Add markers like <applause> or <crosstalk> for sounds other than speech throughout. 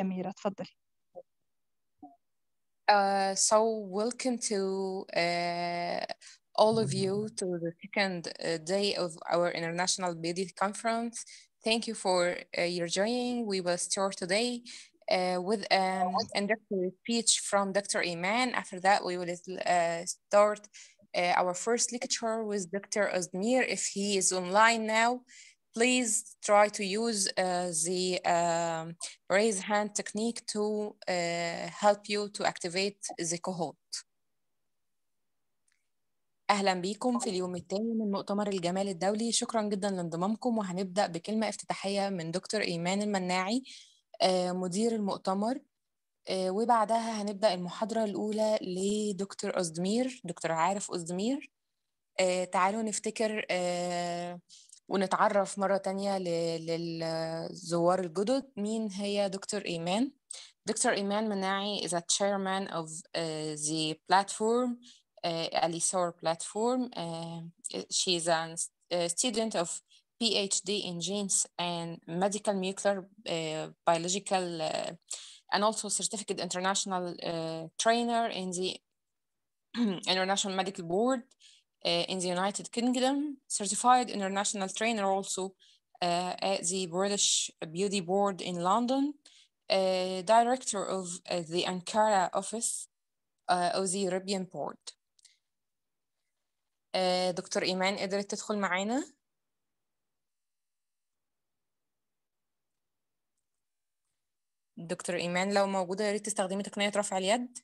ميرا تفضلي Uh, so welcome to uh, all of you to the second uh, day of our International Beauty Conference. Thank you for uh, your joining. We will start today uh, with an introductory speech from Dr. Iman. After that, we will uh, start uh, our first lecture with Dr. Ozdemir. If he is online now, Please try to use uh, the um, raise hand technique to uh, help you to activate the cohort. أهلا بيكم في اليوم الثاني من مؤتمر الجمال الدولي. شكرا جدا لانضمامكم. وهنبدأ بكلمة افتتاحية من دكتور إيمان المناعي آه، مدير المؤتمر. آه، وبعدها هنبدأ المحاضرة الأولى لدكتور أزدمير دكتور عارف أزدمير آه، تعالوا نفتكر ونتعرف مرة تانية للزوار الجدد مين هي دكتور إيمان دكتور إيمان مناعي is a chairman of uh, the platform uh, Alisor platform uh, she is a student of PhD in genes and medical nuclear uh, biological uh, and also certificate international uh, trainer in the International Medical Board uh, in the United Kingdom, certified international trainer also uh, at the British Beauty Board in London, uh, director of uh, the Ankara office uh, of the European Board. uh, دكتور إيمان قدرت تدخل معانا دكتور إيمان لو موجودة يا ريت تستخدمي تقنية رفع اليد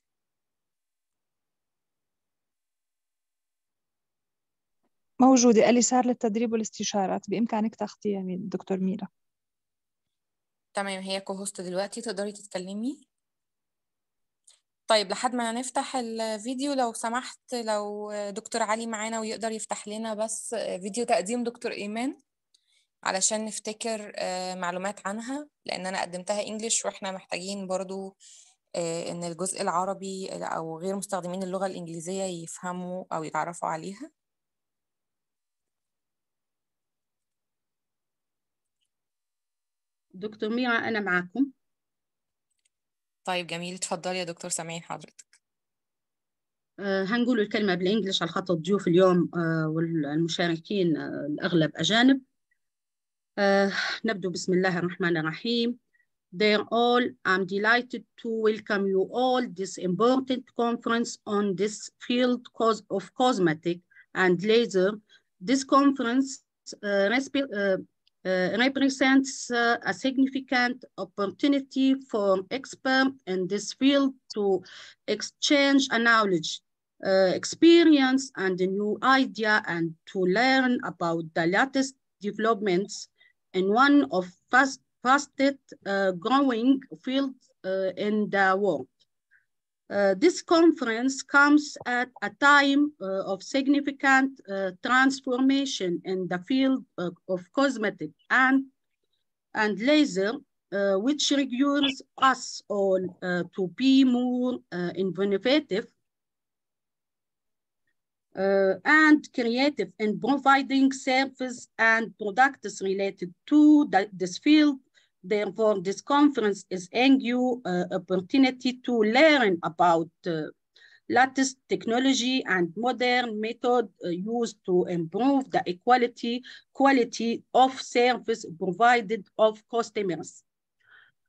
موجودة. اليسار للتدريب والاستشارات بإمكانك تاخديها من دكتور ميرا. تمام. هي كوهوست دلوقتي تقدري تتكلمي؟ طيب لحد ما نفتح الفيديو لو سمحت لو دكتور علي معانا ويقدر يفتح لنا بس فيديو تقديم دكتور إيمان علشان نفتكر آه، معلومات عنها لأن أنا قدمتها إنجليش وإحنا محتاجين برضو آه، إن الجزء العربي أو غير مستخدمين اللغة الإنجليزية يفهموا أو يتعرفوا عليها. دكتور ميرا أنا معكم طيب جميل. اتفضلي يا دكتور سامعين حضرتك. أه هنقول الكلمة بالإنجليش على خاطر الضيوف اليوم أه والمشاركين أه الأغلب أجانب. أه نبدأ بسم الله الرحمن الرحيم. Dear all, I'm delighted to welcome you all this important conference on this field of cosmetic and laser. This conference uh, uh, represents uh, a significant opportunity for experts in this field to exchange a knowledge, uh, experience, and a new idea, and to learn about the latest developments in one of fast, fastest uh, growing fields in the world. Uh, this conference comes at a time uh, of significant uh, transformation in the field of, of cosmetic and, and laser, uh, which requires us all uh, to be more uh, innovative uh, and creative in providing service and products related to the, this field. Therefore, this conference is a new uh, opportunity to learn about uh, latest technology and modern method uh, used to improve the equality quality of service provided of customers.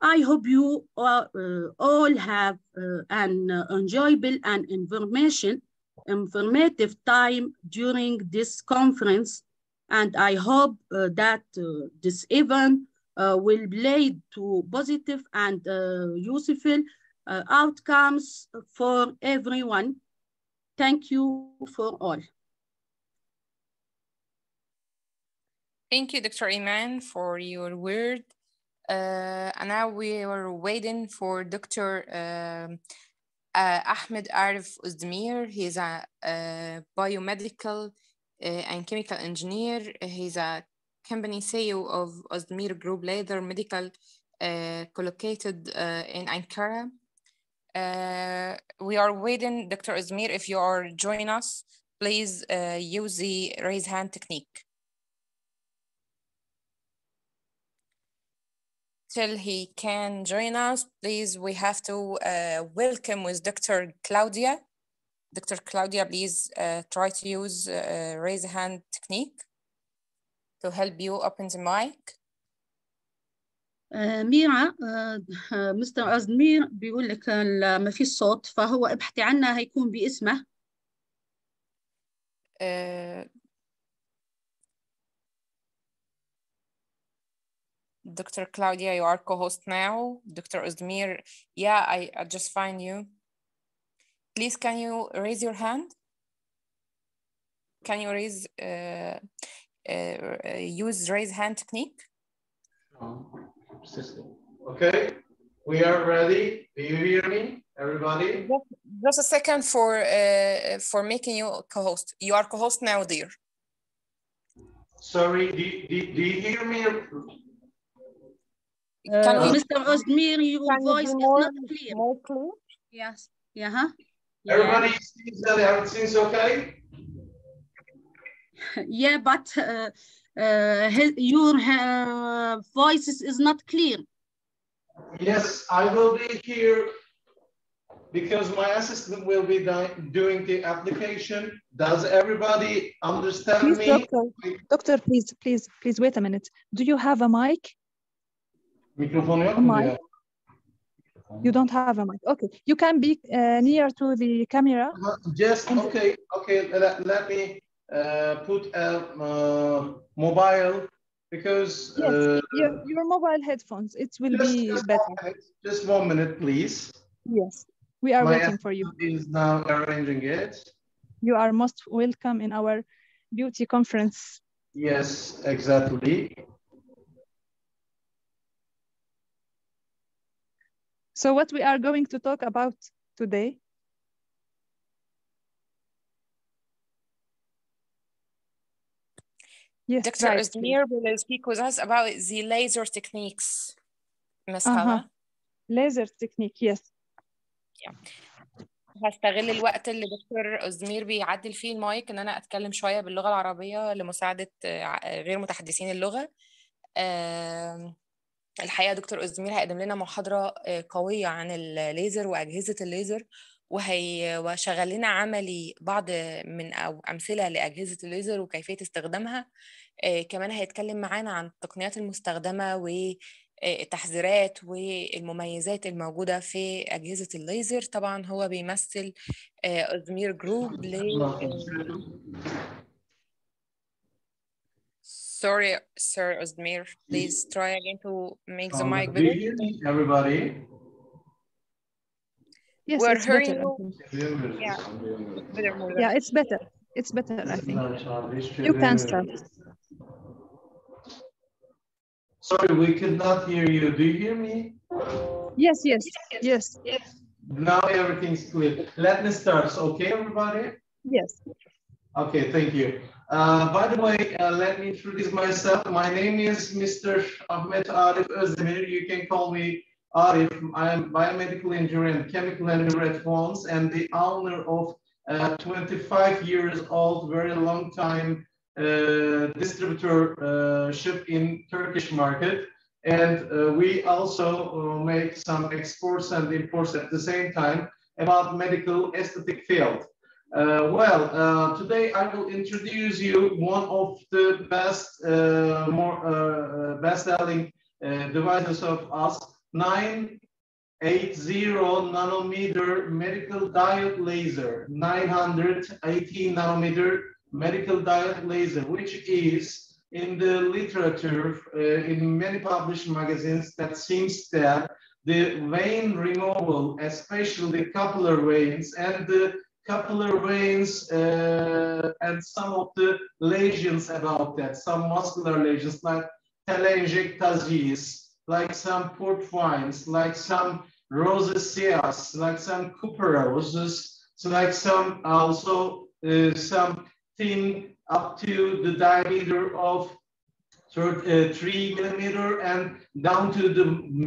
I hope you all, uh, all have uh, an uh, enjoyable and information informative time during this conference, and I hope that this event will lead to positive and uh, useful uh, outcomes for everyone. Thank you for all. Thank you, Dr. Iman, for your word. Uh, and now we are waiting for Dr. Um, uh, Ahmed Arif Uzdemir. He's a, uh biomedical uh, and chemical engineer. He's a company CEO of Uzdemir Group Leather Medical, uh, collocated uh, in Ankara. Uh, we are waiting, Dr. Uzdemir, if you are joining us, please uh, use the raise hand technique. till he can join us, please, we have to uh, welcome with Dr. Claudia. Dr. Claudia, please uh, try to use raise hand technique to help you open the mic. آه، ميرا آه، آه، مستر أزمير بيقول لك ما فيش صوت فهو ابحثي عنه هيكون باسمه Uh, Dr. Claudia, you are co-host now. Dr. Ozdemir, yeah, I, I just find you. Please, can you raise your hand? Can you raise, uh, uh, Uh, uh, use raise hand technique? Okay, we are ready. Do you hear me, everybody? Just a second for uh, uh, for making you co-host. You are co-host now, dear. Sorry, do, do, do you hear me? Can we, Mr. Osmir, your voice is more, not clear. More clear? Yes. Yeah. Uh -huh. Everybody yeah. sees that everything's okay? Yeah but uh, uh, his, your uh, voice is, is not clear Yes, I will be here because my assistant will be doing the application. Does everybody understand Please, me? doctor, doctor, please, please, please wait a minute. Do you have a mic? Mikrofon yok mu Mic. diyor? You don't have a mic. Okay, you can be uh, near to the camera. Just, okay, okay, let, let me uh, put a uh, mobile because Yes, uh, your, your mobile headphones. It will just, be just better. one minute, just one minute, please. Yes, we are My waiting for you. Is now arranging it. You are most welcome in our beauty conference. Yes, exactly. So what we are going to talk about today? Yes, Dr. right. Ozdemir will speak with us about the laser techniques. Miss Uh-huh. Hala. Laser technique, yes. هستغل الوقت اللي دكتور أزمير بيعدل فيه المايك إن أنا أتكلم شوية باللغة العربية لمساعدة غير متحدثين اللغة الحقيقة دكتور أزمير هيقدم لنا محاضرة آه، قوية عن الليزر وأجهزة الليزر وهي وشغل لنا عملي بعض من أو أمثلة لأجهزة الليزر وكيفية استخدامها آه، كمان هيتكلم معانا عن التقنيات المستخدمة والتحذيرات والمميزات الموجودة في أجهزة الليزر طبعا هو بيمثل آه، أزمير جروب <laughs> ل Sorry, Sir Ozdemir. Please try again to make the mic me, everybody? Yes, We're it's better. you. think. Yeah. Better, more Yeah, it's better. It's better, I think. You can start. Sorry, we could not hear you. Do you hear me? Yes, yes, yes, yes. Now everything's clear. Let me start, okay, everybody? yes. Okay, thank you. Uh, by the way, uh, let me introduce myself. My name is Mr. Ahmed Arif Özdemir. You can call me Arif. I am biomedical engineer and chemical engineer at once and the owner of uh, 25 years old, very long time uh, distributorship in Turkish market. And uh, we also uh, make some exports and imports at the same time about medical aesthetic field. Uh, well, uh, today I will introduce you one of the best, uh, more uh, best-selling uh, devices of us, 980 nanometer medical diode laser, 918 nanometer medical diode laser, which is in the literature, uh, in many published magazines, that seems that the vein removal, especially the capillary veins and the capillary veins uh, and some of the lesions about that, some vascular lesions like telangiectasias, like some port vines, like some rosaceas, like some couperoses, so like some also uh, some thin up to the diameter of uh, three millimeter and down to the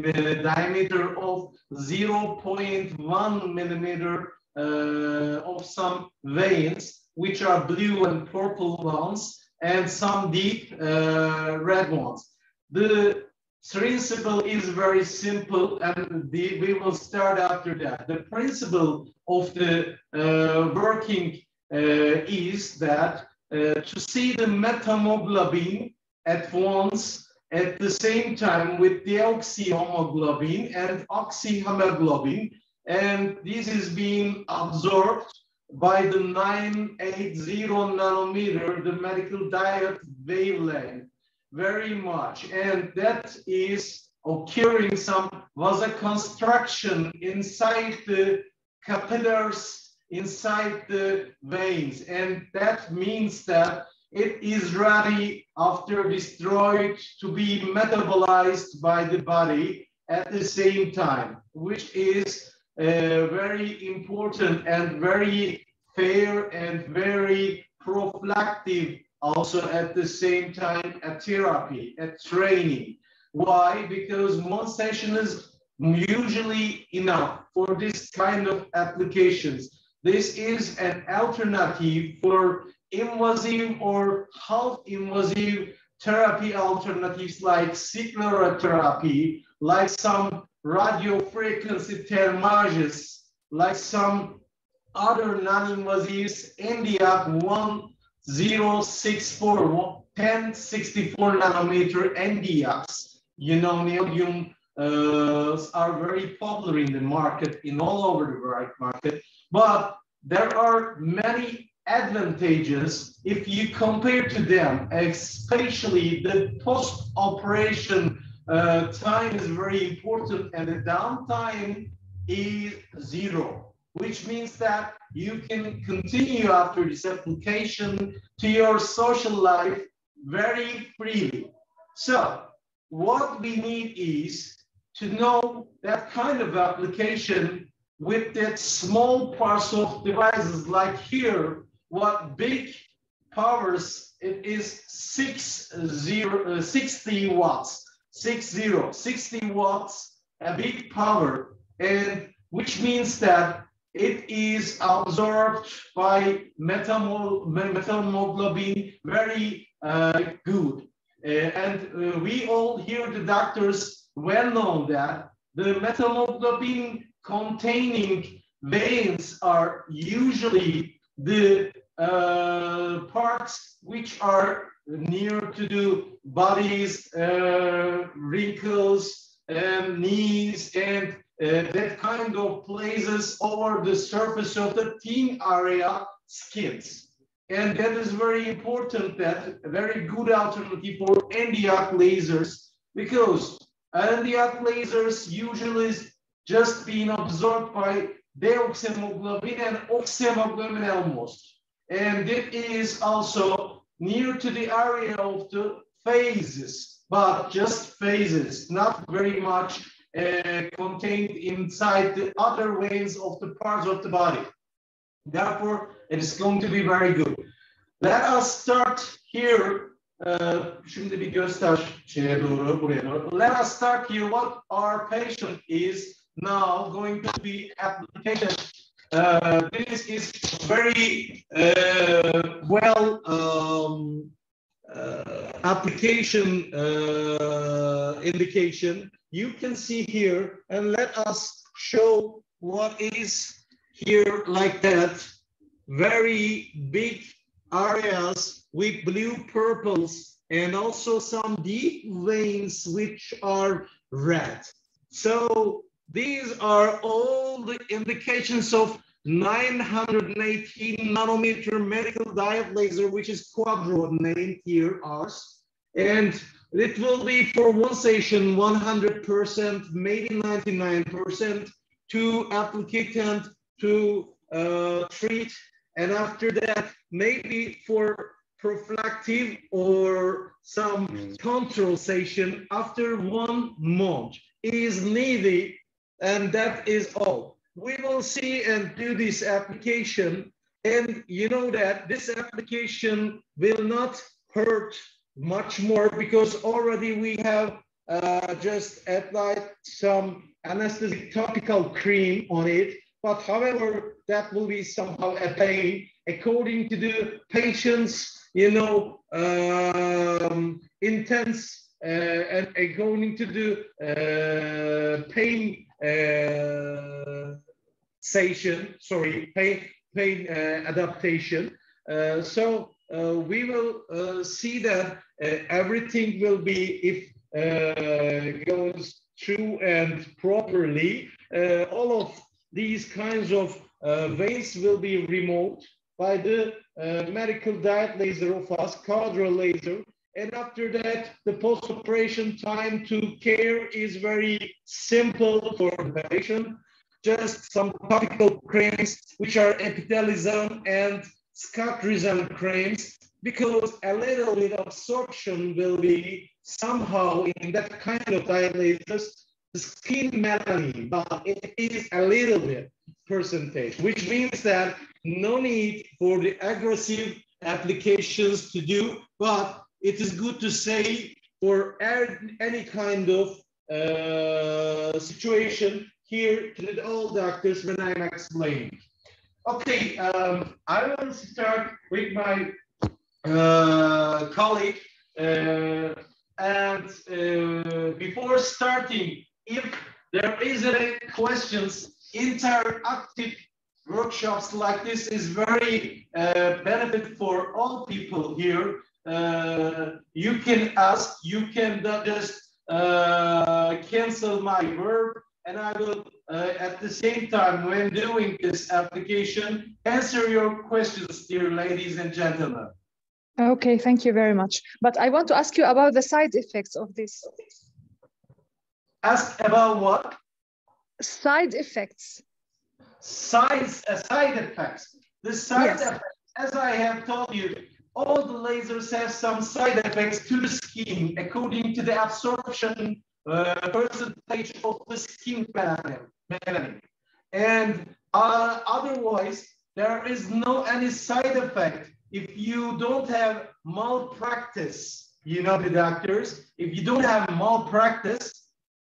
uh, diameter of 0.1 millimeter uh, of some veins, which are blue and purple ones, and some deep uh, red ones. The principle is very simple and the, we will start after that. The principle of the uh, working uh, is that uh, to see the metahemoglobin at once at the same time with deoxyhemoglobin and oxyhemoglobin and this is being absorbed by the 980 nanometer, the medical diode wavelength very much. And that is occurring some vasoconstriction inside the capillaries, inside the veins. And that means that it is ready after destroyed to be metabolized by the body at the same time, which is uh, very important and very fair and very prophylactic also at the same time a therapy, a training. Why? Because one session is usually enough for this kind of applications. This is an alternative for invasive or half invasive therapy alternatives like sclerotherapy, like some radiofrequency thermages, like some other non-invasives, Nd:YAG 1064, 1064 nanometer Nd:YAGs. You know, neodymium uh, are very popular in the market, in all over the world market, but there are many advantages if you compare to them, especially the post-operation uh, time is very important and the downtime is zero, which means that you can continue after this application to your social life very freely. So what we need is to know that kind of application with that small parts of devices like here, what big powers, it is six zero, uh, 60 watts, six zero, 60 watts, a big power, and which means that it is absorbed by metahemoglobin very uh, good. Uh, and uh, we all hear the doctors well know that the metahemoglobin containing veins are usually the uh, parts which are near to the body's uh, wrinkles and knees and that kind of places over the surface of the thin area skins. And that is very important that a very good alternative for Nd:YAG lasers because Nd:YAG lasers usually is just being absorbed by deoxyhemoglobin and oxyhemoglobin almost. And it is also near to the area of the phases, but just phases, not very much uh, contained inside the other veins of the parts of the body. Therefore, it is going to be very good. Let us start here. Uh, şimdi bir göster şeye doğru, buraya doğru. Let us start here what our patient is now going to be application. Uh, this is very uh, well um, uh, application uh, indication you can see here and let us show what is here like that. Very big areas with blue purples and also some deep veins which are red. So these are all the indications of 918 nanometer medical diode laser, which is quadro named here, ours. And it will be for one session 100%, maybe 99% to applicant to uh, treat. And after that, maybe for prophylactic or some mm. control session after one month is needed. And that is all. We will see and do this application. And you know that this application will not hurt much more because already we have uh, just applied some anesthetic topical cream on it. But however, that will be somehow a pain according to the patient's, you know, um, intense uh, and according to the uh, pain uh, station, sorry, pain, pain uh, adaptation. Uh, so uh, we will see that everything will be, if goes true and properly, all of these kinds of veins will be removed by the uh, medical diode laser of us, Quadro laser. And after that, the post-operation time to care is very simple for the patient. Just some topical creams, which are epithelizone and scotrizone creams, because a little bit of absorption will be somehow in that kind of the skin melanin, but it is a little bit percentage, which means that no need for the aggressive applications to do, but it is good to say for any kind of uh, situation here to the all doctors when I'm explaining. Okay, um, I will start with my uh, colleague. Uh, and uh, before starting, if there is any questions, interactive workshops like this is very uh, benefit for all people here. Uh, you can ask, you can just uh, cancel my verb and I will uh, at the same time when doing this application, answer your questions, dear ladies and gentlemen. Okay, thank you very much. But I want to ask you about the side effects of this. Ask about what? Side effects. Sides, uh, side effects. The side Yes. effects, as I have told you, all the lasers have some side effects to the skin according to the absorption uh, percentage of the skin melanin. And uh, otherwise, there is no any side effect if you don't have malpractice, you know, the doctors, if you don't have malpractice,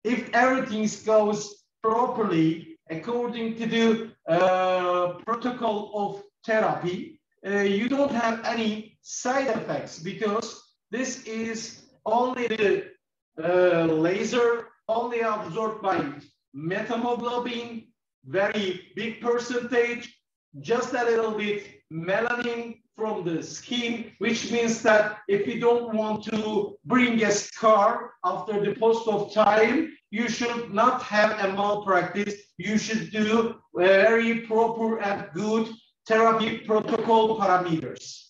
if everything goes properly according to the uh, protocol of therapy, uh, you don't have any side effects because this is only the uh, laser only absorbed by methemoglobin, very big percentage, just a little bit melanin from the skin, which means that if you don't want to bring a scar after the post of time, you should not have a malpractice. You should do very proper and good therapy protocol parameters.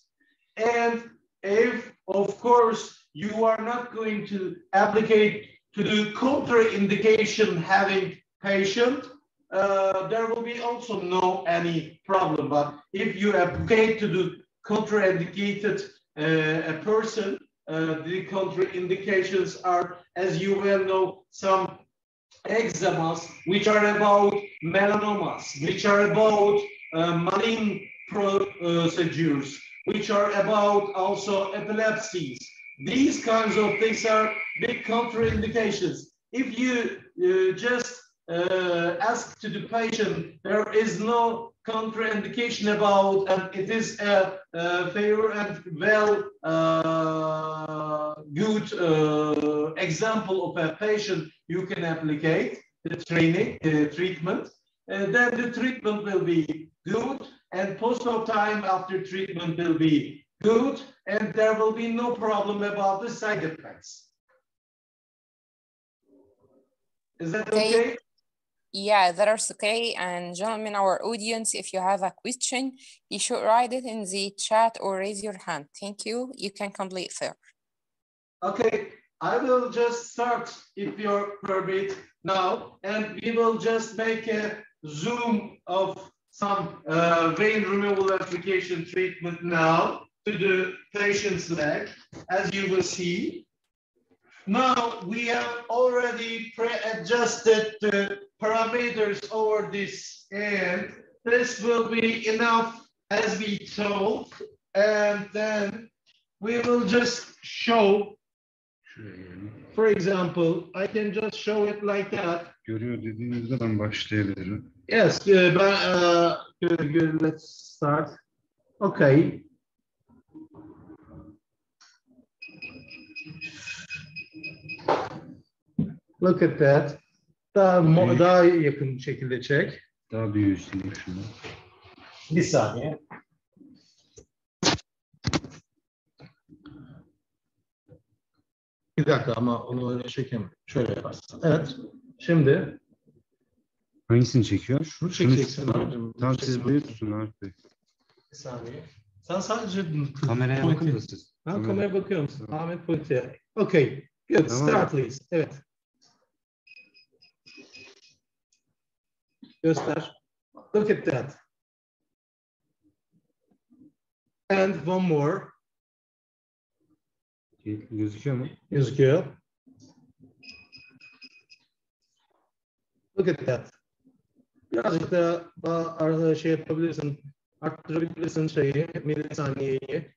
And if, of course, you are not going to applicate to do contraindication having patient, uh, there will be also no any problem. But if you applicate to do contraindicated uh, a person, uh, the contraindications are, as you well know, some eczemas, which are about melanomas, which are about uh, malign procedures, which are about also epilepsies. These kinds of things are big contraindications. If you uh, just uh, ask to the patient, there is no contraindication about, and it is a, a fair and well uh, good uh, example of a patient you can applicate the training, uh, treatment, and then the treatment will be good, and post of time after treatment will be good, and there will be no problem about the side effects. Is that Okay. okay? Yeah, that is okay. And gentlemen, our audience, if you have a question, you should write it in the chat or raise your hand. Thank you. You can complete there. Okay, I will just start if you're permit now, and we will just make a zoom of some uh, vein removal application treatment now to the patient's leg, as you will see. Now we have already pre-adjusted the parameters over this, and this will be enough as we told, and then we will just show For example, I can just show it like that. Görüyor dediğinizde ben başlayabilirim. Yes, uh, but uh. Let's start. Okay. Look at that. Daha, Büyük. daha yakın şekilde çek. Daha büyüğü sileyim şunu. Bir saniye. Bir dakika ama onu öyle çekemem. Şöyle yaparsın. Evet. Şimdi Hangisini çekiyor? şunu çekeceksin abicim. Tamam siz buyur tutun Arif Bey. Bir saniye. Sen sadece Kameraya bakın da siz. Kamera- kameraya bakıyor musun? Tamam. Ahmet Pointe. Okay. Good. Tamam. Start please. Evet. Göster. Look at that. And one more. Gözüküyor mu? Gözüküyor. Look at that. Birazcık da daha şey yapabilirsin. Arttırabilirsin şeyi, milisaniyeyi.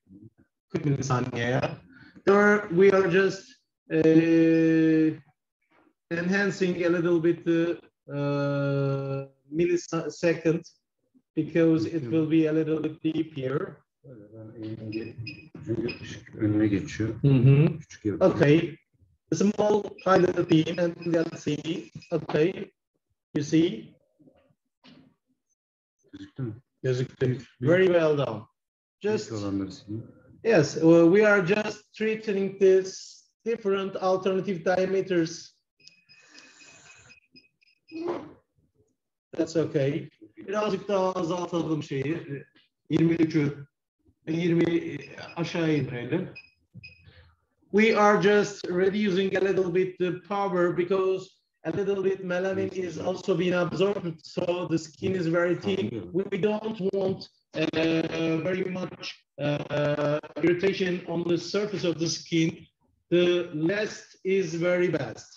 40 milisaniyeye. There we are just uh, enhancing a little bit the uh, millisecond because it will be a little bit deep here. Böyle ben eğilince çünkü ışık önüne geçiyor. Mhm. Okay, a small pilot team and let's see. Okay, you see, Gözüktü mü? gözüktü. Very well done. Just Büyük olanları sileyim. yes, well, we are just treating this different alternative diameters. That's okay. Birazcık daha azaltalım şeyi. 23'ü 20 aşağı indirelim. We are just reducing a little bit the power because a little bit melanin is also being absorbed, so the skin is very thin. We don't want uh, very much uh, irritation on the surface of the skin. The less is very best.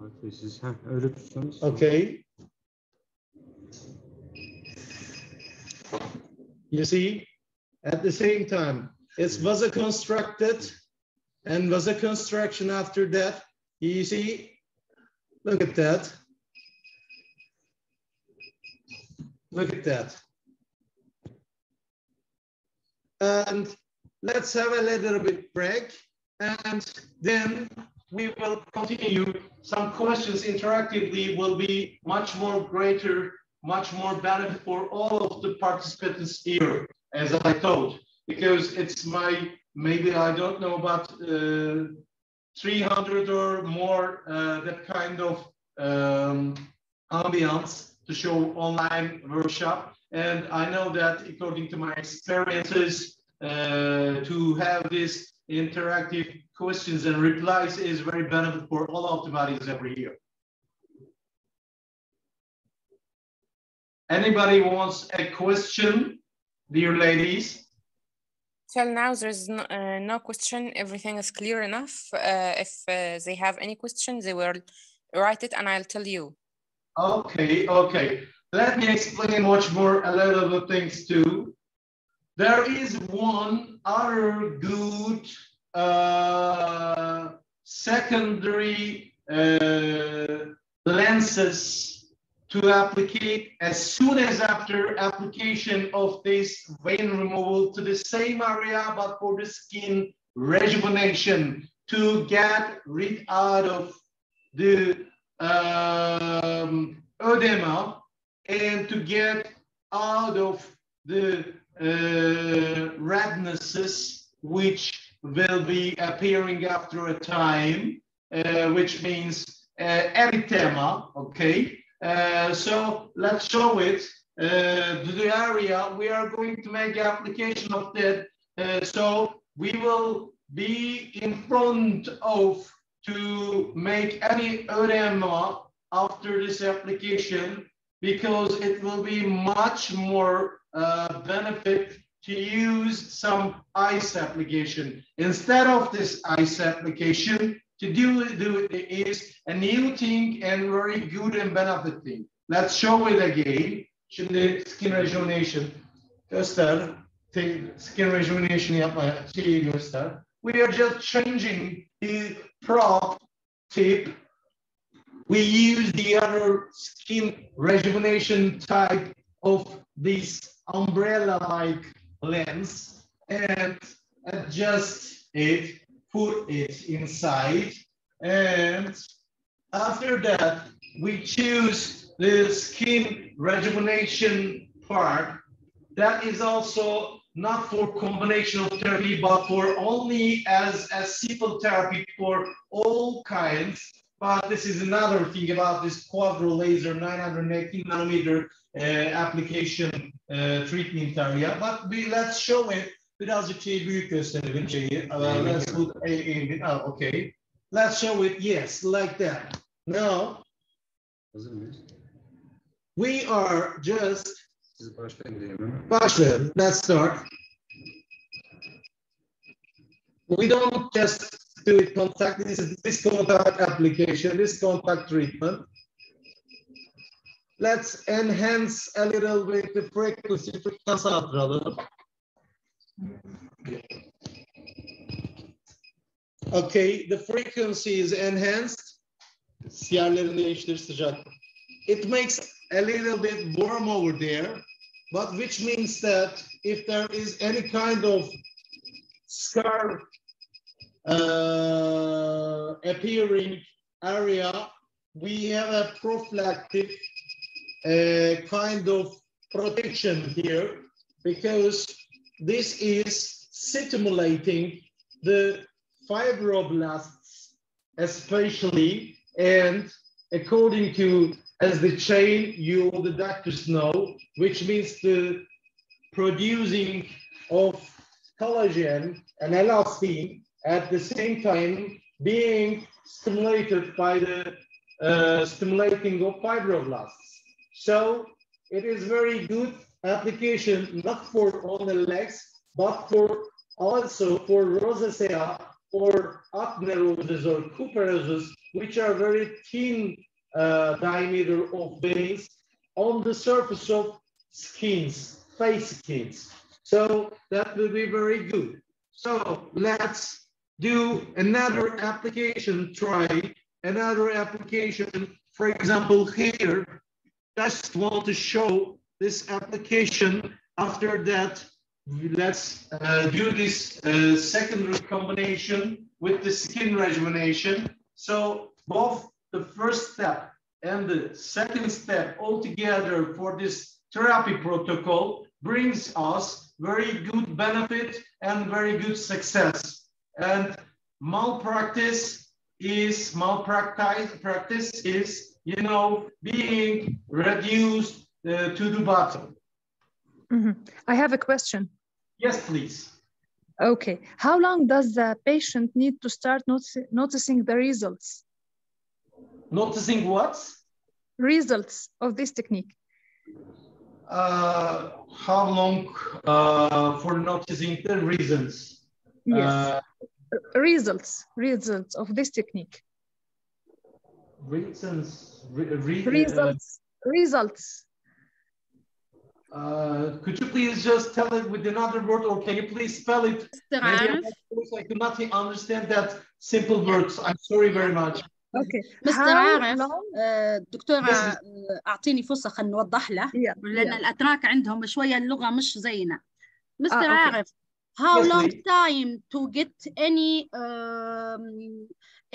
Arif Bey siz heh, öyle tutsanız. Okay. You see, at the same time, it mm. vasoconstricted and vasoconstriction after that. You see, look at that. Look at that. And let's have a little bit break and then we will continue. Some questions interactively will be much more greater, much more benefit for all of the participants here, as I thought, because it's my, maybe I don't know about uh, 300 or more, uh, that kind of um, ambience to show online workshop. And I know that according to my experiences, uh, to have this interactive questions and replies is very benefit for all of the bodies every year. Anybody wants a question, dear ladies? Till now, there's no, uh, no question. Everything is clear enough. Uh, if uh, they have any questions, they will write it and I'll tell you. Okay, okay. Let me explain much more a lot of the things too. There is one other good uh, secondary uh, lenses to applicate as soon as after application of this vein removal to the same area, but for the skin rejuvenation to get rid out of the um, edema and to get out of the uh, rednesses which will be appearing after a time, uh, which means uh, erythema, okay? Uh, so let's show it uh, to the area. We are going to make application of that. Uh, so we will be in front of to make any edema after this application because it will be much more uh, benefit to use some ice application. Instead of this ice application, to do, do it is a new thing and very good and benefit thing. Let's show it again. Şimdi skin rejuvenation göster. Te- Skin rejuvenation göster. We are just changing the prop tip. We use the other skin rejuvenation type of this umbrella-like lens and adjust it, put it inside, and After that, we choose the skin rejuvenation part. That is also not for combination of therapy, but for only as a simple therapy for all kinds. But this is another thing about this quadro laser 918 nanometer uh, application uh, treatment area. But we, let's show it. Birazcık şeyi büyük gösterelim şeyi. Uh, let's put a, a, oh, okay. Let's show it, yes, like that. Now, we are just, Siz başlayın diyeyim hemen. başlayalım. Let's start. We don't just do it contact, this is this contact application, this contact treatment. Let's enhance a little bit the frequency, frekans arttıralım. Okay, the frequency is enhanced. Değiştir. It makes a little bit warm over there, but which means that if there is any kind of scar uh, appearing area, we have a prophylactic uh, kind of protection here because this is stimulating the fibroblasts especially and according to as the chain you the doctors know which means the producing of collagen and elastin at the same time being stimulated by the uh, stimulating of fibroblasts. So it is very good application not for only legs but for also for rosacea or athenerosis or couperosis, which are very thin uh, diameter of veins on the surface of skins, face skins. So that will be very good. So let's do another application, try another application. For example, here, just want to show this application. After that, let's uh, do this uh, secondary combination with the skin rejuvenation. So both the first step and the second step altogether for this therapy protocol brings us very good benefit and very good success. And malpractice is malpractice practice is you know being reduced uh, to the bottom. Mhm. I have a question. Yes, please. Okay. How long does the patient need to start notici- noticing the results? Noticing what? Results of this technique. Uh, how long uh, for noticing the reasons? Yes. Uh, results. Results of this technique. reasons. Re, re, uh, Results. Results. Uh, could you please just tell it with another word, or can you please spell it? مستر Maybe I'm عارف not sure, I could not understand that simple words. I'm sorry very much. Okay. مستر How عارف long- آه، دكتورة Yes, آه، أعطيني فرصة خلينا نوضح له Yeah. لأن yeah. الأتراك عندهم شوية اللغة مش زينا مستر okay. عارف how Yes, long please. time to get any um,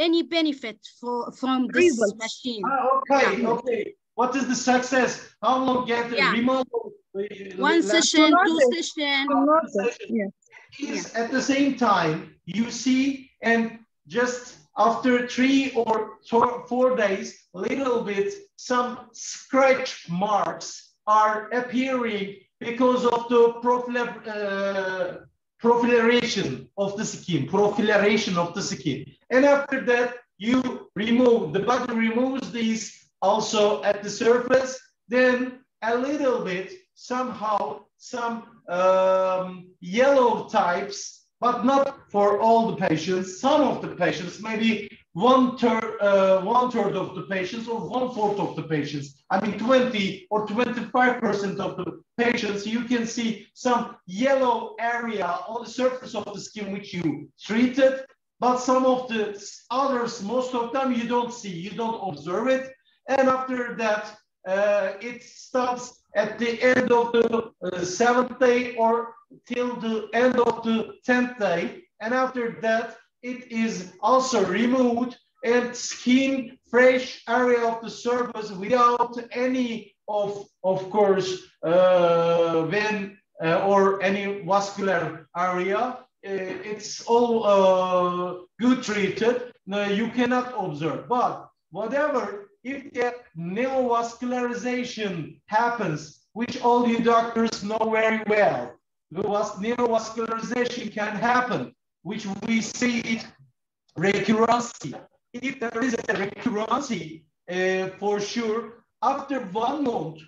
any benefit for, from this Results. machine Ah, okay, Yeah. okay. What is the success? How long get Yeah. removal? one session two notice. session To notice. Yeah. at the same time you see and just after three or four, four days little bit some scratch marks are appearing because of the profil uh, proliferation of the skin proliferation of the skin and after that you remove the body removes these also at the surface then a little bit somehow some um, yellow types, but not for all the patients. Some of the patients, maybe one third, uh, one third of the patients or one fourth of the patients. I mean, 20 or 25% of the patients, you can see some yellow area on the surface of the skin which you treated, but some of the others, most of them you don't see, you don't observe it. And after that, uh, it stops at the end of the uh, seventh day or till the end of the tenth day. And after that, it is also removed and skin fresh area of the surface without any of, of course, uh, vein uh, or any vascular area. Uh, it's all uh, good treated. You cannot observe. But whatever, if the neovascularization happens, which all you doctors know very well, neovascularization can happen, which we see it recurrency. If there is a recurrency, uh, for sure, after one month,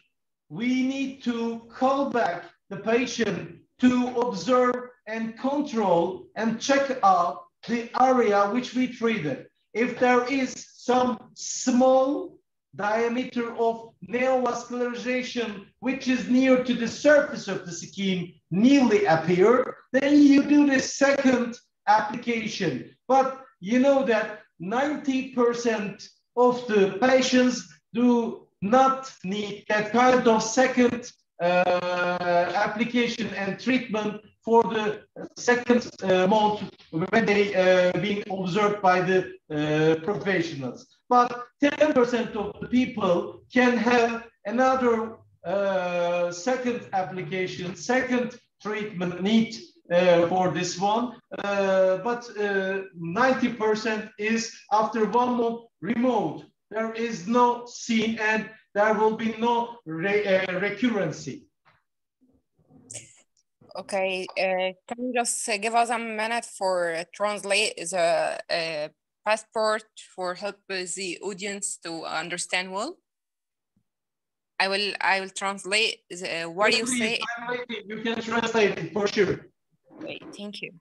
we need to call back the patient to observe and control and check out the area which we treated. If there is some small diameter of neovascularization, which is near to the surface of the skin, newly appear, then you do the second application. But you know that 90% of the patients do not need that kind of second uh, application and treatment for the second uh, month when they uh, being observed by the uh, professionals. But 10% of the people can have another uh, second application, second treatment need uh, for this one. Uh, but 90% is after one month removed. There is no scene and there will be no re recurrency. Okay, uh, can you just give us a minute for translate the uh, passport for help the audience to understand well? I will I will translate the, what you say. You can translate it for sure. Great, thank you.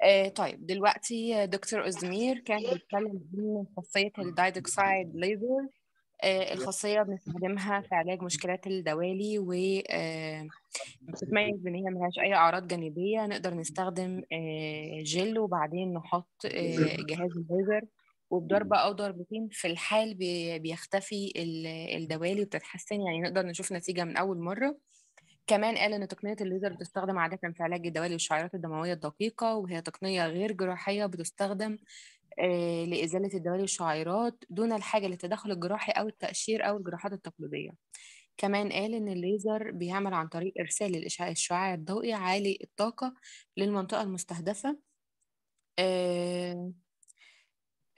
Uh, طيب دلوقتي دكتور أزمير كان بيتكلم عن خاصية الدايدوكسايد ليزر الخاصية بنستخدمها في علاج مشكلات الدوالي و بتتميز بإن هي ملهاش أي أعراض جانبية نقدر نستخدم جل وبعدين نحط جهاز الليزر وبضربة أو ضربتين في الحال بيختفي الدوالي وبتتحسن يعني نقدر نشوف نتيجة من أول مرة. كمان قال إن تقنية الليزر بتستخدم عادة في علاج الدوالي والشعيرات الدموية الدقيقة وهي تقنية غير جراحية بتستخدم لإزالة الدوالي والشعيرات دون الحاجة للتدخل الجراحي أو التقشير أو الجراحات التقليدية. كمان قال إن الليزر بيعمل عن طريق إرسال الإشعاع الشعاع الضوئي عالي الطاقة للمنطقة المستهدفة. آه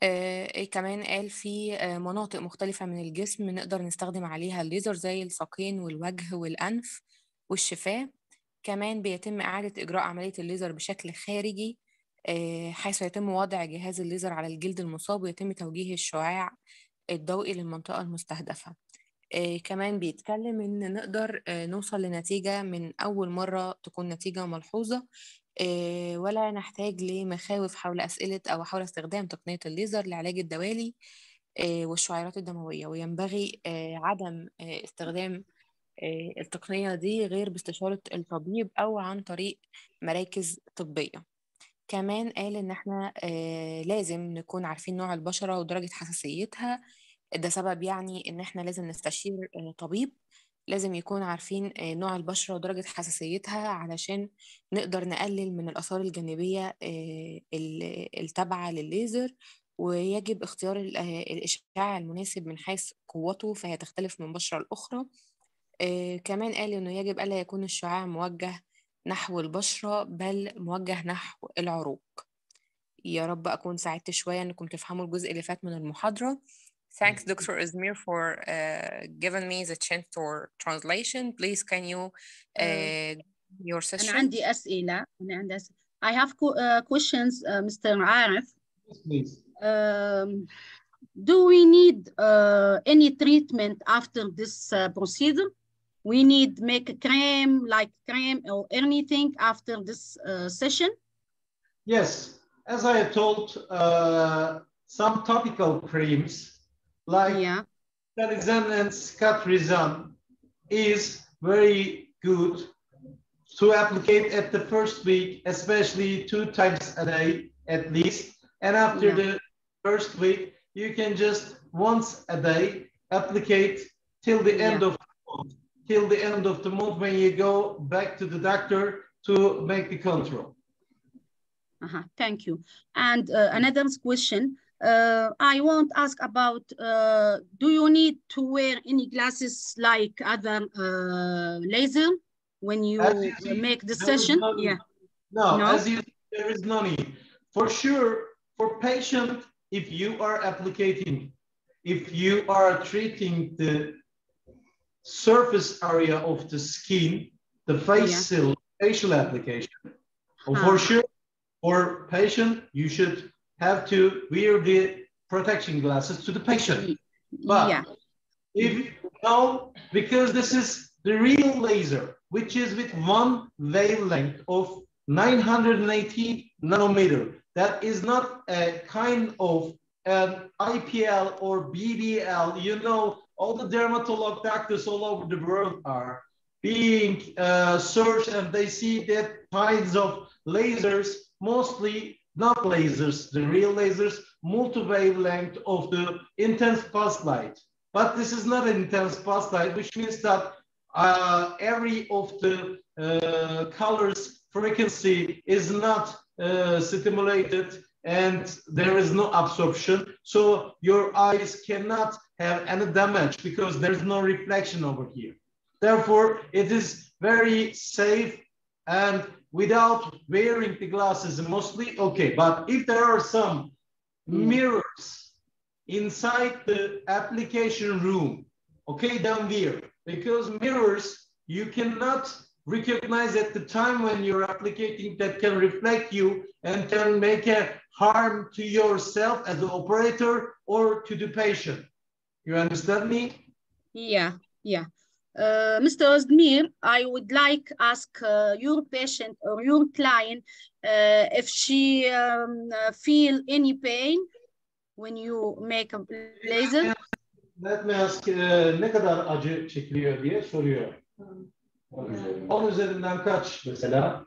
آه كمان قال في آه مناطق مختلفة من الجسم نقدر نستخدم عليها الليزر زي الساقين والوجه والأنف والشفاه. كمان بيتم إعادة إجراء عملية الليزر بشكل خارجي حيث يتم وضع جهاز الليزر على الجلد المصاب ويتم توجيه الشعاع الضوئي للمنطقة المستهدفة. كمان بيتكلم إن نقدر نوصل لنتيجة من أول مرة تكون نتيجة ملحوظة ولا نحتاج لمخاوف حول أسئلة أو حول استخدام تقنية الليزر لعلاج الدوالي والشعيرات الدموية. وينبغي عدم استخدام التقنية دي غير باستشارة الطبيب أو عن طريق مراكز طبية. كمان قال إن إحنا آه لازم نكون عارفين نوع البشرة ودرجة حساسيتها. ده سبب يعني إن إحنا لازم نستشير آه طبيب. لازم يكون عارفين آه نوع البشرة ودرجة حساسيتها علشان نقدر نقلل من الآثار الجانبية التابعة للليزر ويجب اختيار الإشعاع المناسب من حيث قوته فهي تختلف من بشرة لأخرى. كمان قال إنه يجب ألا يكون الشعاع موجه نحو البشرة بل موجه نحو العروق يا رب أكون ساعدت شوية إنكم تفهموا الجزء اللي فات من المحاضرة Thanks, Dr. Izmir, for uh, giving me the chance for translation. Please, can you uh, your session? أنا عندي أسئلة أنا عندي أسئلة. I have uh, questions, uh, Mr. عارف. Please. Um, do we need uh, any treatment after this uh, procedure? We need make a cream, like cream or anything after this uh, session? Yes, as I told, uh, some topical creams like Yeah. Cetirizine and Scatrizine is very good to apply at the first week, especially two times a day at least. And after Yeah. the first week, you can just once a day apply till the end Yeah. of the month, till the end of the month when you go back to the doctor to make the control. Uh-huh. Thank you. And uh, another question, Uh, I want to ask about, uh, do you need to wear any glasses like other uh, laser when you see, make the session? no. Yeah. No, No? as you, there is no need. For sure, for patient, if you are applicating, if you are treating the surface area of the skin, the facial, facial application, or for Ah. sure, for patient, you should have to wear the protection glasses to the patient. But yeah. if no, because this is the real laser, which is with one wavelength of 980 nanometer. That is not a kind of an IPL or BBL. You know, all the dermatolog doctors all over the world are being uh, searched and they see that kinds of lasers, mostly not lasers, the real lasers, multi-wavelength of the intense pulse light. But this is not an intense pulse light, which means that uh, every of the uh, colors frequency is not uh, stimulated and there is no absorption. So your eyes cannot have any damage because there's no reflection over here. Therefore, it is very safe and without wearing the glasses mostly okay. But if there are some hmm. mirrors inside the application room, okay, then wear because mirrors you cannot recognize at the time when you're applicating that can reflect you and can make a harm to yourself as an operator or to the patient. You understand me? Yeah, yeah. Uh, Mr. Ozdemir, I would like ask uh, your patient or your client uh, if she um, uh, feel any pain when you make a laser. Let me ask, e, ne kadar acı çekiliyor diye soruyor. 10 üzerinden kaç mesela?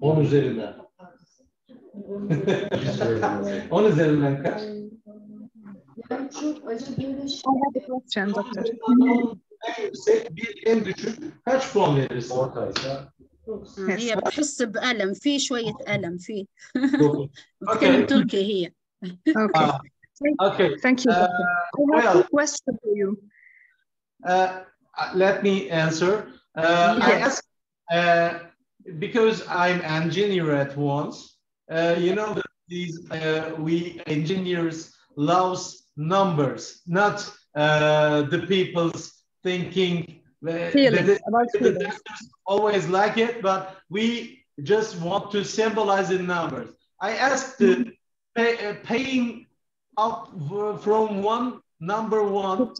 10 üzerinden. 10 üzerinden <laughs> kaç? I have a question, doctor. En yüksek bir en düşük kaç puan verirsin? Ortaysa هي بتحس بألم في شوية ألم في Dokuz. بتتكلم Okay. تركي هي Okay. Ah, okay. Thank you, Uh, doctor. I have well- a question for you. Uh, let me answer. Uh, I Yes. ask, uh, because I'm engineer at once. Uh, you know that these uh, we engineers loves numbers, not uh, the people's thinking. uh, about the doctors always like it, but we just want to symbolize in numbers. I asked the pay, uh, paying up from one number one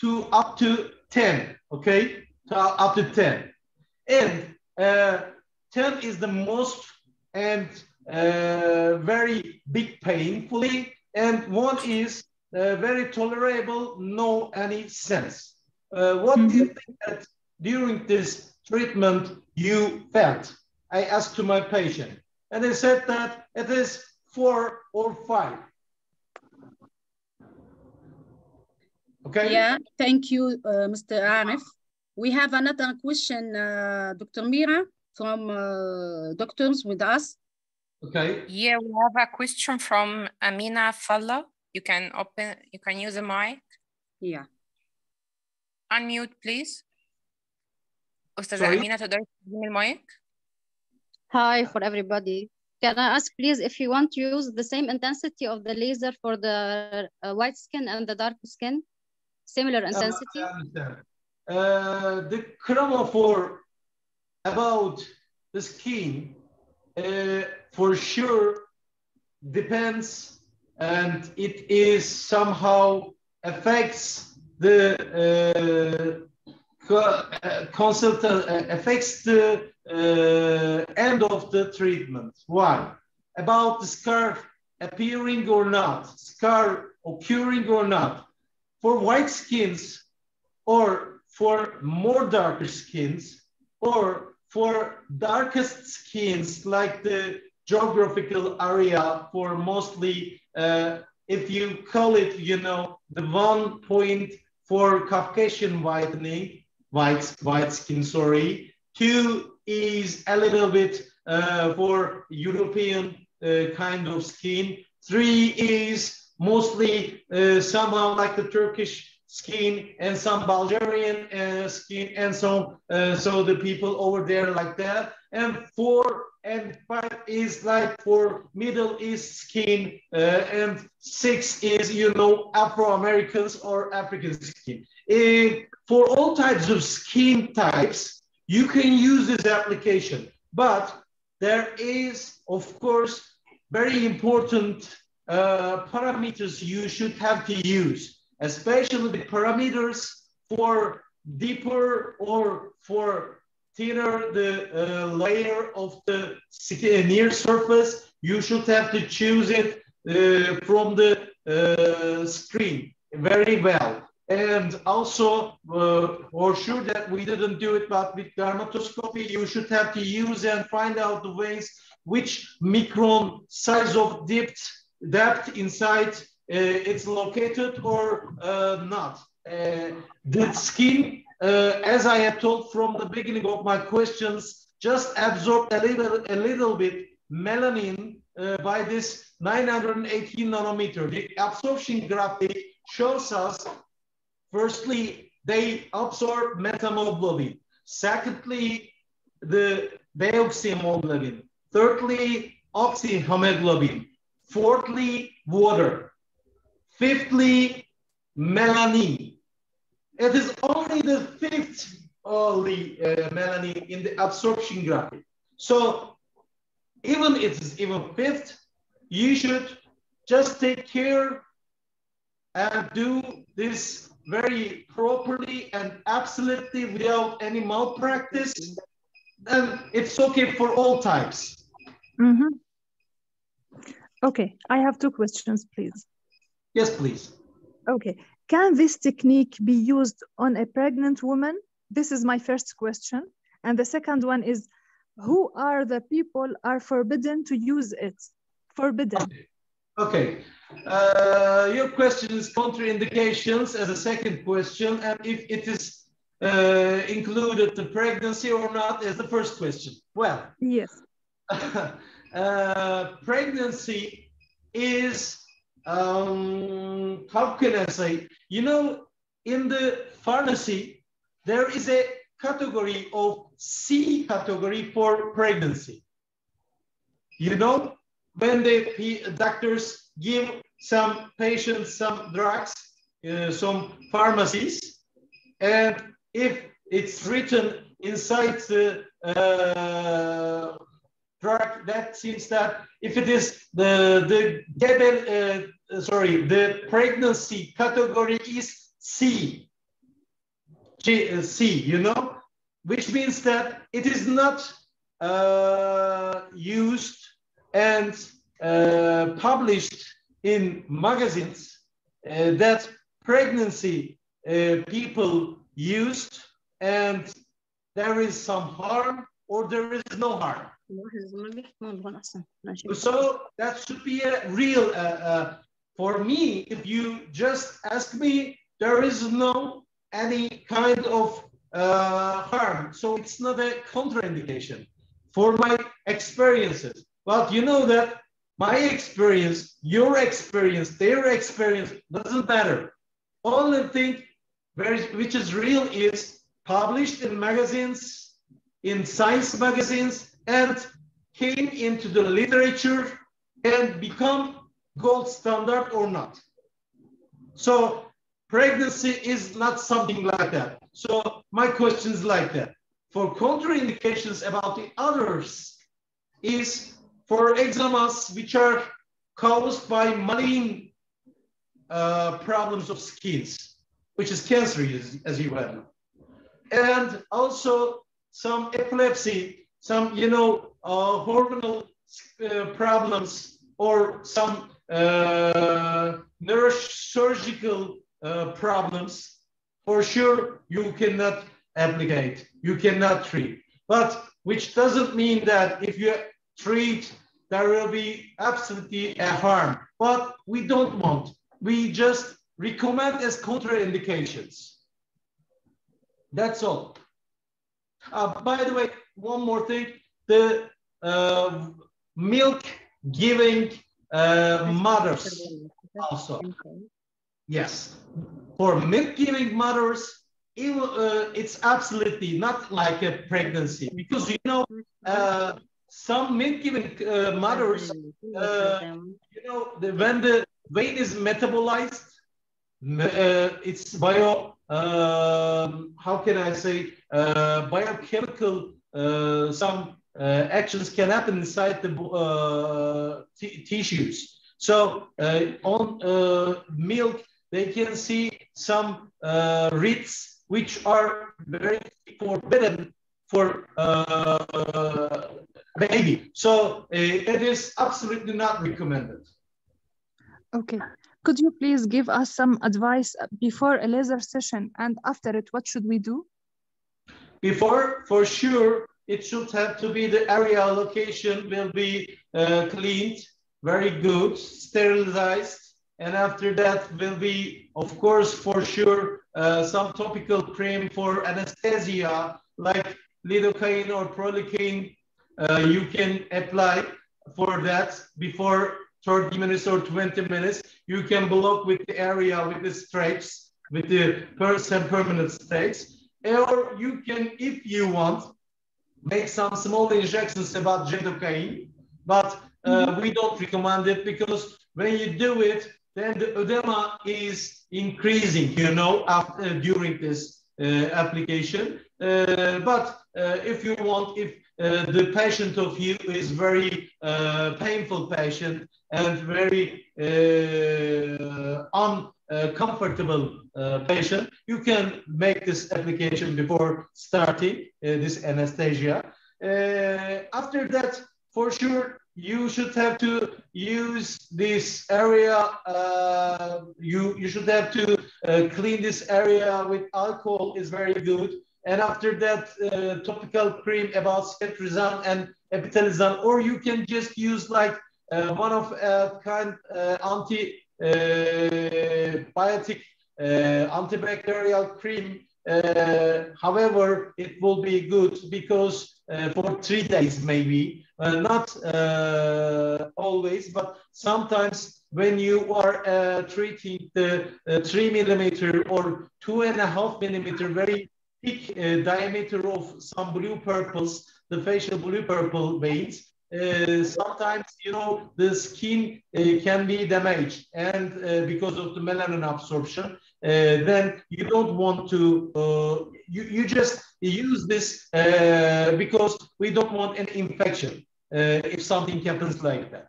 to up to 10, okay? To up to 10. And uh, 10 is the most and uh, very big painfully, and one is uh, very tolerable, no any sense. Uh, what do you think that during this treatment you felt? I asked to my patient, and they said that it is four or five. Okay? Yeah, thank you, uh, Mr. Arif. We have another question, uh, Dr. Mira, from uh, doctors with us. Okay. Yeah, we have a question from Amina Falla. You can open, you can use a mic. Yeah. Unmute, please. أستاذة Sorry? أمينة تقدري تستخدمي المايك؟ Hi for everybody. Can I ask please if you want to use the same intensity of the laser for the uh, white skin and the dark skin? Similar intensity? Uh, the chromophore about the skin uh, for sure depends and it is somehow affects the uh, co- uh, consultant uh, affects the uh, end of the treatment. Why? About the scar appearing or not, scar occurring or not. For white skins or for more darker skins or for darkest skins like the geographical area for mostly uh, if you call it you know the one point for caucasian whitening white white skin sorry two is a little bit uh, for european uh, kind of skin. Three is mostly uh, somehow like the Turkish skin and some Bulgarian uh, skin and so uh, so the people over there like that. And four and five is like for Middle East skin, uh, and six is you know Afro Americans or African skin. Uh, for all types of skin types, you can use this application, but there is of course very important uh, parameters you should have to use, especially the parameters for deeper or for thinner the uh, layer of the near surface, you should have to choose it uh, from the uh, screen very well. And also, uh, for sure that we didn't do it, but with dermatoscopy, you should have to use and find out the ways which micron size of depth, depth inside uh, it's located or uh, not. the skin uh, as I have told from the beginning of my questions, just absorb a little, a little bit melanin uh, by this 918 nanometer. The absorption graphic shows us, firstly, they absorb metahemoglobin. Secondly, the deoxyhemoglobin. Thirdly, oxyhemoglobin. Fourthly, water. Fifthly, melanin. It is only the fifth only uh, melanin in the absorption graphic. So even if it is even fifth, you should just take care and do this very properly and absolutely without any malpractice. And it's okay for all types. Mm -hmm. Okay, I have two questions, please. Yes, please. Okay, can this technique be used on a pregnant woman? This is my first question. And the second one is, who are the people are forbidden to use it? Forbidden. Okay. okay. Uh, your question is contraindications as a second question, and if it is uh, included the pregnancy or not as the first question. Well, yes. <laughs> uh, pregnancy is um, how can I say? You know, in the pharmacy, there is a category of C category for pregnancy. You know, when the doctors give some patients some drugs, uh, some pharmacies, and if it's written inside the uh, drug, that seems that if it is the the uh, sorry, the pregnancy category is C. G, uh, C, you know, which means that it is not uh, used and uh, published in magazines uh, that pregnancy uh, people used and there is some harm or there is no harm. So that should be a real, uh, uh, for me, if you just ask me, there is no any kind of uh, harm. So it's not a contraindication for my experiences. But you know that my experience, your experience, their experience doesn't matter. Only thing which is real is published in magazines, in science magazines, and came into the literature and become gold standard or not. So pregnancy is not something like that. So my question is like that. For contraindications about the others is for eczemas which are caused by malign uh, problems of skins, which is cancer, as you well know. And also some epilepsy some, you know, uh, hormonal uh, problems or some uh, neurosurgical uh, problems, for sure you cannot applicate, you cannot treat. But which doesn't mean that if you treat, there will be absolutely a harm. But we don't want. We just recommend as contraindications. That's all. Uh, by the way, one more thing. The uh, milk giving uh, mothers also. Yes, for milk-giving mothers, it, uh, it's absolutely not like a pregnancy because you know uh, some milk-giving uh, mothers, you know, the, when the weight is metabolized, it's bio, um, how can I say, uh, biochemical, uh, some uh, actions can happen inside the uh, tissues. So uh, on uh, milk, they can see some uh, reeds which are very forbidden for baby. So it is absolutely not recommended. Okay. Could you please give us some advice before a laser session and after it, what should we do? Before, for sure, it should have to be the area location will be uh, cleaned, very good, sterilized, and after that will be, of course, for sure, uh, some topical cream for anesthesia, like lidocaine or prilocaine. Uh, you can apply for that before 30 minutes or 20 minutes. You can block with the area with the stripes, with the percent permanent stakes, or you can, if you want, make some small injections about lidocaine, but uh, we don't recommend it because when you do it, then the edema is increasing, you know, after, during this uh, application. Uh, but uh, if you want, if uh, the patient of you is very uh, painful patient and very uncomfortable patient, you can make this application before starting this anesthesia. after that, for sure, you should have to use this area. Uh, you you should have to uh, clean this area with alcohol is very good. And after that, uh, topical cream about cetrizine and epitalizine, or you can just use like uh, one of uh, kind uh, anti biotic antibacterial cream. however, it will be good because for three days maybe uh, not uh, always, but sometimes when you are uh, treating the three millimeter or two and a half millimeter very thick uh, diameter of some blue purples, the facial blue purple veins, uh, sometimes you know the skin uh, can be damaged and uh, because of the melanin absorption uh, then you don't want to uh, you, you just use this because we don't want an infection if something happens like that.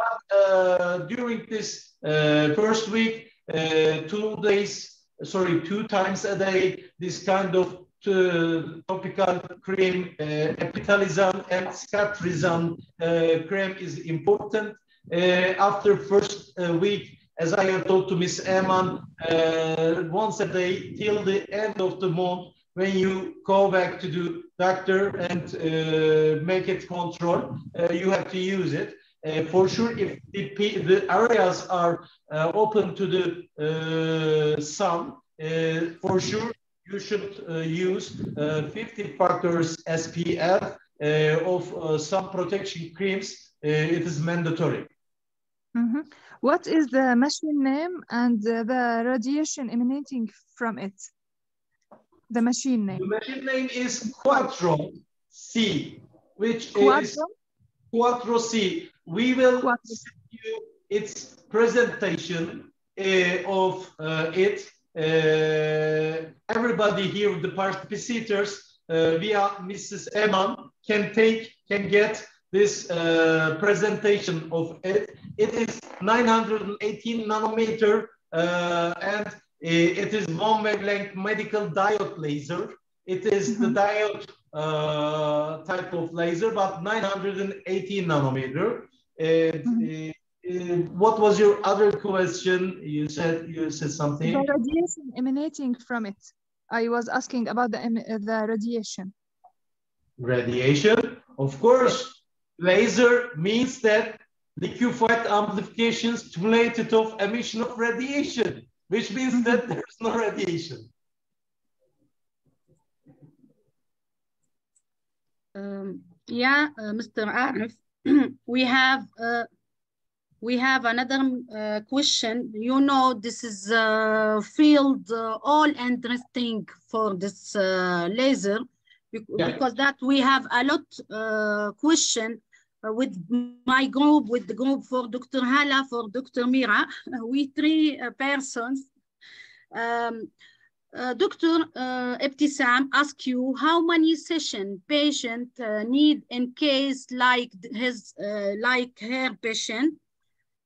But during this first week two days sorry two times a day this kind of to topical cream, uh, epitalizan and cetrizine uh, cream is important. Uh, after first uh, week, as I have told to Miss Eman, uh, once a day till the end of the month, when you go back to the doctor and uh, make it control, you have to use it. For sure, if the, the areas are open to the sun, for sure you should uh, use uh, 50 factors SPF uh, of sun protection creams. it is mandatory. Mm -hmm. What is the machine name and the radiation emanating from it? The machine name. The machine name is Quadro C, which Quadro? is Quadro C. We will Quadro. send you its presentation uh, of uh, it uh, everybody here, the participants uh, via Mrs. Eman can take, can get this uh, presentation of it. It is 918 nanometer and it is one wavelength medical diode laser. It is mm -hmm. the diode uh, type of laser, but 918 nanometer. And. Uh, what was your other question? You said you said something. The radiation emanating from it. I was asking about the the radiation. Radiation, of course. Laser means that liquefied amplification stimulated of emission of radiation, which means that there's no radiation. Um, yeah, uh, Mr. Arif, <clears throat> we have uh, we have another uh, question. You know, this is a field uh, all interesting for this uh, laser bec- Yeah. because that we have a lot uh, question uh, with my group, with the group for Dr. Hala, for Dr. Mira. <laughs> We three uh, persons. Um, uh, Dr. Uh, Ibtisam ask you how many session patient uh, need in case like his uh, like her patient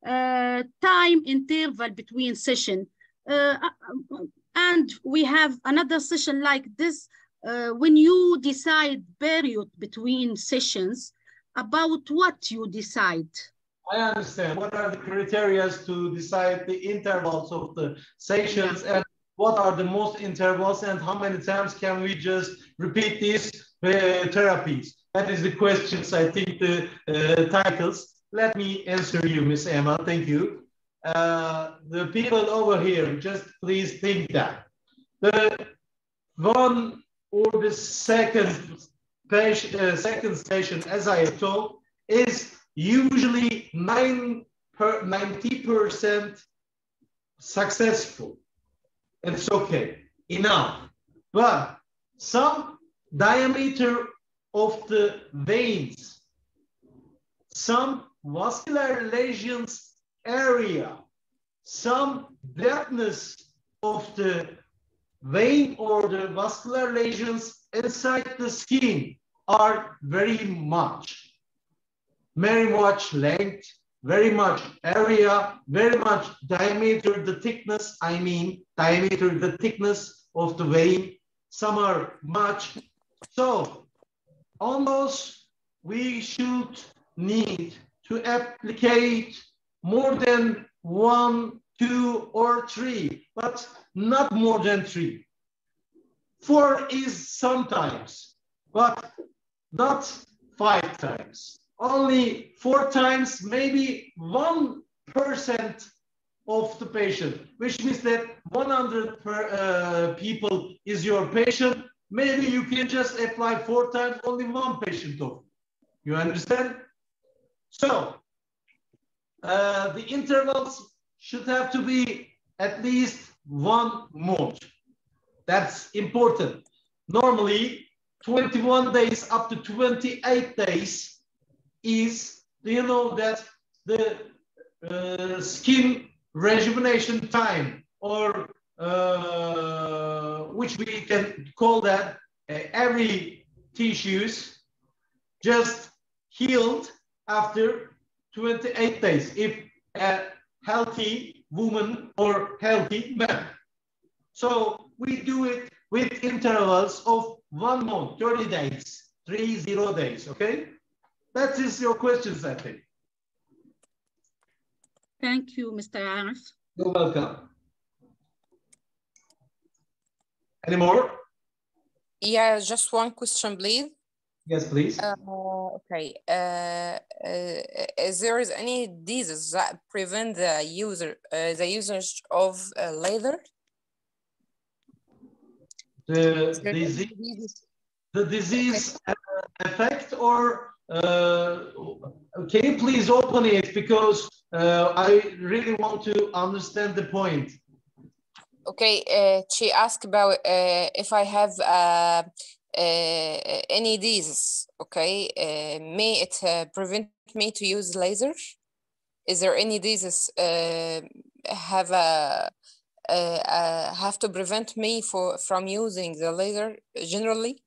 uh, time interval between session uh, uh, and we have another session like this uh, when you decide period between sessions about what you decide I understand. What are the criteria to decide the intervals of the sessions and what are the most intervals and how many times can we just repeat these uh, therapies? That is the questions, I think, the uh, titles. Let me answer you, Miss Emma. Thank you. Uh, the people over here, just please think that. The one or the second, patient, uh, second station, as I have told, is usually nine per 90% successful. It's okay, enough. But some diameter of the veins, some vascular lesions area, some depthness of the vein or the vascular lesions inside the skin are very much very much length, very much area, very much diameter, the thickness, I mean, diameter, the thickness of the vein. Some are much. So almost we should need to applicate more than one, two, or three, but not more than three. Four is sometimes, but not five times only four times, maybe 1% of the patient, which means that 100 per, uh, people is your patient. Maybe you can just apply four times, only one patient of. You understand? So uh, the intervals should have to be at least one month. That's important. Normally, 21 days up to 28 days is, do you know that the uh, skin rejuvenation time or uh, which we can call that uh, every tissues just healed after 28 days if a healthy woman or healthy man. So we do it with intervals of one month, 30 days, three zero days, okay? That is your questions, I think. Thank you, Mr. Arif. You're welcome. Any more? Yeah, just one question, please. Yes, please. Uh, okay. Uh, uh, is there is any disease that prevent the user uh, the usage of uh, laser? The Is there any disease, disease? the disease uh, effect or can you please open it because uh, I really want to understand the point. Okay. Uh, she asked about uh, if I have uh, uh, any disease. Okay. Uh, may it uh, prevent me to use laser? Is there any disease uh, have a uh, uh, have to prevent me for from using the laser generally?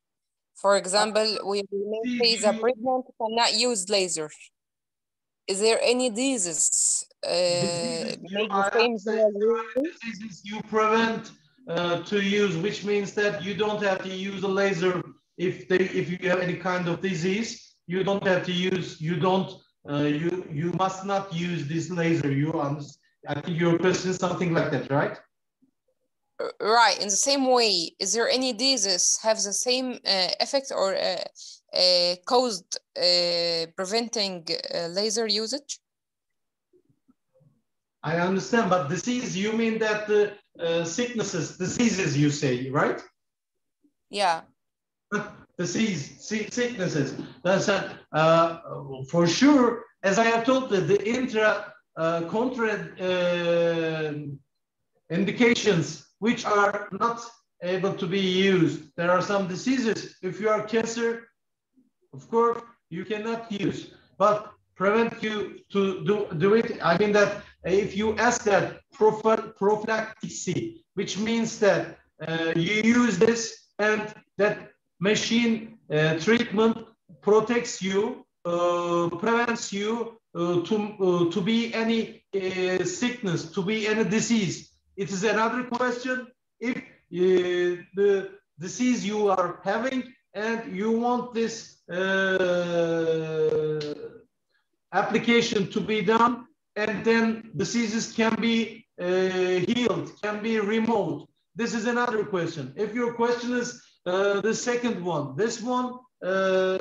For example, we may say the pregnant cannot use laser. Is there any diseases uh, Diseases you make the same diseases you prevent uh, to use, which means that you don't have to use a laser if they if you have any kind of disease. You don't have to use. You don't. Uh, you you must not use this laser. You understand? I think your question is something like that, right? Right. In the same way, is there any disease have the same uh, effect or uh, uh, caused uh, preventing uh, laser usage? I understand, but disease, you mean that the uh, sicknesses, diseases, you say, right? Yeah. disease, si- sicknesses. That's uh, for sure, as I have told you, the intra uh, contra uh, indications which are not able to be used. There are some diseases. If you are cancer, of course, you cannot use, but prevent you to do, do it. I mean that if you ask that prophy- prophylaxis, which means that uh, you use this and that machine uh, treatment protects you, uh, prevents you uh, to, uh, to be any uh, sickness, to be any disease. It is another question if uh, the disease you are having and you want this uh, application to be done and then diseases can be uh, healed, can be removed. This is another question. If your question is uh, the second one, this one uh,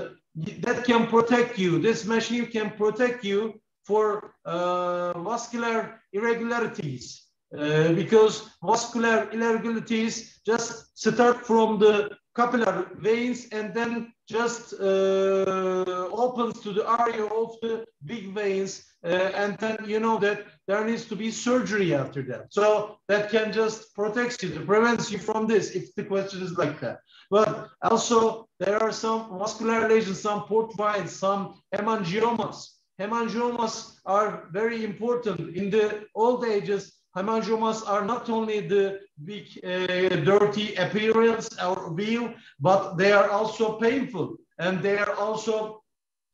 that can protect you, this machine can protect you for uh, vascular irregularities. Uh, because vascular irregularities just start from the capillary veins and then just uh, opens to the area of the big veins uh, and then you know that there needs to be surgery after that. So that can just protect you prevents you from this if the question is like that. But also there are some vascular lesions some port veins some hemangiomas. Hemangiomas are very important in the old ages hemangiomas are not only the big uh, dirty appearance or view, but they are also painful and they are also,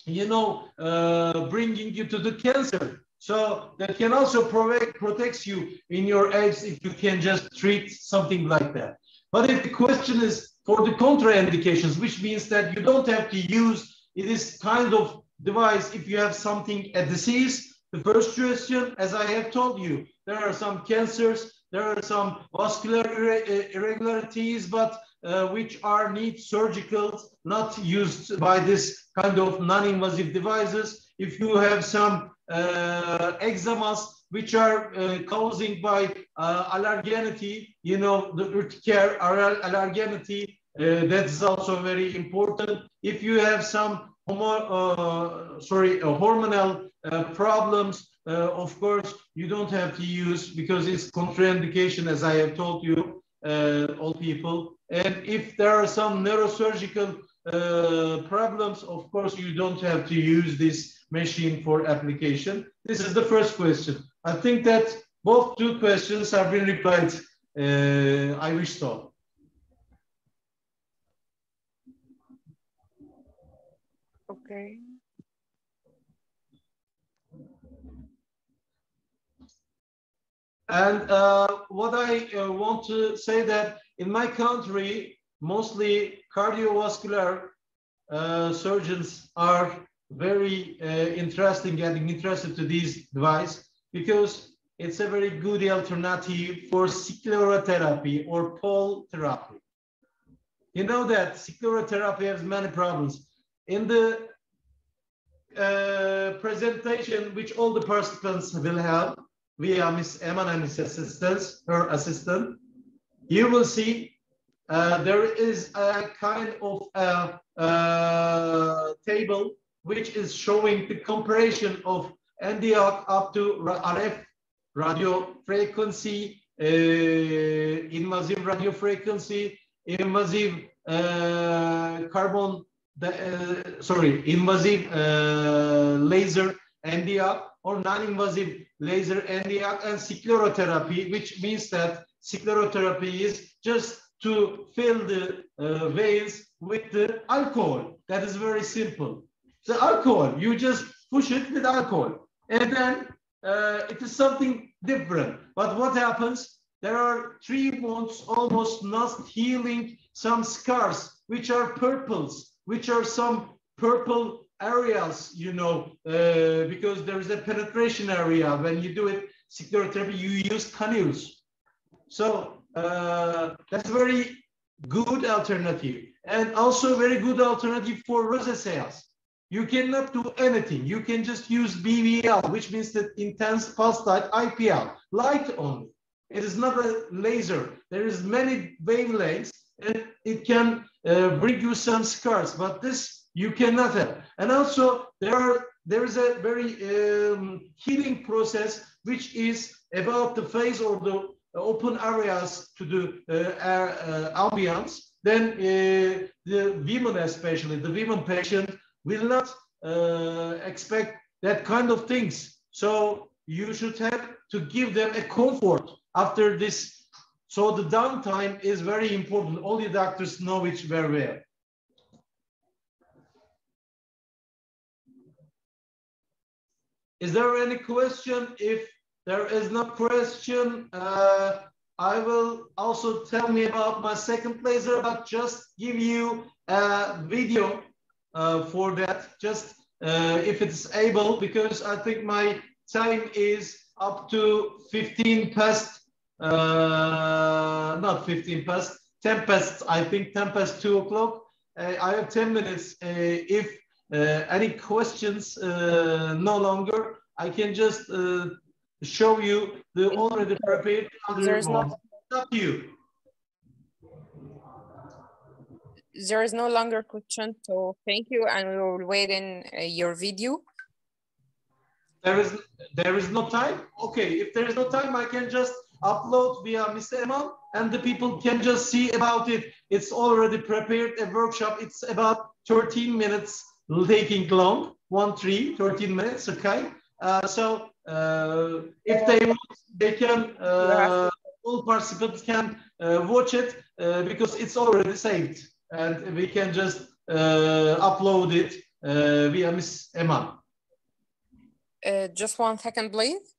you know, uh, bringing you to the cancer. So that can also provide, protects you in your age if you can just treat something like that. But if the question is for the contraindications, which means that you don't have to use this kind of device if you have something, a disease, the first question, as I have told you, there are some cancers, there are some vascular irregularities, but uh, which are need surgical, not used by this kind of non-invasive devices. If you have some uh, eczemas, which are uh, causing by uh, allergenity, you know, the urticaire allergenity, uh, that's also very important. If you have some homo, uh, sorry, hormonal problems, uh, of course, you don't have to use because it's contraindication, as I have told you, uh, all people. And if there are some neurosurgical uh, problems, of course, you don't have to use this machine for application. This is the first question. I think that both two questions have been replied. I wish so. Okay. And uh, what I uh, want to say that in my country, mostly cardiovascular uh, surgeons are very interesting, getting interested to this device because it's a very good alternative for sclerotherapy or pole therapy. You know that sclerotherapy has many problems. In the uh, presentation, which all the participants will have, via Miss Eman and his assistants, her assistant, you will see uh, there is a kind of a, uh, table which is showing the comparison of NDOC up to RF radio frequency, uh, invasive radio frequency, invasive uh, carbon, uh, sorry, invasive laser NDOC or non-invasive laser NDR and sclerotherapy, which means that sclerotherapy is just to fill the uh, veins with the alcohol. That is very simple. The alcohol, you just push it with alcohol. And then uh, it is something different. But what happens? There are three months almost not healing some scars, which are purples, which are some purple areas, you know, uh, because there is a penetration area. When you do it, sclerotherapy, you use cannules. So uh, that's a very good alternative. And also a very good alternative for rosaceas. You cannot do anything. You can just use BBL, which means that intense pulse type IPL, light only. It is not a laser. There is many wavelengths and it can uh, bring you some scars, but this you cannot have. And also there are there is a very um, healing process which is about the face or the open areas to the uh, uh, ambience. Then uh, the women, especially the women patient, will not uh, expect that kind of things. So you should have to give them a comfort after this. So the downtime is very important. All the doctors know it very well. Is there any question? If there is no question, uh, I will also tell me about my second laser, but just give you a video uh, for that, just uh, if it's able, because I think my time is up to 15 past, uh, not 15 past, 10 past, I think 10 past 2 o'clock. Uh, I have 10 minutes. Uh, if any questions uh, no longer, I can just uh, show you the already prepared There's no- ones. To you. There is no longer question, so thank you, and we will wait in uh, your video. There is there is no time. Okay, if there is no time, I can just upload via Mr. Eman, and the people can just see about it. It's already prepared a workshop. It's about 13 minutes taking long. One three, 13 minutes. Okay. Uh, so uh, if they want, they can. Uh, all participants can uh, watch it uh, because it's already saved, and we can just uh, upload it uh, via Miss Eman. Uh, just one second please.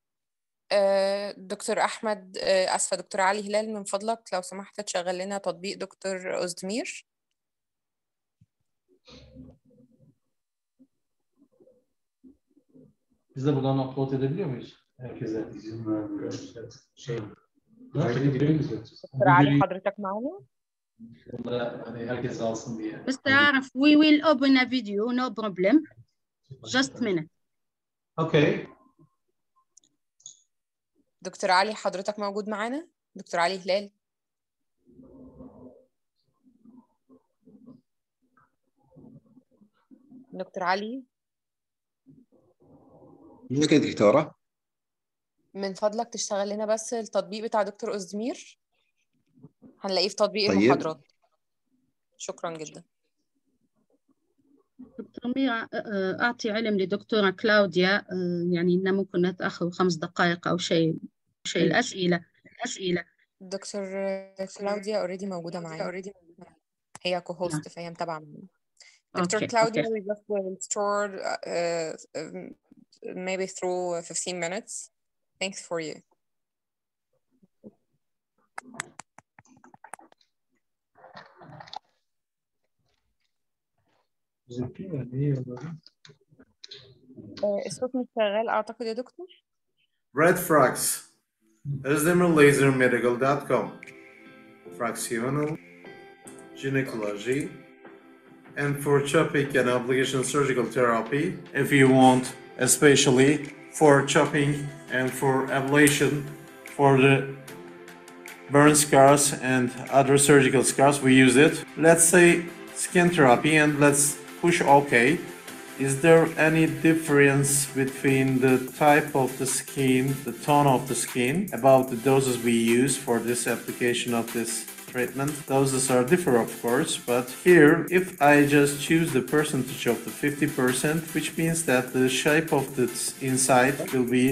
Uh, دكتور أحمد uh, آسفة دكتور علي هلال من فضلك لو سمحت تشغل لنا تطبيق دكتور أوزدمير Biz de buradan upload edebiliyor muyuz? Herkese. İzin vermiyor. Şey, takip? دكتور علي حضرتك معانا؟ Onlara hani herkes alsın diye. Mr. Arif, we will open a video, no problem. Just a minute. Okay. دكتور علي حضرتك موجود معانا؟ دكتور علي هلال دكتور علي منك يا دكتورة؟ من فضلك تشتغل لنا بس التطبيق بتاع دكتور أوزدمير هنلاقيه في تطبيق طيب. المحاضرات. شكرا جدا. دكتور ميرا آه، أعطي علم لدكتورة كلاوديا يعني إنها ممكن نتأخر خمس دقائق أو شيء شيء الأسئلة. الأسئلة. دكتور كلاوديا اوريدي موجودة معانا هي كوهوست فهي متابعة معانا دكتور كلاوديا we just store uh, um, maybe through 15 minutes thanks for you آه، الصوت مش شغال اعتقد يا دكتور Red Frax, özdemirlasermedical.com, fractional gynecology, and for chopping and ablation surgical therapy, if you want, especially for chopping and for ablation for the burn scars and other surgical scars, we use it. Let's say skin therapy and let's push OK. Is there any difference between the type of the skin, the tone of the skin, about the doses we use for this application of this treatment? Doses are different, of course, but here, if I just choose the percentage of the 50%, which means that the shape of the inside will be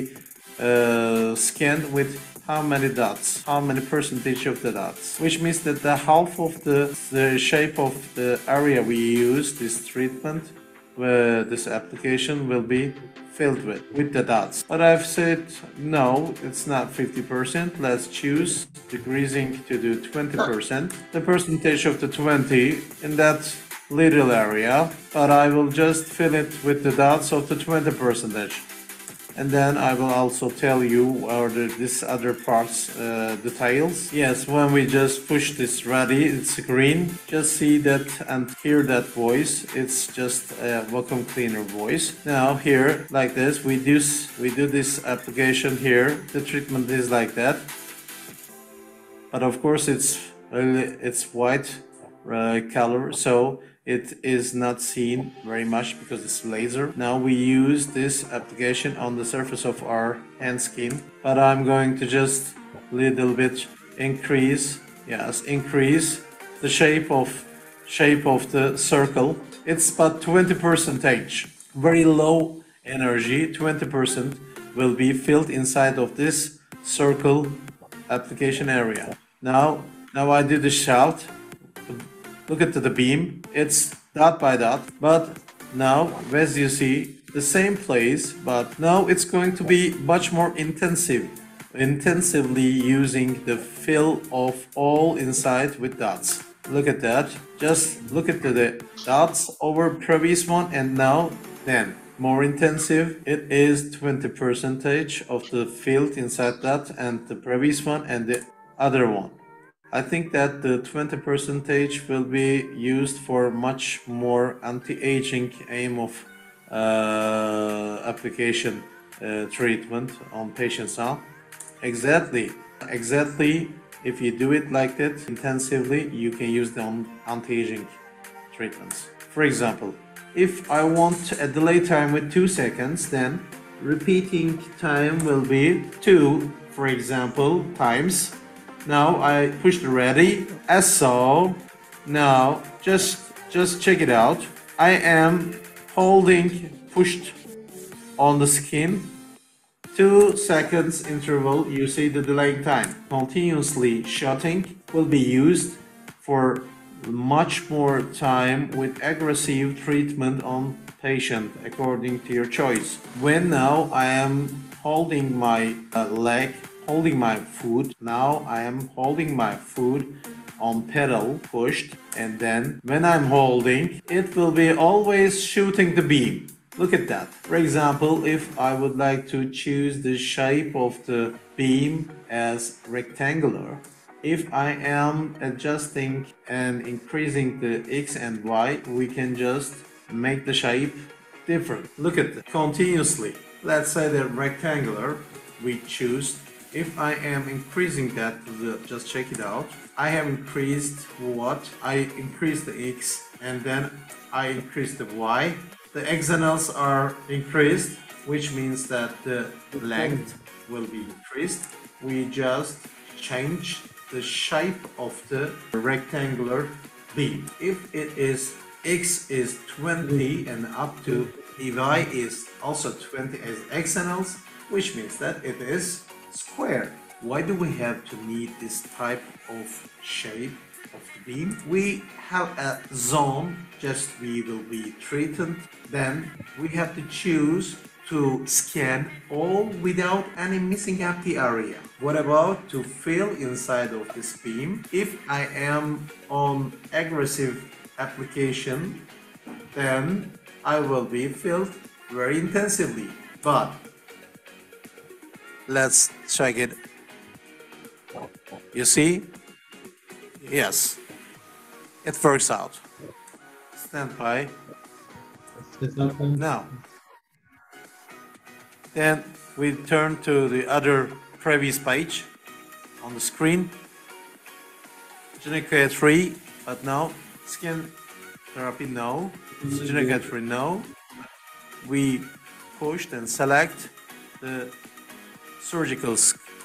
uh, scanned with how many dots, how many percentage of the dots, which means that the half of the, the shape of the area we use this treatment where this application will be filled with with the dots. But i've said no it's not 50% let's choose decreasing to do 20% the percentage of the 20 in that little area but i will just fill it with the dots of the 20 percentage and then I will also tell you or the, this other parts uh, details. Yes, when we just push this ready, it's green. Just see that and hear that voice. It's just a vacuum cleaner voice. Now here, like this, we do we do this application here. The treatment is like that. but of course it's it's white uh, color, so it is not seen very much because it's laser. Now we use this application on the surface of our hand skin, but I'm going to just little bit increase, yes, increase the shape of shape of the circle. It's but 20 percentage, very low energy, 20% will be filled inside of this circle application area. Now, now I do the shaft look at the beam it's dot by dot but now as you see the same place but now it's going to be much more intensive intensively using the fill of all inside with dots. Look at that. Just look at the, dots over previous one and now then more intensive. It is 20 percentage of the field inside that and the previous one and the other one I think that the 20 percentage will be used for much more anti-aging aim of uh, application uh, treatment on patients now. Exactly, exactly. If you do it like that intensively, you can use the anti-aging treatments. For example, if I want a delay time with two seconds, then repeating time will be two, for example, times now I push the ready as so. Now just just check it out. I am holding pushed on the skin. Two seconds interval, you see the delaying time. Continuously shutting will be used for much more time with aggressive treatment on patient according to your choice. When now I am holding my uh, leg holding my foot. Now I am holding my foot on pedal pushed and then when I'm holding it will be always shooting the beam. Look at that. For example, if I would like to choose the shape of the beam as rectangular, if I am adjusting and increasing the X and Y, we can just make the shape different. Look at that. Continuously. Let's say the rectangular, we choose if I am increasing that, the, just check it out. I have increased what? I increased the X and then I increased the Y. The exonals are increased, which means that the length will be increased. We just change the shape of the rectangular beam. If it is X is 20 and up to Y is also 20 as exonals, which means that it is square. Why do we have to need this type of shape of the beam? We have a zone, just we will be treated. Then we have to choose to scan all without any missing empty area. What about to fill inside of this beam? If I am on aggressive application, then I will be filled very intensively. But let's check it. You see? Yes. It works out. Stand by. Now. Then we turn to the other previous page on the screen. Genica 3 but now skin therapy no. Genica 3 no. We push and select the surgical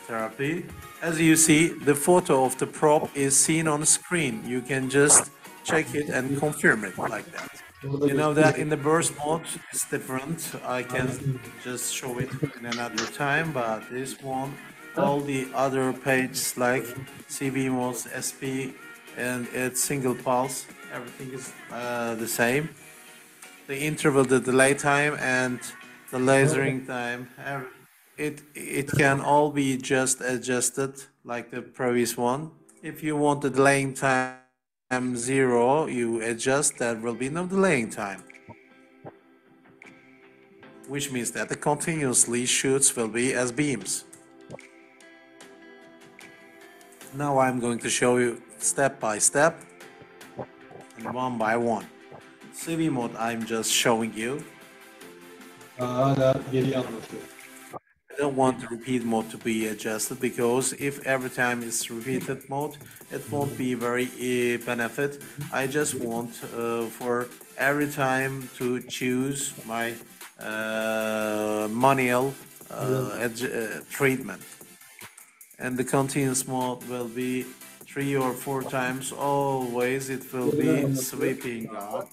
therapy. As you see, the photo of the probe is seen on the screen. You can just check it and confirm it like that. You know that in the burst mode it's different. I can just show it in another time, but this one, all the other pages like CV modes, SP, and it's single pulse, everything is uh, the same. The interval, the delay time, and the lasering time, everything it it can all be just adjusted like the previous one. If you want the delaying time zero, you adjust there will be no delaying time. Which means that the continuously shoots will be as beams. Now I'm going to show you step by step and one by one. CV mode I'm just showing you. Hala geri anlatıyor. Don't want the repeat mode to be adjusted because if every time it's repeated mode, it won't be very uh, benefit. I just want uh, for every time to choose my uh, manual uh, uh, treatment. And the continuous mode will be three or four times always it will be sweeping up.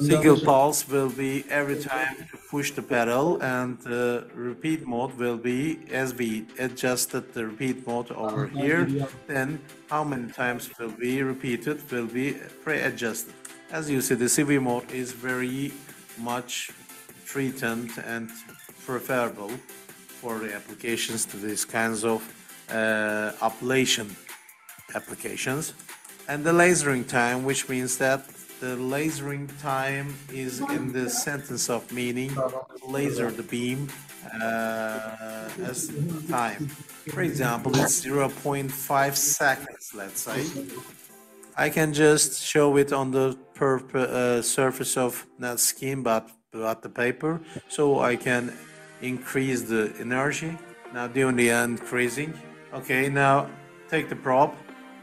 Single pulse will be every time to push the pedal and uh, repeat mode will be as we adjusted the repeat mode over here then how many times will be repeated will be pre-adjusted. As you see the CV mode is very much treated and preferable for the applications to these kinds of uh, ablation applications. And the lasering time which means that the lasering time is in the sentence of meaning laser the beam uh, as time. For example it's 0.5 seconds let's say. I can just show it on the uh, surface of not skin but but the paper so I can increase the energy. Now doing the increasing okay now take the probe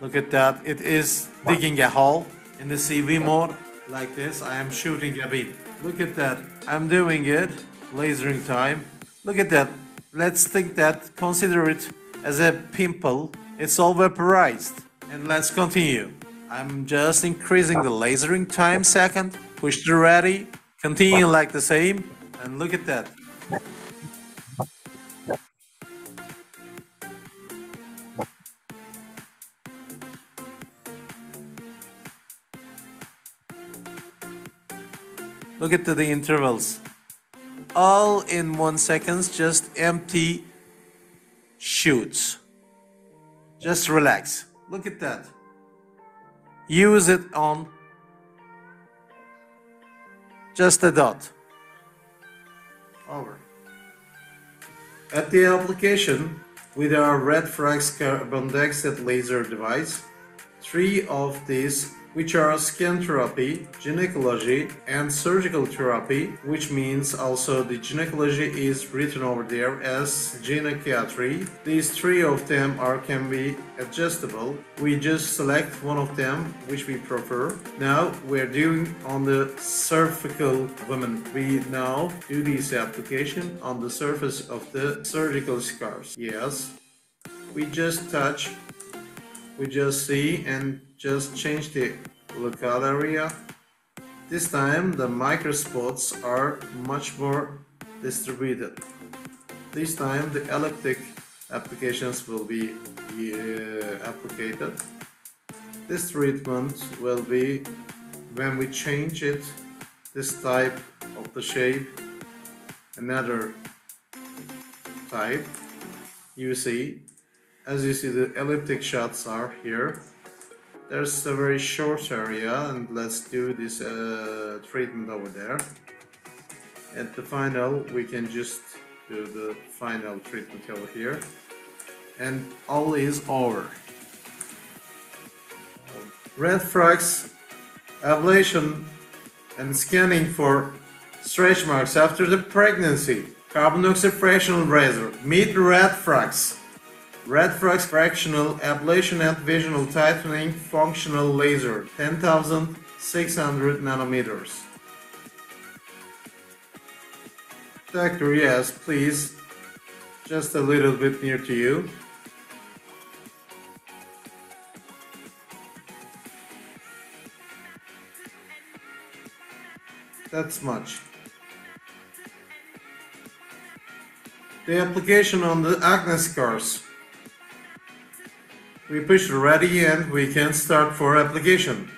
look at that. It is digging a hole in the CV mode like this I am shooting a beam look at that. I'm doing it lasering time. Look at that. Let's think that consider it as a pimple. It's all vaporized. And let's continue. I'm just increasing the lasering time second. Push the ready. Continue like the same. And look at that Look at the, intervals. All in one seconds, just empty shoots. Just relax. Look at that. Use it on just a dot. Over. At the application, with our red frax carbon dioxide laser device, three of these which are skin therapy, gynecology, and surgical therapy, which means also the gynecology is written over there as gynecology. These three of them are can be adjustable. We just select one of them which we prefer. Now we're doing on the cervical women. We now do this application on the surface of the surgical scars. Yes, we just touch we just see and just change the lookout area. This time the microspots are much more distributed. This time the elliptic applications will be uh, applied. This treatment will be when we change it, this type of the shape, another type, you see as you see the elliptic shots are here there's a very short area and let's do this uh, treatment over there. At the final we can just do the final treatment over here. And all is over. Red frax ablation and scanning for stretch marks after the pregnancy. Carbon dioxide fractional razor. Meet red frax Red Frax Fractional Ablation and Visual Tightening Functional Laser 10,600 nanometers. Doctor, yes, please. Just a little bit near to you. That's much. The application on the acne scars. We push ready and we can start for application.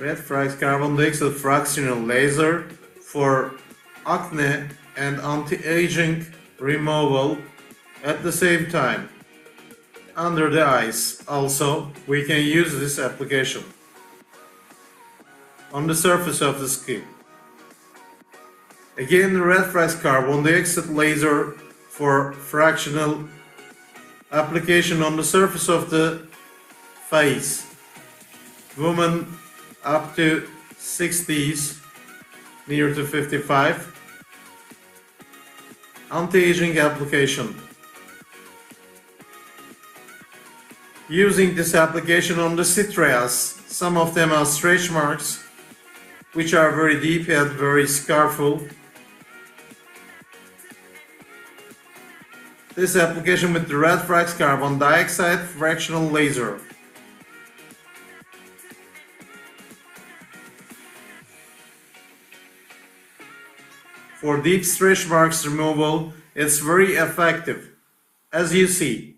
Red Frax carbon dioxide fractional laser for acne and anti-aging removal at the same time. Under the eyes also we can use this application on the surface of the skin. Again, red frax carbon dioxide laser for fractional application on the surface of the face. Woman up to 60s, near to 55. anti-aging application. Using this application on the citrus, some of them are stretch marks, which are very deep and very scarful. This application with the red frax carbon dioxide fractional laser. For deep stretch marks removal, it's very effective. As you see,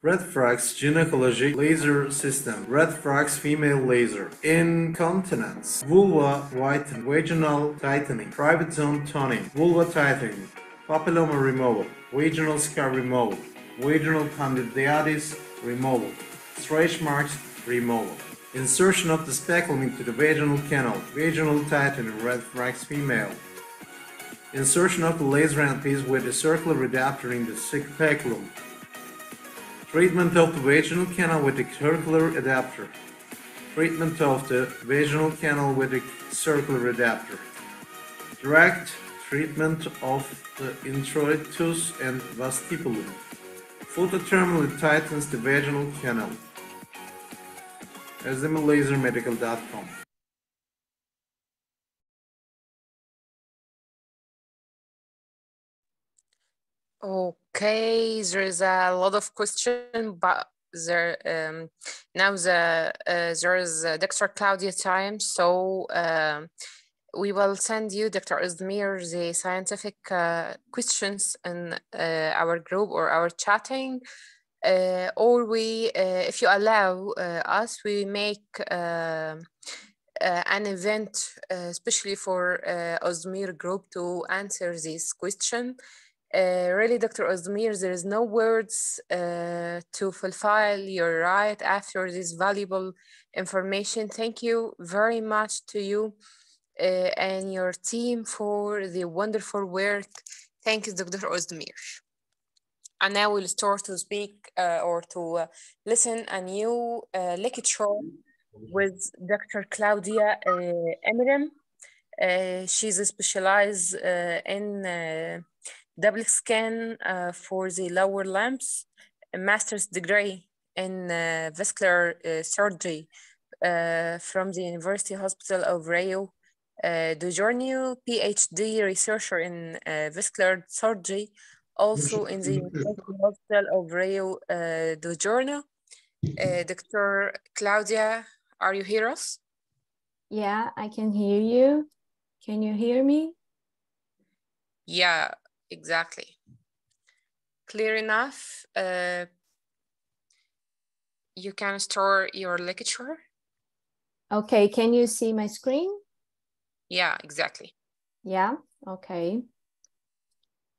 Red Frax Gynecology Laser System Red Frax Female Laser Incontinence Vulva Whitening Vaginal Tightening Private Zone Toning Vulva Tightening Papilloma Removal Vaginal Scar Removal Vaginal Candidiasis Removal Stretch Marks Removal Insertion of the speculum into the vaginal canal Vaginal Tightening Red Frax Female Insertion of the laser handpiece with a circular adapter in the speculum Treatment of the vaginal canal with a circular adapter. Treatment of the vaginal canal with a circular adapter. Direct treatment of the introitus and vestibulum. Photothermally tightens the vaginal canal. SMLaserMedical.com Okay, there is a lot of question, but there um, now the uh, there is uh, Dr. Claudia time, so um, we will send you, Dr. Ozdemir, the scientific uh, questions in uh, our group or our chatting. Uh, or we, uh, if you allow us, we make um, an event, especially for uh, Ozdemir group to answer this question. Uh, really, Dr. Ozdemir, there is no words uh, to fulfill your right after this valuable information. Thank you very much to you uh, and your team for the wonderful work. Thank you, Dr. Ozdemir. And now we'll start to speak uh, or to uh, listen a new uh, lecture with Dr. Claudia Amorim. she's specialized in duplex scan uh, for the lower limbs, a master's degree in uh, vascular uh, surgery uh, from the University Hospital of Rio uh, de Janeiro, PhD researcher in uh, vascular surgery, also in the University Hospital of Rio de Janeiro. Dr. Claudia, are you hear us? Yeah, I can hear you. Can you hear me? Yeah, exactly. Clear enough? Uh, you can store your lecture. Okay, can you see my screen? Yeah, exactly. Yeah, okay.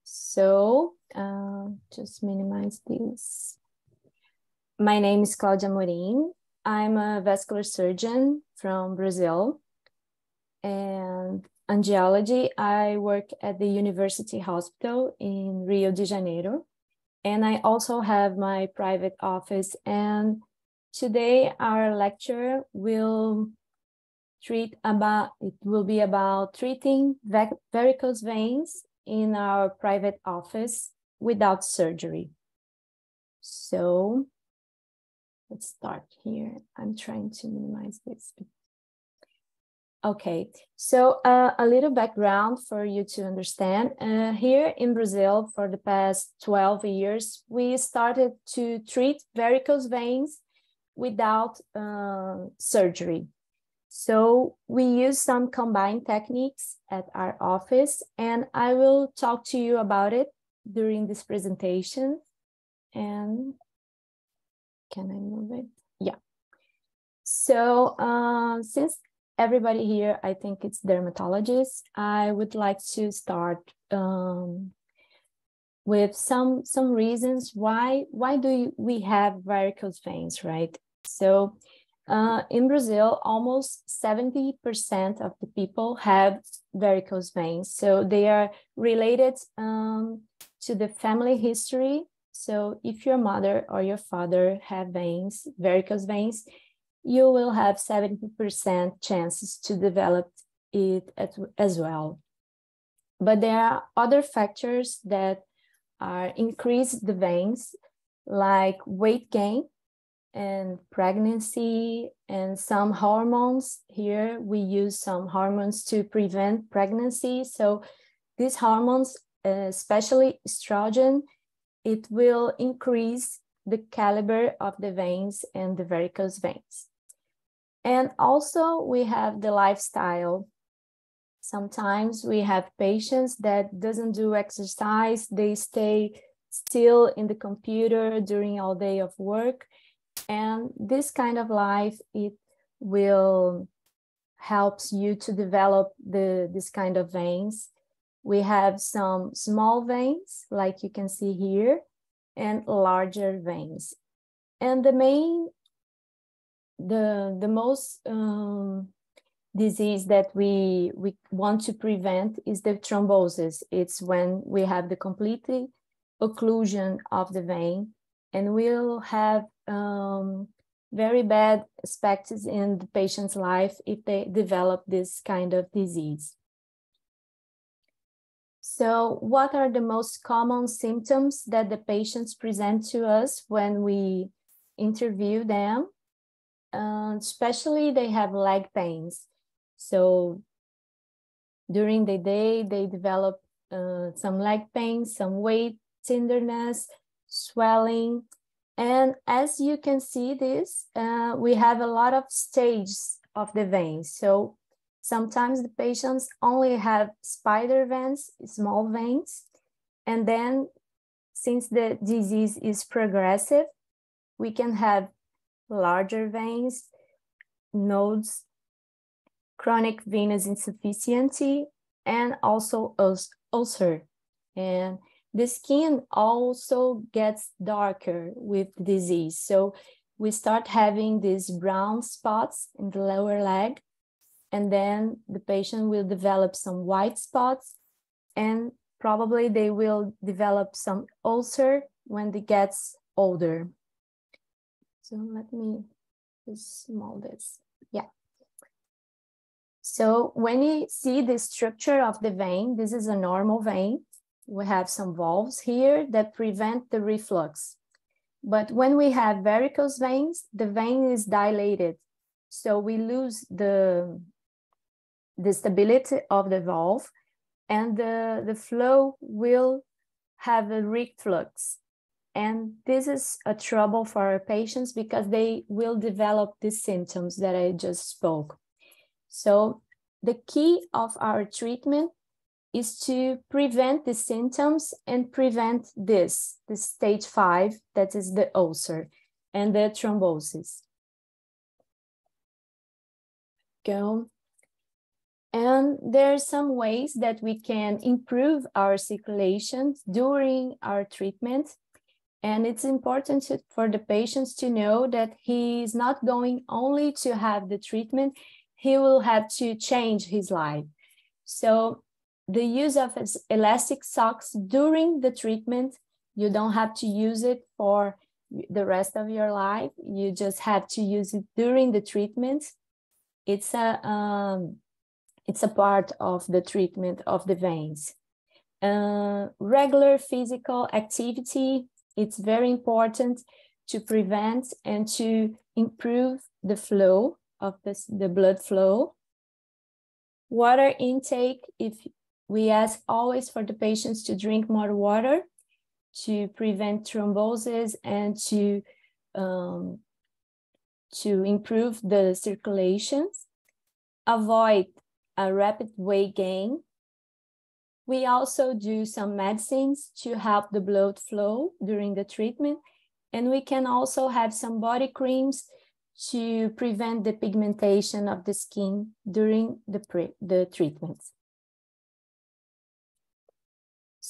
So uh, just minimize this. My name is Claudia Amorim. I'm a vascular surgeon from Brazil. And angiology, I work at the University Hospital in Rio de Janeiro. And I also have my private office. And today our lecture will treat about, it will be about treating varicose veins in our private office without surgery. So let's start here. I'm trying to minimize this Okay, so uh, a little background for you to understand. Uh, here in Brazil, for the past 12 years, we started to treat varicose veins without uh, surgery. So we use some combined techniques at our office, and I will talk to you about it during this presentation. And can I move it? Yeah. So uh, since everybody here, I think it's dermatologists. I would like to start um, with some some reasons why why do we have varicose veins, right? So uh, in Brazil, almost 70% of the people have varicose veins. So they are related um, to the family history. So if your mother or your father have veins, varicose veins, you will have 70% chances to develop it as well. But there are other factors that are increase the veins, like weight gain and pregnancy and some hormones. Here we use some hormones to prevent pregnancy. So these hormones, especially estrogen, it will increase the caliber of the veins and the varicose veins. And also we have the lifestyle. Sometimes we have patients that doesn't do exercise, they stay still in the computer during all day of work. And this kind of life, it will helps you to develop the this kind of veins. We have some small veins, like you can see here, and larger veins. And the main, the, the most um, disease that we, we want to prevent is the thrombosis. It's when we have the completely occlusion of the vein and we'll have um, very bad aspects in the patient's life if they develop this kind of disease. So what are the most common symptoms that the patients present to us when we interview them? Uh, especially they have leg pains. So during the day, they develop uh, some leg pain, some weight tenderness, swelling. And as you can see this, uh, we have a lot of stages of the veins. So Sometimes the patients only have spider veins, small veins, and then since the disease is progressive, we can have larger veins, nodes, chronic venous insufficiency, and also ulcer. And the skin also gets darker with disease. So we start having these brown spots in the lower leg and then the patient will develop some white spots and probably they will develop some ulcer when they gets older. So let me just small this. Yeah. So when you see the structure of the vein, this is a normal vein. We have some valves here that prevent the reflux. But when we have varicose veins, the vein is dilated. So we lose the, the stability of the valve and the, the flow will have a reflux. And this is a trouble for our patients because they will develop these symptoms that I just spoke. So the key of our treatment is to prevent the symptoms and prevent this, the stage five, that is the ulcer and the thrombosis. Go. And there are some ways that we can improve our circulation during our treatment. And it's important to, for the patients to know that he is not going only to have the treatment, he will have to change his life. So the use of elastic socks during the treatment, you don't have to use it for the rest of your life. You just have to use it during the treatment. It's a um, it's a part of the treatment of the veins. Uh, regular physical activity, it's very important to prevent and to improve the flow of this, the blood flow. Water intake, if we ask always for the patients to drink more water to prevent thrombosis and to um, to improve the circulations. Avoid a rapid weight gain. We also do some medicines to help the blood flow during the treatment. And we can also have some body creams to prevent the pigmentation of the skin during the, the treatment.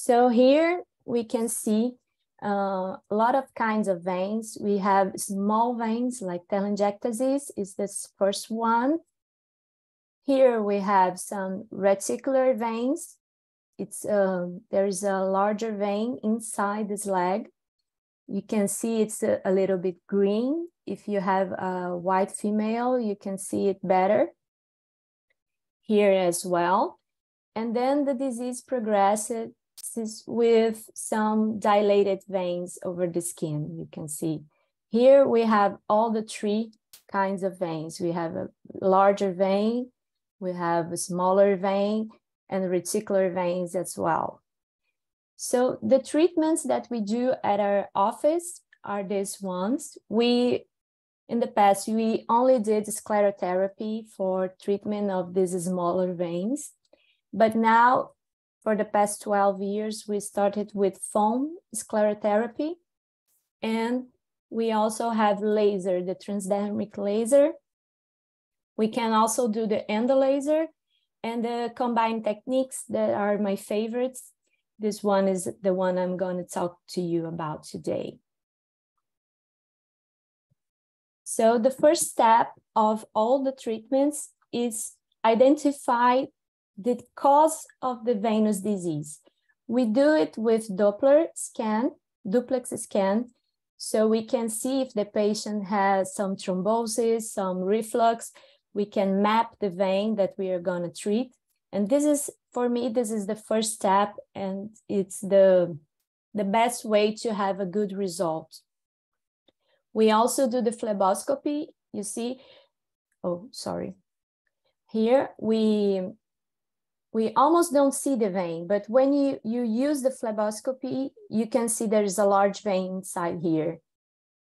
So here we can see uh, a lot of kinds of veins. We have small veins like telangiectasis is this first one. Here we have some reticular veins. It's um, there is a larger vein inside this leg. You can see it's a, a little bit green. If you have a white female, you can see it better. Here as well. and then the disease progresses with some dilated veins over the skin. You can see here we have all the three kinds of veins. We have a larger vein, we have a smaller vein, and reticular veins as well. So the treatments that we do at our office are these ones. We, in the past, we only did sclerotherapy for treatment of these smaller veins. But now, for the past 12 years, we started with foam sclerotherapy. And we also have laser, the transdermic laser. We can also do the endolaser and the combined techniques that are my favorites. This one is the one I'm going to talk to you about today. So the first step of all the treatments is identify the cause of the venous disease. We do it with Doppler scan, duplex scan, so we can see if the patient has some thrombosis, some reflux. We can map the vein that we are going to treat. And this is, for me, this is the first step, and it's the, the best way to have a good result. We also do the phleboscopy. You see, oh, sorry. Here we we almost don't see the vein, but when you, you use the phleboscopy, you can see there is a large vein inside here.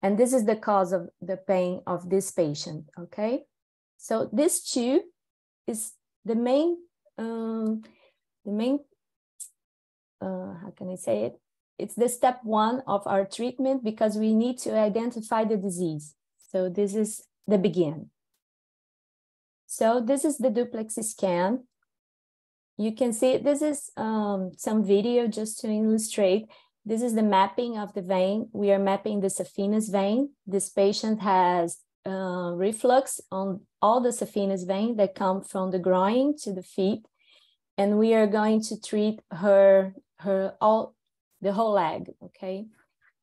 And this is the cause of the pain of this patient, okay? So this tube is the main, um, the main, uh, how can I say it? It's the step one of our treatment because we need to identify the disease. So this is the begin. So this is the duplex scan you can see this is um, some video just to illustrate. This is the mapping of the vein. We are mapping the saphenous vein. This patient has uh, reflux on all the saphenous vein that come from the groin to the feet. And we are going to treat her, her all, the whole leg, okay?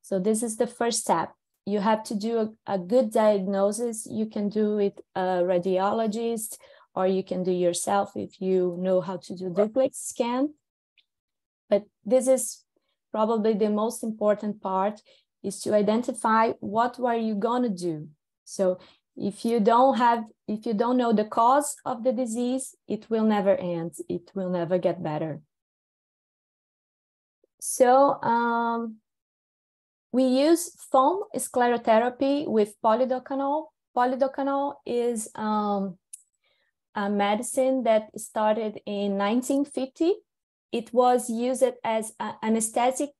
So this is the first step. You have to do a, a good diagnosis. You can do it a radiologist or you can do yourself if you know how to do duplex scan. But this is probably the most important part is to identify what were you to do. So if you don't have, if you don't know the cause of the disease, it will never end. It will never get better. So um, we use foam sclerotherapy with polidocanol. Polidocanol is um, a medicine that started in 1950. It was used as an anesthetic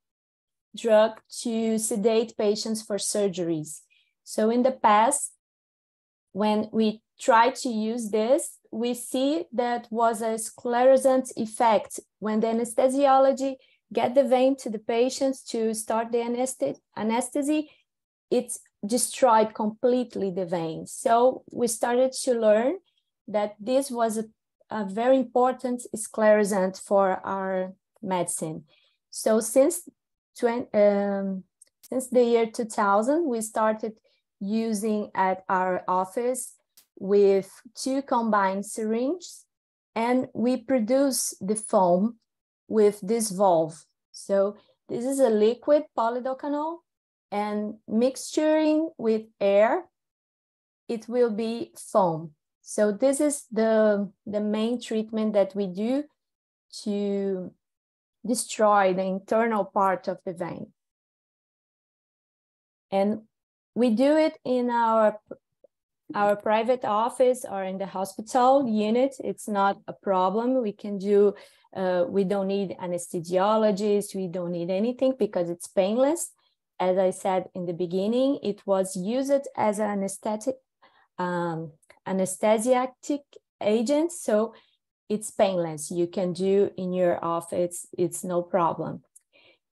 drug to sedate patients for surgeries. So in the past, when we try to use this, we see that was a sclerosant effect when the anesthesiology get the vein to the patients to start the anesthesia, it destroyed completely the vein. So we started to learn that this was a, a very important sclerosant for our medicine. So since 20, um, since the year 2000, we started using at our office with two combined syringes and we produce the foam with this valve. So this is a liquid polidocanol and mixturing with air, it will be foam. So this is the, the main treatment that we do to destroy the internal part of the vein. And we do it in our our private office or in the hospital unit. It's not a problem. We can do, uh, we don't need anesthesiologists, we don't need anything because it's painless. As I said in the beginning, it was used as an anesthetic, um, anesthetic agent, so it's painless. You can do in your office, it's no problem.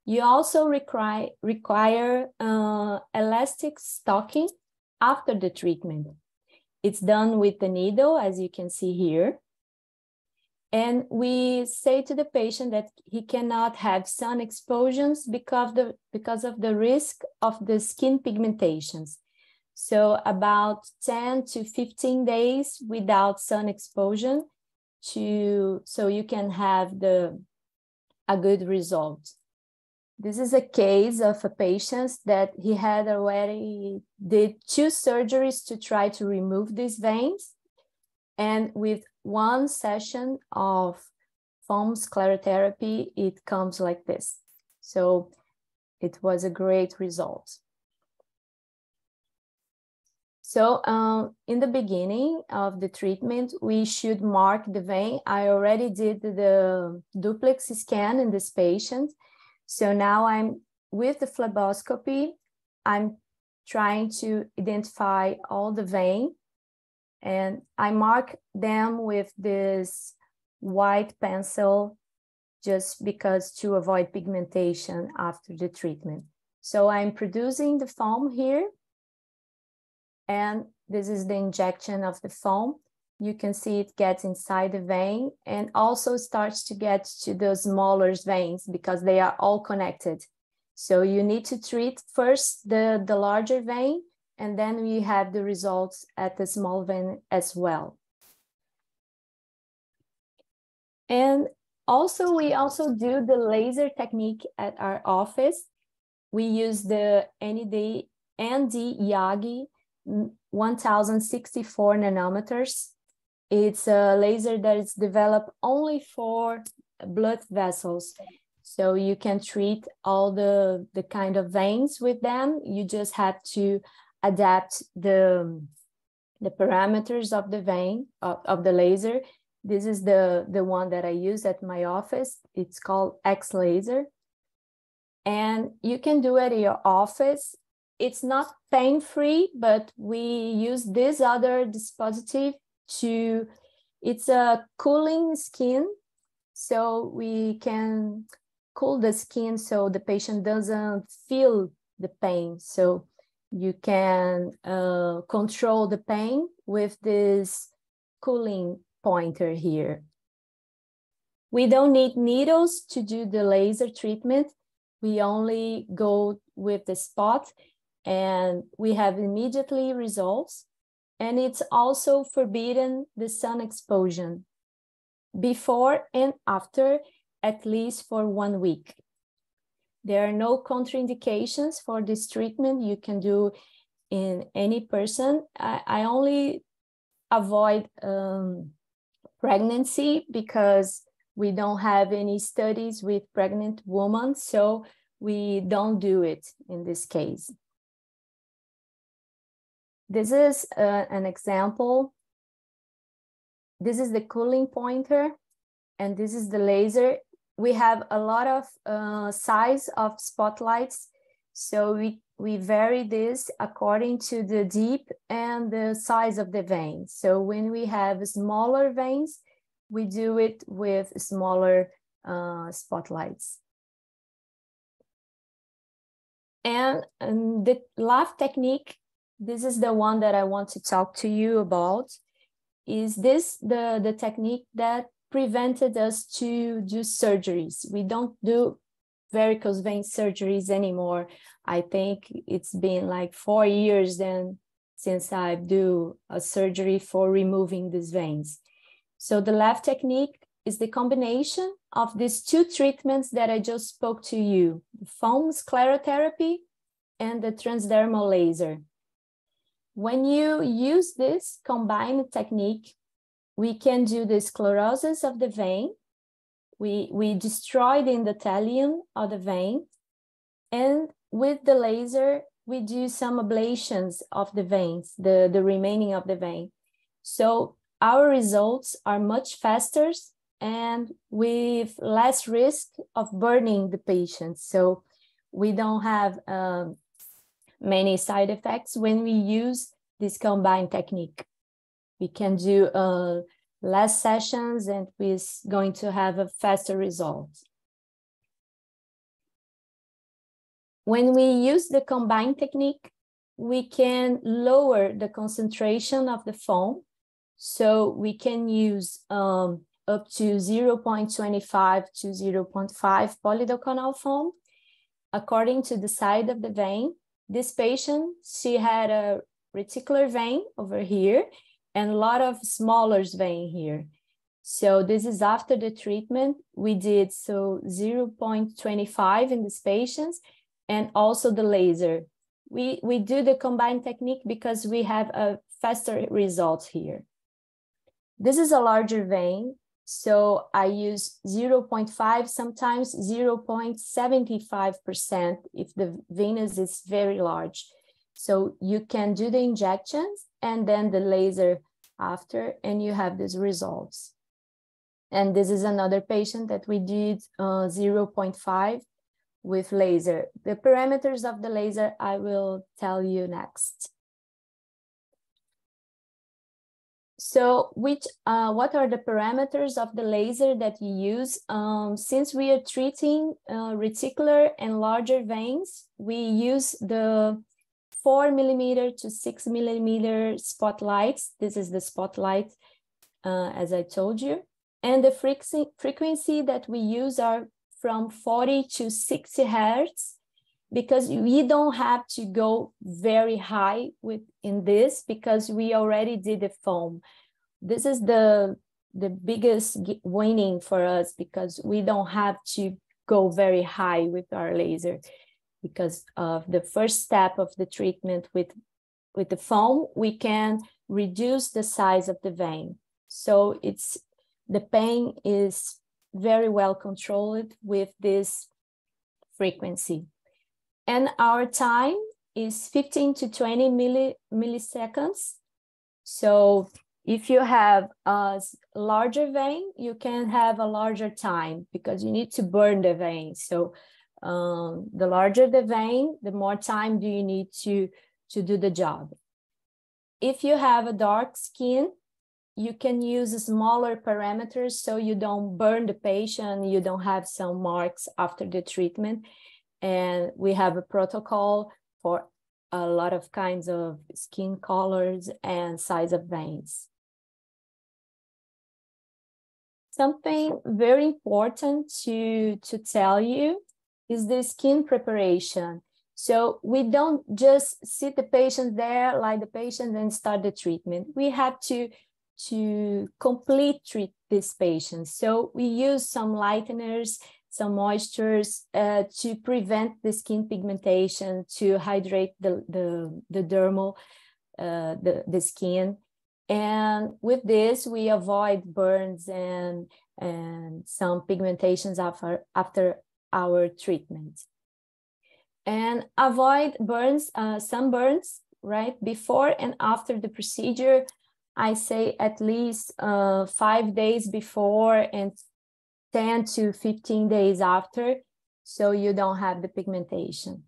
You also require, require uh, elastic stocking after the treatment. It's done with the needle, as you can see here. And we say to the patient that he cannot have sun exposures because of the, because of the risk of the skin pigmentations. So about 10 to 15 days without sun exposure to so you can have the a good result. This is a case of a patient that he had already did two surgeries to try to remove these veins. And with one session of foam sclerotherapy, it comes like this. So it was a great result. So um, in the beginning of the treatment, we should mark the vein. I already did the duplex scan in this patient. So now I'm with the phleboscopy, I'm trying to identify all the vein and I mark them with this white pencil just because to avoid pigmentation after the treatment. So I'm producing the foam here and this is the injection of the foam. You can see it gets inside the vein and also starts to get to the smaller veins because they are all connected. So you need to treat first the, the larger vein and then we have the results at the small vein as well. And also, we also do the laser technique at our office. We use the ND, ND YAG 1064 nanometers. It's a laser that is developed only for blood vessels. So you can treat all the, the kind of veins with them. You just have to adapt the, the parameters of the vein, of, of the laser. This is the, the one that I use at my office. It's called X laser. And you can do it at your office it's not pain free, but we use this other dispositive to, it's a cooling skin. So we can cool the skin so the patient doesn't feel the pain. So you can uh, control the pain with this cooling pointer here. We don't need needles to do the laser treatment. We only go with the spot and we have immediately results. And it's also forbidden the sun exposure before and after, at least for one week. There are no contraindications for this treatment. You can do in any person. I, I only avoid um, pregnancy because we don't have any studies with pregnant women, so we don't do it in this case. This is uh, an example. This is the cooling pointer, and this is the laser. We have a lot of uh, size of spotlights, so we, we vary this according to the deep and the size of the vein. So when we have smaller veins, we do it with smaller uh, spotlights. And, and the laugh technique this is the one that I want to talk to you about. Is this the, the technique that prevented us to do surgeries? We don't do varicose vein surgeries anymore. I think it's been like four years then since I do a surgery for removing these veins. So the left technique is the combination of these two treatments that I just spoke to you, foam sclerotherapy and the transdermal laser. When you use this combined technique, we can do the sclerosis of the vein. We, we destroy the endothelium of the vein. And with the laser, we do some ablations of the veins, the, the remaining of the vein. So our results are much faster and with less risk of burning the patient. So we don't have um, many side effects when we use this combined technique. We can do uh, less sessions and we're going to have a faster result. When we use the combined technique, we can lower the concentration of the foam. So we can use um, up to 0.25 to 0.5 polidocanol foam according to the side of the vein this patient, she had a reticular vein over here and a lot of smaller vein here. So this is after the treatment. We did so 0.25 in these patients and also the laser. We, we do the combined technique because we have a faster result here. This is a larger vein. So I use 0.5, sometimes 0.75% if the venous is very large. So you can do the injections and then the laser after, and you have these results. And this is another patient that we did uh, 0.5 with laser. The parameters of the laser I will tell you next. So which, uh, what are the parameters of the laser that you use? Um, since we are treating uh, reticular and larger veins, we use the four millimeter to six millimeter spotlights. This is the spotlight, uh, as I told you. And the frequency, that we use are from 40 to 60 hertz because we don't have to go very high with in this because we already did the foam. This is the the biggest winning for us because we don't have to go very high with our laser because of the first step of the treatment with with the foam we can reduce the size of the vein so it's the pain is very well controlled with this frequency. And our time is 15 to 20 milli, milliseconds. So if you have a larger vein, you can have a larger time because you need to burn the vein. So um, the larger the vein, the more time do you need to, to do the job. If you have a dark skin, you can use smaller parameters so you don't burn the patient, you don't have some marks after the treatment. And we have a protocol for a lot of kinds of skin colors and size of veins. Something very important to, to tell you is the skin preparation. So we don't just sit the patient there, like the patient, and start the treatment. We have to to complete treat this patient. So we use some lighteners, some moistures uh, to prevent the skin pigmentation, to hydrate the, the, the dermal, uh, the, the skin. And with this, we avoid burns and, and some pigmentations after, after our treatment. And avoid burns, uh, sunburns, right? Before and after the procedure, I say at least uh, five days before and 10 to 15 days after, so you don't have the pigmentation.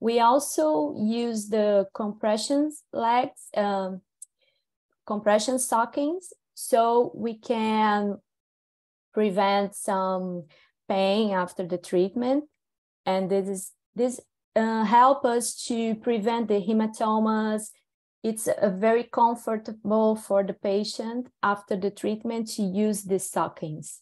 We also use the compressions legs, um, compression stockings, so we can prevent some pain after the treatment. And this is this uh, help us to prevent the hematomas, it's a very comfortable for the patient after the treatment to use the stockings.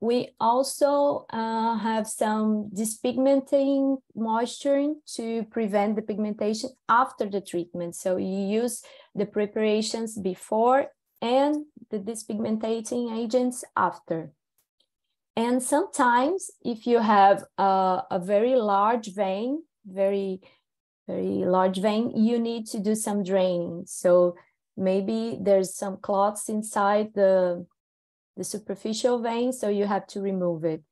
We also uh, have some despigmenting moisturizing to prevent the pigmentation after the treatment. So you use the preparations before and the despigmentating agents after. And sometimes if you have a, a very large vein, very very large vein, you need to do some draining. So maybe there's some clots inside the, the superficial vein, so you have to remove it.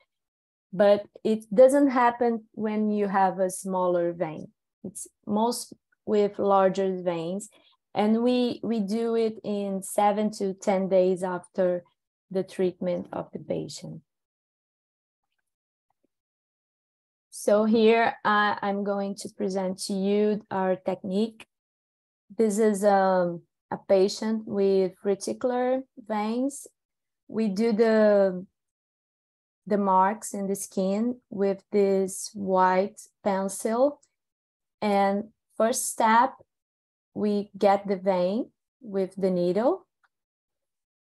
But it doesn't happen when you have a smaller vein. It's most with larger veins. And we, we do it in seven to 10 days after the treatment of the patient. So here I'm going to present to you our technique. This is um, a patient with reticular veins. We do the, the marks in the skin with this white pencil. And first step, we get the vein with the needle.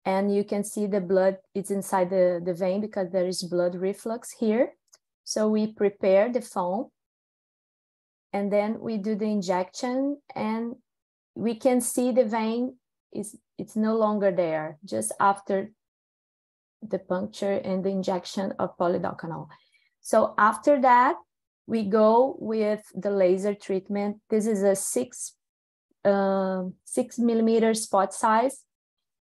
And you can see the blood, it's inside the, the vein because there is blood reflux here. So we prepare the foam and then we do the injection and we can see the vein is it's no longer there just after the puncture and the injection of polidocanol. So after that, we go with the laser treatment. This is a six, uh, six millimeter spot size,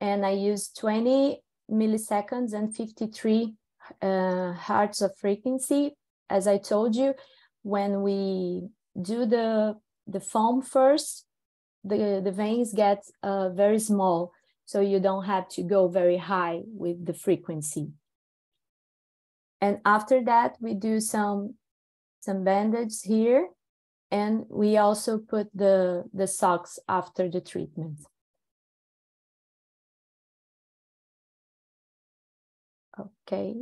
and I use 20 milliseconds and 53 uh, hertz of frequency. As I told you, when we do the, the foam first, the, the veins get uh, very small, so you don't have to go very high with the frequency. And after that, we do some, some bandages here, and we also put the, the socks after the treatment. Okay.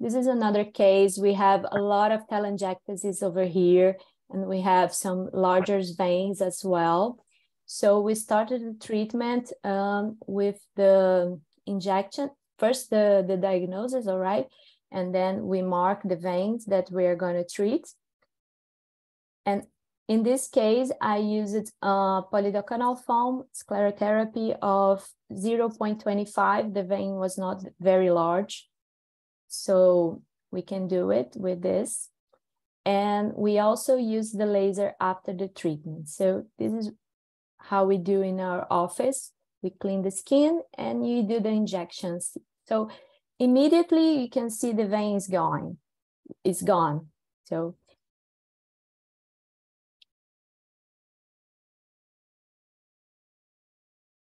This is another case. We have a lot of telangiectasies over here, and we have some larger veins as well. So we started the treatment um, with the injection, first the, the diagnosis, all right, and then we mark the veins that we are going to treat. And in this case, I used uh, polidocanol foam sclerotherapy of 0.25. The vein was not very large. So we can do it with this. And we also use the laser after the treatment. So this is how we do in our office. We clean the skin and you do the injections. So immediately you can see the vein is gone. It's gone. So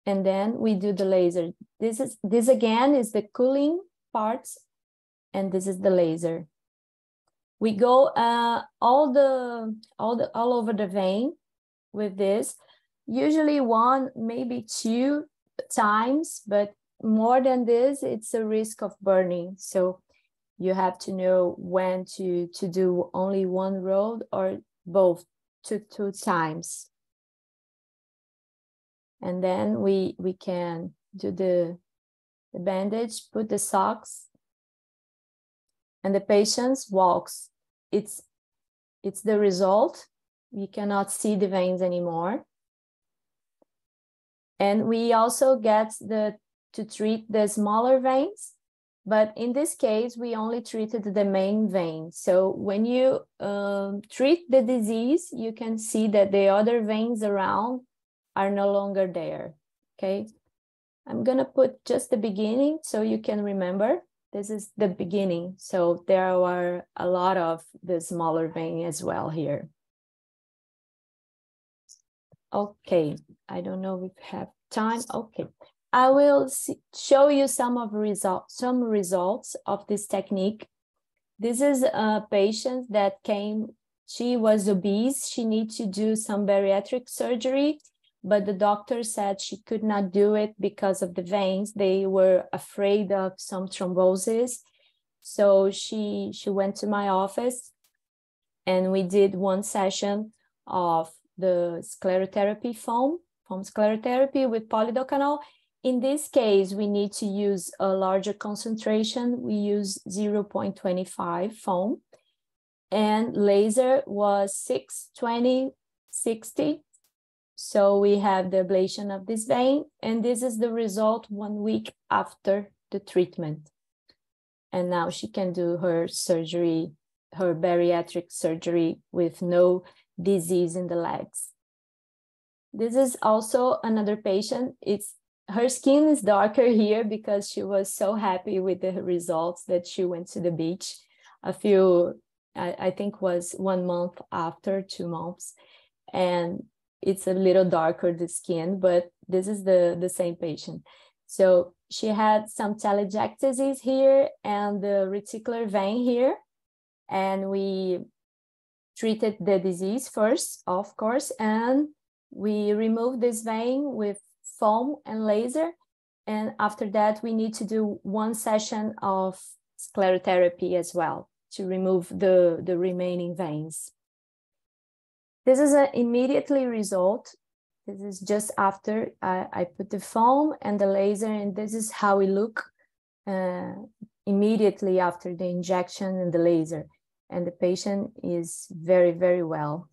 and then we do the laser. This is this again is the cooling parts, and this is the laser. We go uh, all the all the all over the vein with this. Usually one, maybe two times, but more than this, it's a risk of burning. So you have to know when to to do only one road or both two two times. And then we we can do the, the bandage put the socks and the patient walks. It's it's the result. We cannot see the veins anymore and we also get the to treat the smaller veins but in this case we only treated the main vein so when you um, treat the disease you can see that the other veins around are no longer there, okay? I'm gonna put just the beginning so you can remember. This is the beginning. So there are a lot of the smaller vein as well here. Okay, I don't know if we have time. Okay, I will see, show you some of results, some results of this technique. This is a patient that came, she was obese. She needs to do some bariatric surgery but the doctor said she could not do it because of the veins. They were afraid of some thrombosis. So she she went to my office and we did one session of the sclerotherapy foam, foam sclerotherapy with polidocanol. In this case, we need to use a larger concentration. We use 0.25 foam and laser was 620, 60 so we have the ablation of this vein, and this is the result one week after the treatment. And now she can do her surgery, her bariatric surgery with no disease in the legs. This is also another patient. It's her skin is darker here because she was so happy with the results that she went to the beach a few, I, I think was one month after, two months. And it's a little darker the skin, but this is the, the same patient. So she had some telangiectasies here and the reticular vein here. And we treated the disease first, of course, and we removed this vein with foam and laser. And after that, we need to do one session of sclerotherapy as well to remove the, the remaining veins. This is an immediately result. This is just after I, I put the foam and the laser, and this is how we look uh, immediately after the injection and the laser. And the patient is very, very well.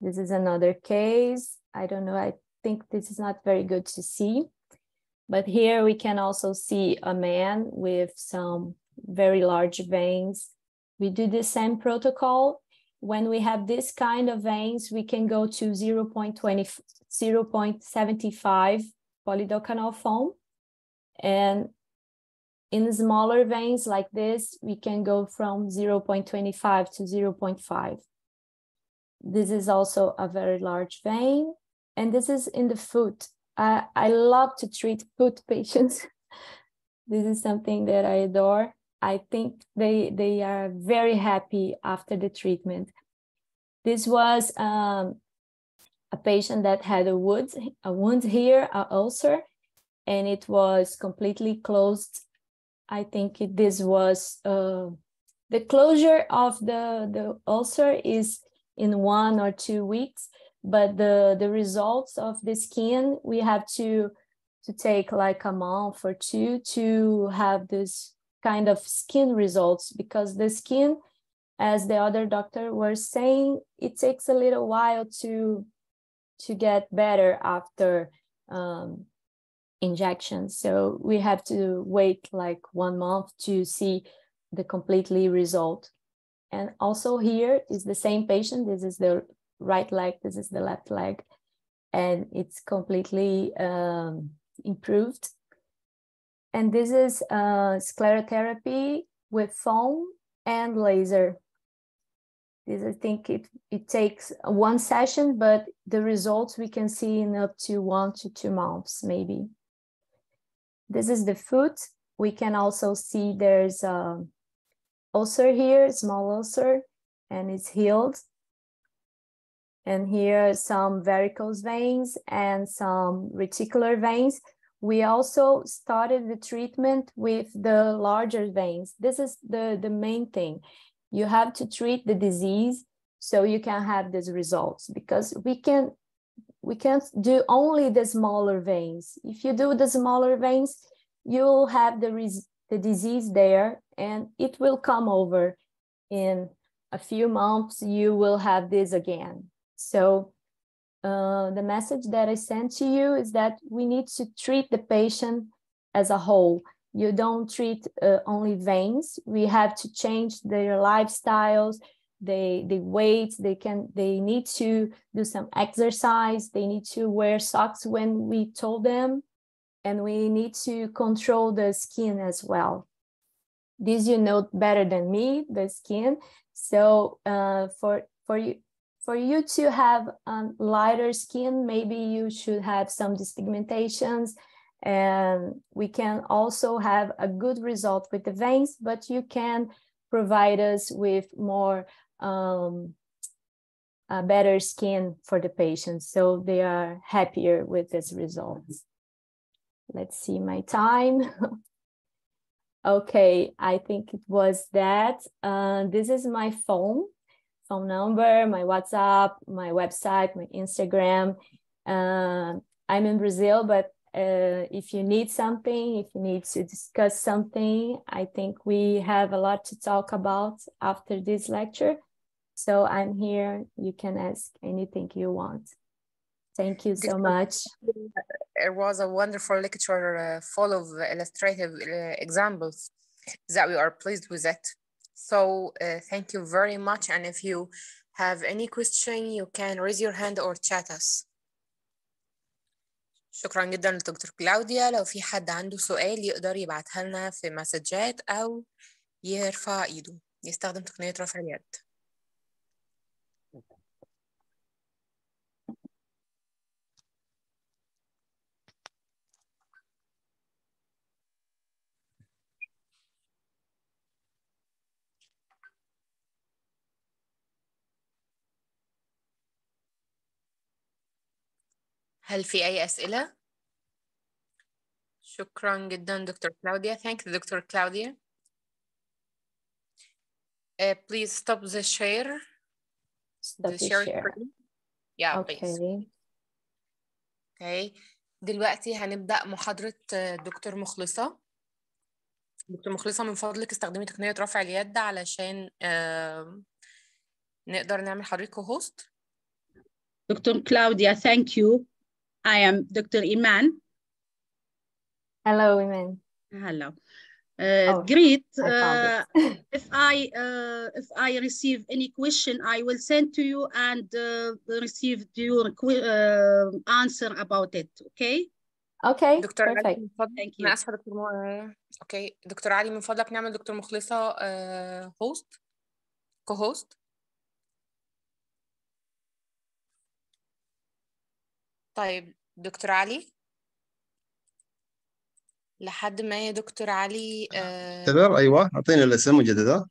This is another case. I don't know, I think this is not very good to see. But here we can also see a man with some very large veins. We do the same protocol. When we have this kind of veins, we can go to 0.20, 0.75 polidocanol foam. And in smaller veins like this, we can go from 0.25 to 0.5. This is also a very large vein, and this is in the foot. I, I love to treat foot <laughs> patients. this is something that I adore. I think they, they are very happy after the treatment. This was um, a patient that had a wound, a wound here, an ulcer, and it was completely closed. I think this was uh, the closure of the, the ulcer is in one or two weeks, but the, the results of the skin, we have to, to take like a month or two to have this kind of skin results because the skin, as the other doctor was saying, it takes a little while to, to get better after um, injections. So we have to wait like one month to see the completely result. And also here is the same patient. This is the right leg, this is the left leg, and it's completely um, improved. And this is uh, sclerotherapy with foam and laser. This, I think it, it takes one session, but the results we can see in up to one to two months, maybe. This is the foot. We can also see there's a ulcer here, small ulcer, and it's healed. And here some varicose veins and some reticular veins. We also started the treatment with the larger veins. This is the, the main thing. You have to treat the disease so you can have these results because we can we can't do only the smaller veins. If you do the smaller veins, you'll have the, res- the disease there and it will come over in a few months. You will have this again. So, uh, the message that I sent to you is that we need to treat the patient as a whole. You don't treat uh, only veins. We have to change their lifestyles, they they weight they can they need to do some exercise they need to wear socks when we told them and we need to control the skin as well. This you know better than me the skin. So uh, for for you for you to have um, lighter skin maybe you should have some depigmentations and we can also have a good result with the veins but you can provide us with more um, a better skin for the patients so they are happier with these results. Let's see my time. <laughs> okay, I think it was that. Uh, this is my phone, phone number, my WhatsApp, my website, my Instagram. Uh, I'm in Brazil, but uh, if you need something, if you need to discuss something, I think we have a lot to talk about after this lecture. So I'm here. You can ask anything you want. Thank you so much. It was a wonderful lecture uh, full of illustrative uh, examples that we are pleased with it. So uh, thank you very much. And if you have any question, you can raise your hand or chat us. شكرا جدا لدكتور كلاوديا لو في حد عنده سؤال يقدر يبعتها لنا في مسجات أو يرفع إيده يستخدم تقنية رفع اليد هل في أي أسئلة؟ شكرا جدا دكتور كلاوديا. Thank you دكتور كلاوديا. Uh, please stop the share. Stop the the share share. Yeah, please. Okay. Okay. دلوقتي هنبدأ محاضرة آه، دكتور مخلصة. دكتور مخلصة من فضلك استخدمي تقنية رفع اليد علشان آه، نقدر نعمل حضرتك هوست. Dr. Claudia, thank you. I am Dr. Iman. Hello, Iman. Hello. Uh, Oh, great. I found Uh, it. if I uh, if I receive any question, I will send to you and uh, receive your que- uh, answer about it. Okay. okay, دكتور علي perfect. من فضلك Thank you. انا اسفه دكتور م... اوكي دكتور علي من فضلك نعمل دكتور مخلصه هوست كو طيب دكتور علي؟ لحد ما يا دكتور علي آه أيوه أعطيني الاسم مجددا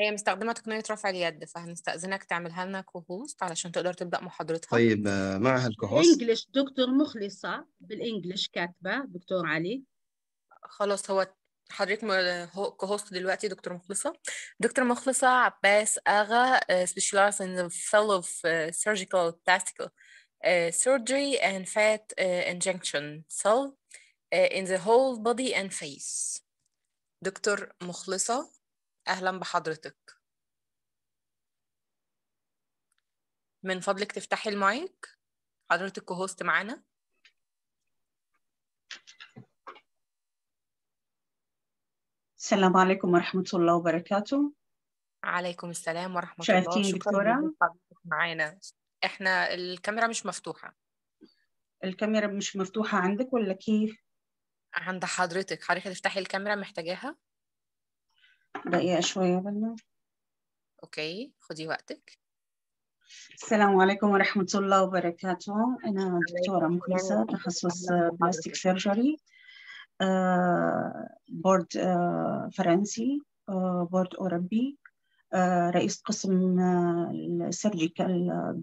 هي مستخدمة تقنية رفع اليد فهنستأذنك تعملها لنا كوهوست علشان تقدر تبدأ محاضرتها. طيب آه، معها الكوهوست انجلش دكتور مخلصة بالإنجلش كاتبة دكتور علي. خلاص هو حضرتك كوهوست دلوقتي دكتور مخلصة. دكتور مخلصة عباس أغا سبيشالايز ان فيلو اوف سيرجيكال بلاستيكال uh, surgery and fat uh, injection. Cell uh, in the whole body and face. دكتور مخلصة أهلا بحضرتك. من فضلك تفتحي المايك. حضرتك كهوست معانا. السلام عليكم ورحمة الله وبركاته. عليكم السلام ورحمة الله. شكرا دكتورة؟ معانا. إحنا الكاميرا مش مفتوحة. الكاميرا مش مفتوحة عندك ولا كيف؟ عند حضرتك. حضرتك هتفتحي الكاميرا محتاجاها؟ دقيقة شوية بنا. أوكي خدي وقتك. السلام عليكم ورحمة الله وبركاته. أنا دكتورة مخلصة تخصص بلاستيك سيرجري بورد فرنسي بورد أوروبي. آه، آه، رئيس قسم آه، السيرجيكال آه،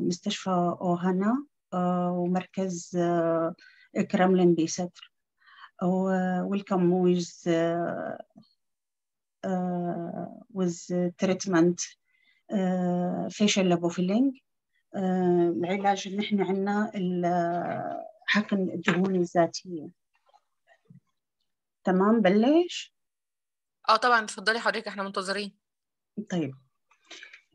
بمستشفى أوهانا ومركز كرملين بستر ويلكم ويز ويز تريتمنت فيشل لابوفيلينج العلاج اللي إحنا عندنا حقن الدهون الذاتية. تمام؟ بلش؟ آه طبعا اتفضلي حضرتك إحنا منتظرين. طيب.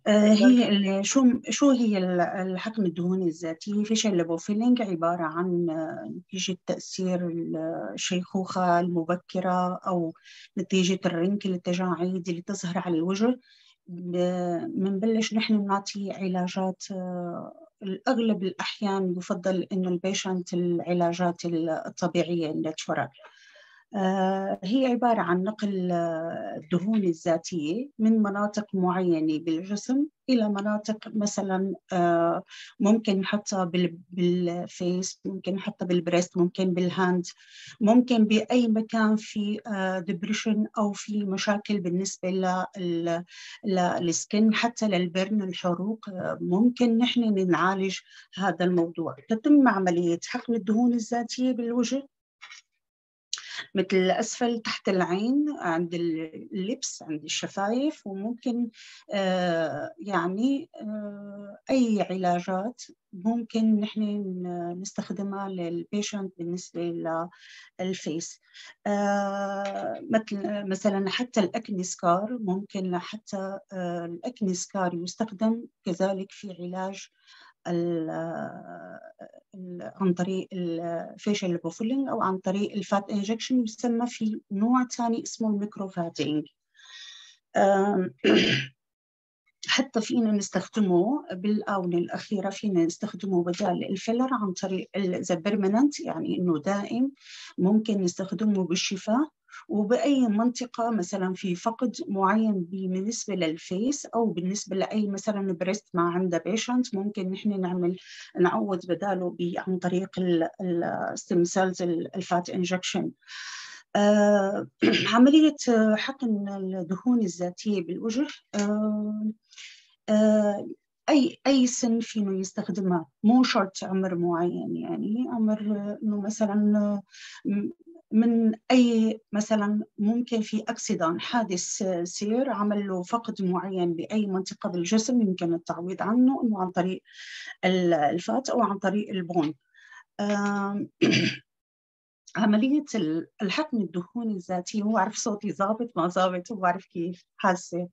آه، هي شو شو هي ال- الحقن الدهون الذاتية فيشل ليبوفيلينج عبارة عن آه، نتيجة تأثير الشيخوخة المبكرة أو نتيجة الرنكل التجاعيد اللي تظهر على الوجه. بنبلش نحن نعطي علاجات آه، الأغلب الأحيان يفضل إنه البيشنت العلاجات الطبيعية الناتشورال. هي عبارة عن نقل آه، الدهون الذاتية من مناطق معينة بالجسم إلى مناطق مثلا آه، ممكن نحطها بال- بالفيس ممكن نحطها بالبريست ممكن بالهاند ممكن بأي مكان في ديبريشن أو في مشاكل بالنسبة لل- للسكن حتى للبرن الحروق آه، ممكن نحن نعالج هذا الموضوع. تتم عملية حقن الدهون الذاتية بالوجه؟ مثل أسفل تحت العين عند اللبس عند الشفايف وممكن آه، يعني آه، أي علاجات ممكن نحن نستخدمها للبيشنت بالنسبة للفيس آه، مثل مثلا حتى الأكني سكار ممكن حتى الأكني سكار يستخدم كذلك في علاج عن طريق الفيشل ليبوفيلينج أو عن طريق الفات انجكشن يسمى في نوع ثاني اسمه الميكروفاتينج حتى فينا نستخدمه بالآونة الأخيرة فينا نستخدمه بدال الفيلر عن طريق ذا بيرمننت يعني إنه دائم. ممكن نستخدمه بالشفاء. وبأي منطقة مثلا في فقد معين بالنسبة للفيس أو بالنسبة لأي مثلا بريست ما عنده بيشنت ممكن نحن نعمل نعوض بداله عن طريق الستيم سيلز الفات انجكشن عملية حقن الدهون الذاتية بالوجه آه، آه، أي أي سن فينه يستخدمها. مو شرط عمر معين يعني عمر إنه مثلا من أي مثلا ممكن في أكسيدان حادث سير عمل له فقد معين بأي منطقة بالجسم يمكن التعويض عنه إنه عن طريق ال- الفات أو عن طريق البون. <clears throat> عملية ال- الحقن الدهون الذاتية هو عارف صوتي ظابط ما ظابط هو عارف كيف حاسة.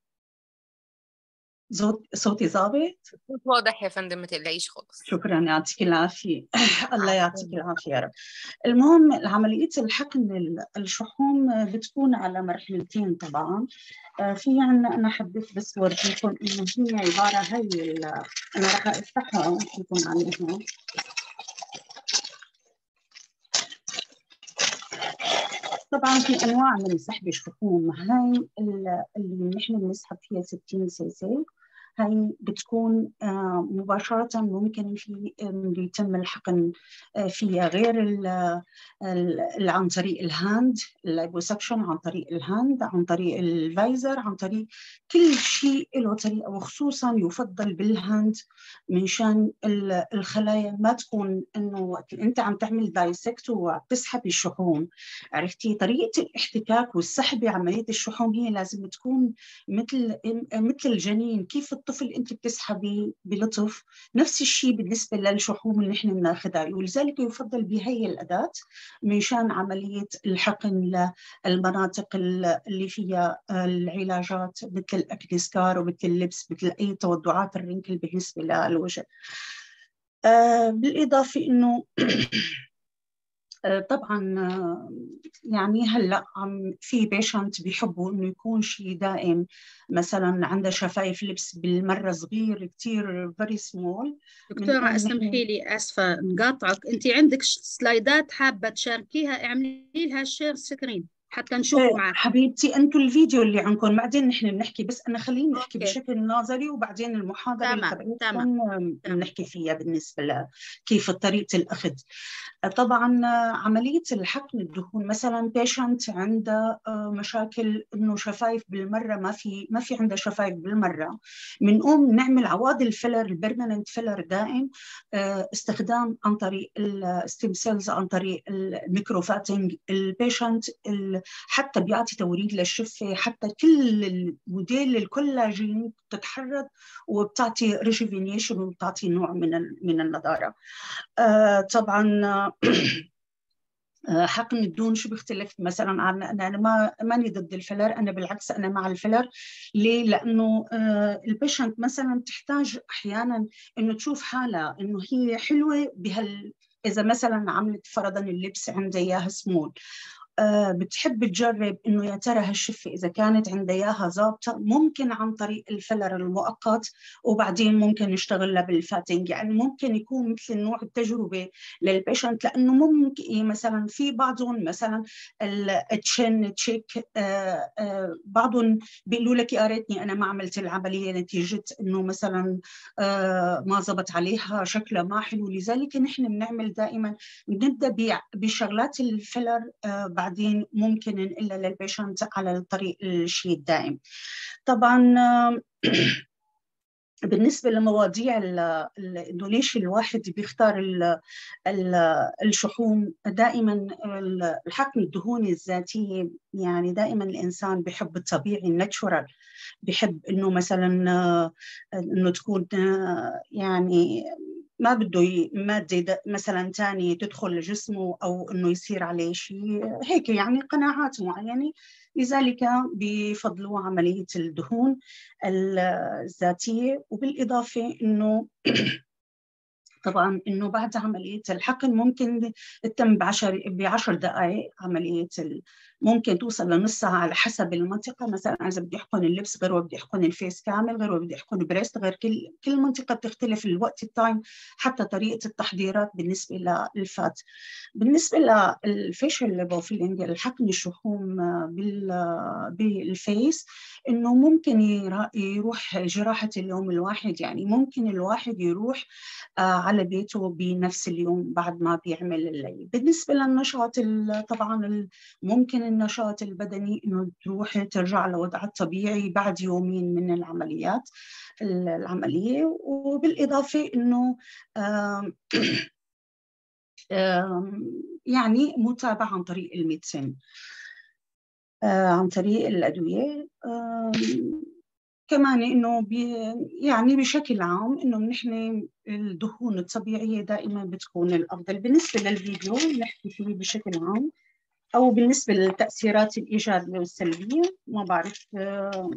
زوت- صوتي ظابط؟ الصوت واضح يا فندم ما تقلقيش خالص. شكرا يعطيك العافية. <laughs> الله يعطيك العافية يا رب. المهم عملية الحقن ال- الشحوم بتكون على مرحلتين طبعا. آه، في عنا أنا حبيت بس أورجيكم إنه هي عبارة هي ال- أنا راح أفتحها وأحكيكم عليها. طبعا في أنواع من سحب الشحوم هاي ال- اللي نحن بنسحب فيها 60 سي سي هاي بتكون آه، مباشرة ممكن في إنه يتم الحقن آه، فيها غير عن طريق الهاند اللايبوسكشن عن طريق الهاند عن طريق الفايزر عن طريق كل شيء له طريقة وخصوصا يفضل بالهاند منشان ال- الخلايا ما تكون إنه وقت أنت عم تعمل دايسكت وتسحب الشحوم. عرفتي؟ طريقة الاحتكاك والسحب بعملية الشحوم هي لازم تكون مثل مثل الجنين. كيف الطفل انت بتسحبي بلطف نفس الشيء بالنسبة للشحوم اللي نحن بناخذها ولذلك يفضل بهي الأداة منشان عملية الحقن للمناطق ال- اللي فيها العلاجات مثل الأكنسكار ومثل اللبس مثل أي توضعات الرنكل بالنسبة للوجه. آه، بالإضافة إنه آه، <clears throat> طبعا آه، يعني هلأ عم في بيشنت بيحبوا إنه يكون شيء دائم. مثلا عنده شفايف لبس بالمرة صغير كثير فيري سمول دكتورة اسمحي لي آسفة نقاطعك. انت عندك سلايدات حابة تشاركيها؟ اعملي لها شير سكرين حتى نشوف إيه، معك. حبيبتي أنتم الفيديو اللي عندكم بعدين نحن بنحكي بس أنا خليني نحكي أوكي. بشكل نظري وبعدين المحاضرة اللي تمام تمام بنحكي فيها بالنسبة لكيف طريقة الأخذ. طبعا عملية الحقن الدهون مثلا بيشنت عنده آه، مشاكل إنه شفايف بالمرة ما في ما في عنده شفايف بالمرة. بنقوم نعمل عوادل فيلر البرمننت فيلر دائم آه، استخدام عن طريق الستيم سيلز عن طريق الميكروفاتنج البيشنت حتى بيعطي توريد للشفة حتى كل الموديل الكولاجين بتتحرك وبتعطي ريجيفينيشن وبتعطي نوع من من النضارة. آه، طبعا حقن الدهون شو بيختلف مثلا عن أنا أنا ما ماني ضد الفيلر أنا بالعكس أنا مع الفيلر. ليه؟ لأنه آه، البيشنت مثلا بتحتاج أحيانا إنه تشوف حالها إنه هي حلوة بهال إذا مثلا عملت فرضا اللبس عندها إياها سمول. آه، بتحب تجرب إنه يا ترى هالشفة إذا كانت عندها إياها ظابطه ممكن عن طريق الفلر المؤقت وبعدين ممكن نشتغل لها بالفاتنج يعني ممكن يكون مثل نوع التجربة للبيشنت لأنه ممكن مثلا في بعضهم مثلا التشن تشيك آه، آه، بعضهم بيقولوا لك يا ريتني أنا ما عملت العملية نتيجة إنه مثلا آه، ما زبط عليها شكلها ما حلو. لذلك نحن بنعمل دائما بنبدأ بشغلات الفيلر آه، بعدين ممكن ننقل للبيشنت على طريق الشيء الدائم. طبعا <clears throat> بالنسبة لمواضيع انه ليش الواحد بيختار الـ الـ الشحوم دائما الحقن الدهون الذاتية يعني دائما الإنسان بحب الطبيعي الناتشورال. بحب إنه مثلا آه، إنه تكون آه، يعني ما بده د- مثلا تانية تدخل لجسمه أو إنه يصير عليه شيء هيك يعني قناعات معينة لذلك بفضلوا عملية الدهون الذاتية وبالإضافة إنه <clears throat> طبعا إنه بعد عملية الحقن ممكن تتم بعشر بعشر دقائق عملية. ممكن توصل لنص ساعه على حسب المنطقة. مثلا إذا بدي احقن اللبس غير بدي احقن الفيس كامل غير بدي احقن بريست غير كل كل منطقة بتختلف الوقت التايم حتى طريقة التحضيرات بالنسبة للفات. بالنسبة للفيشل ليبوفيلينج الحقن الشحوم بال بالفيس إنه ممكن يروح جراحة اليوم الواحد. يعني ممكن الواحد يروح آه، على بيته بنفس اليوم بعد ما بيعمل الليل. بالنسبة للنشاط طبعا ممكن النشاط البدني إنه تروح ترجع لوضعها الطبيعي بعد يومين من العمليات ال- العملية. وبالإضافة إنه <clears throat> يعني متابعة عن طريق الميدسين آه، عن طريق الأدوية. آم، كمان إنه بي يعني بشكل عام إنه نحن الدهون الطبيعية دائما بتكون الأفضل. بالنسبة للفيديو نحكي فيه بشكل عام أو بالنسبة للتأثيرات الايجابيه والسلبية ما بعرف آه،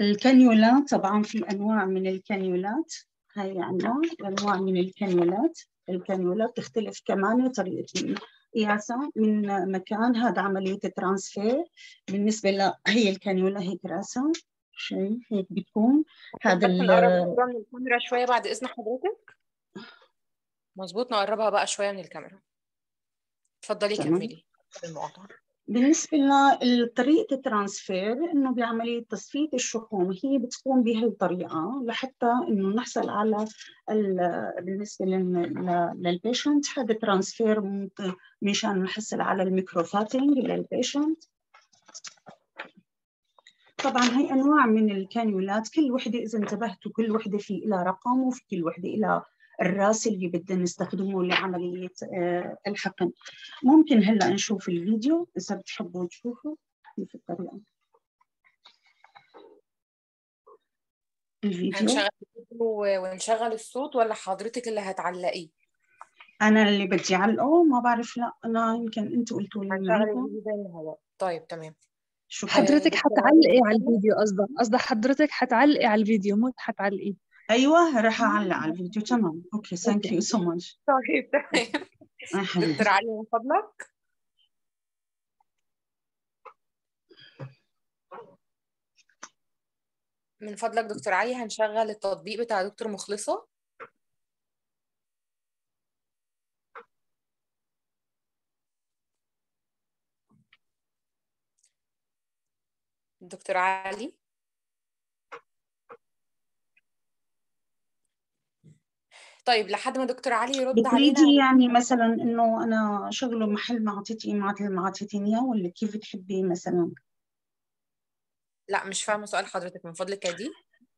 الكانيولات طبعا في أنواع من الكانيولات هاي عندنا أنواع من الكانيولات. الكانيولات تختلف كمان طريقة قياسها من مكان هذا عملية ترانسفير بالنسبة ل هي الكانيولا هيك راسها شيء هيك بتكون. هذا ال- من الكاميرا شوية بعد إذن حضرتك؟ مظبوط نقربها بقى شوية من الكاميرا. اتفضلي تمام. كملي. المقاطعة بالنسبة لطريقة الترانسفير إنه بعملية تصفية الشحوم هي بتكون بهالطريقة لحتى إنه نحصل على ال- بالنسبة للبيشنت هذا ترانسفير مشان نحصل على الميكروفاتنج للبيشنت طبعا هي أنواع من الكانيولات كل وحدة إذا انتبهتوا كل وحدة في لها رقم وفي كل وحدة لها الرأس اللي بدنا نستخدمه لعملية آه، الحقن. ممكن هلأ نشوف الفيديو إذا بتحبوا تشوفوا. كيف الطريقة الفيديو. ونشغل الصوت ولا حضرتك اللي هتعلقيه؟ أنا اللي بدي أعلقه ما بعرف لا أنا يمكن أنتوا قلتوا لي طيب تمام. شكرا. حضرتك حتعلقي على الفيديو قصدها قصدها حضرتك حتعلقي على الفيديو مو حتعلقي أيوه راح أعلق على الفيديو. تمام. أوكي ثانك أوكي. يو سو ماتش طيب تمام دكتور علي من فضلك. من فضلك دكتور علي هنشغل التطبيق بتاع دكتور مخلصة. دكتور علي. طيب لحد ما دكتور علي يرد علينا. بتريدي يعني مثلا إنه أنا شغله محل ما أعطيتي ما اعطيتيني إياه ولا كيف بتحبي مثلا؟ لا مش فاهمة سؤال حضرتك من فضلك يا دي.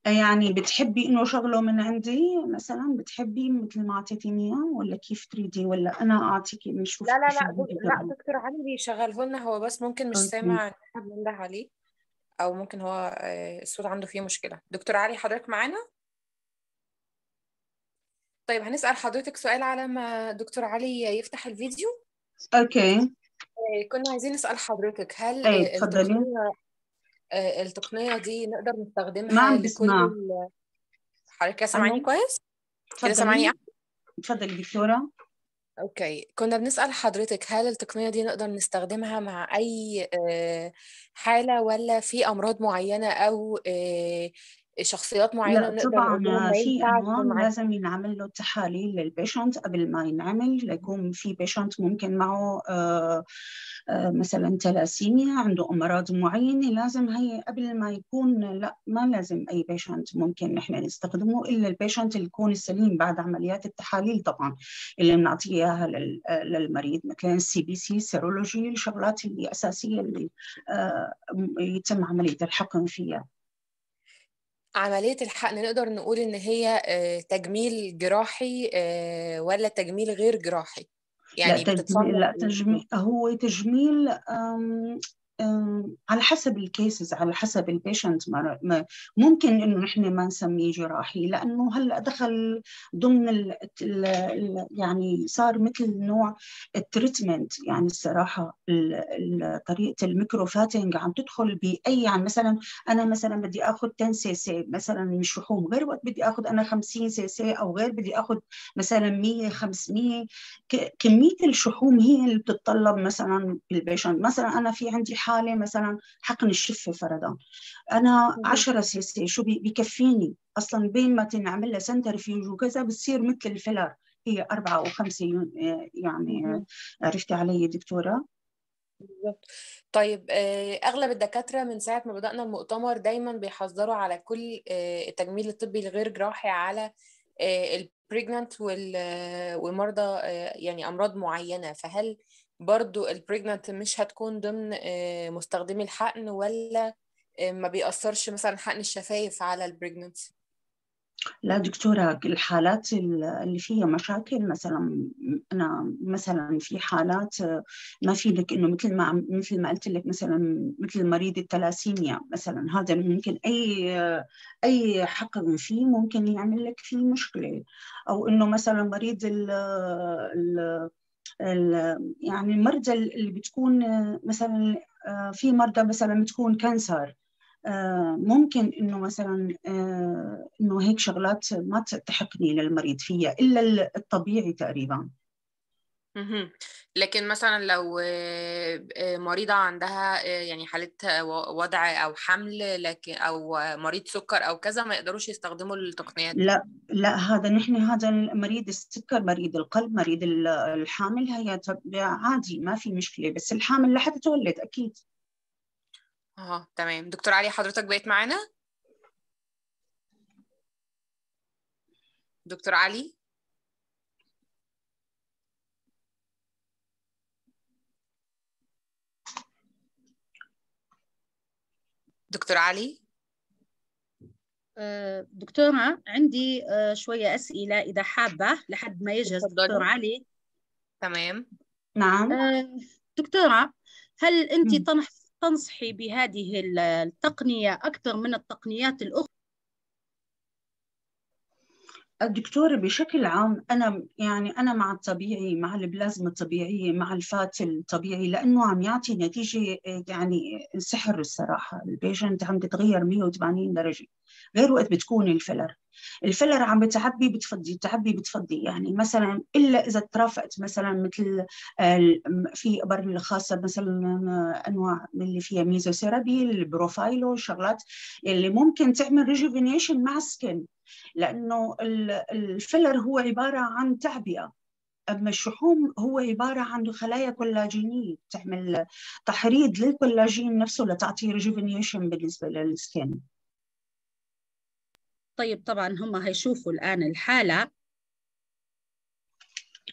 يعني بتحبي إنه شغله من عندي مثلا؟ بتحبي مثل ما اعطيتيني إياه ولا كيف تريدي؟ ولا أنا أعطيكي نشوف لا لا لا لا دكتور علي بيشغله لنا هو بس ممكن مش سامع بننده عليه أو ممكن هو آه، الصوت عنده فيه مشكلة. دكتور علي حضرتك معانا؟ طيب هنسأل حضرتك سؤال على ما دكتور علي يفتح الفيديو. أوكي. آه، كنا عايزين نسأل حضرتك هل إيه آه، التقنية آه، التقنية دي نقدر نستخدمها عم لكل بسمع ال... حضرتك ألو كويس؟ كده سامعيني تفضلي تفضلي دكتورة. أوكي. كنا بنسأل حضرتك هل التقنية دي نقدر نستخدمها مع أي آه، حالة ولا في أمراض معينة أو آه، شخصيات معينة لا طبعا في معاها لازم ينعمل له تحاليل للبيشنت قبل ما ينعمل. ليكون في بيشنت ممكن معه آه، آه، مثلا تلاسيميا عنده أمراض معينة لازم هي قبل ما يكون لا ما لازم أي بيشنت ممكن نحن نستخدمه إلا البيشنت اللي يكون السليم بعد عمليات التحاليل طبعا اللي بنعطيه إياها آه، للمريض مثلا السي بي سي سيرولوجي الشغلات اللي أساسية اللي يتم عملية الحقن فيها. عملية الحقن نقدر نقول إن هي آه، تجميل جراحي آه، ولا تجميل غير جراحي لا يعني تجميل بتتصنع لا؟ تجميل هو تجميل على حسب الكيسز على حسب البيشنت ممكن إنه نحن ما نسميه جراحي لأنه هلأ دخل ضمن ال ال ال يعني صار مثل نوع التريتمنت يعني الصراحة ال- ال- طريقة الميكروفاتنج عم تدخل بأي يعني مثلا أنا مثلا بدي آخذ 10 سي سي مثلا من الشحوم غير وقت بدي آخذ أنا 50 سي سي أو غير بدي آخذ مثلا 100 500 ك- كمية الشحوم هي اللي بتتطلب مثلا البيشنت مثلا أنا في عندي حالة مثلا حقن الشفة فرضا مهم. 10 سي سي شو بكفيني أصلا بين ما تنعمل لها سنترفيوج وكذا بتصير مثل الفيلر هي أربعة أو خمسة يعني. عرفتي علي دكتورة؟ بالظبط طيب آه، أغلب الدكاترة من ساعة ما بدأنا المؤتمر دايما بيحذروا على كل آه، التجميل الطبي الغير جراحي على البريجنانت ومرضى آه، يعني أمراض معينة فهل برضو البريجنانت مش هتكون ضمن آه، مستخدمي الحقن ولا آه، ما بيأثرش مثلا حقن الشفايف على البريجنانت لا دكتورة الحالات اللي فيها مشاكل مثلا أنا مثلا في حالات ما في لك إنه مثل ما مثل ما قلت لك مثلا مثل مريض التلاسيميا مثلا هذا ممكن أي أي حقن فيه ممكن يعمل لك فيه مشكلة. أو إنه مثلا مريض ال ال- يعني المرضى اللي بتكون مثلا في مرضى مثلا بتكون كانسر آه، ممكن إنه مثلا آه، إنه هيك شغلات ما تحقني للمريض فيها إلا الطبيعي تقريبا. مهم. لكن مثلا لو آه، آه، مريضة عندها آه، يعني حالة و- وضع أو حمل لكن أو مريض سكر أو كذا ما يقدروش يستخدموا التقنيات لا لا هذا نحن هذا مريض السكر مريض القلب مريض ال- الحامل هي عادي ما في مشكلة بس الحامل لحتى تولد أكيد. آه تمام. دكتور علي حضرتك بقيت معانا؟ دكتور علي؟ دكتور علي؟ آه، دكتورة عندي آه، شوية أسئلة إذا حابة لحد ما يجهز. دكتور علي. تمام. نعم. آه، دكتورة هل أنت تنصحي بهذه ال- التقنية أكثر من التقنيات الأخرى؟ الدكتورة بشكل عام أنا يعني أنا مع الطبيعي مع البلازما الطبيعية مع الفات الطبيعي لأنه عم يعطي نتيجة يعني سحر الصراحة. البيشنت عم تتغير 180 درجة. غير وقت بتكون الفلر الفلر عم بتعبي بتفضي تعبي بتفضي. يعني مثلا إلا إذا ترافقت مثلا مثل ال- في إبر الخاصة مثلا أنواع من اللي فيها ميزوثيرابي البروفايلو شغلات اللي ممكن تعمل ريجوفينيشن مع السكن. لأنه ال- الفيلر هو عبارة عن تعبئة أما الشحوم هو عبارة عن خلايا كولاجينية. تعمل تحريض للكولاجين نفسه لتعطي ريجوفينيشن بالنسبة للسكين طيب طبعا هم هيشوفوا الآن الحالة.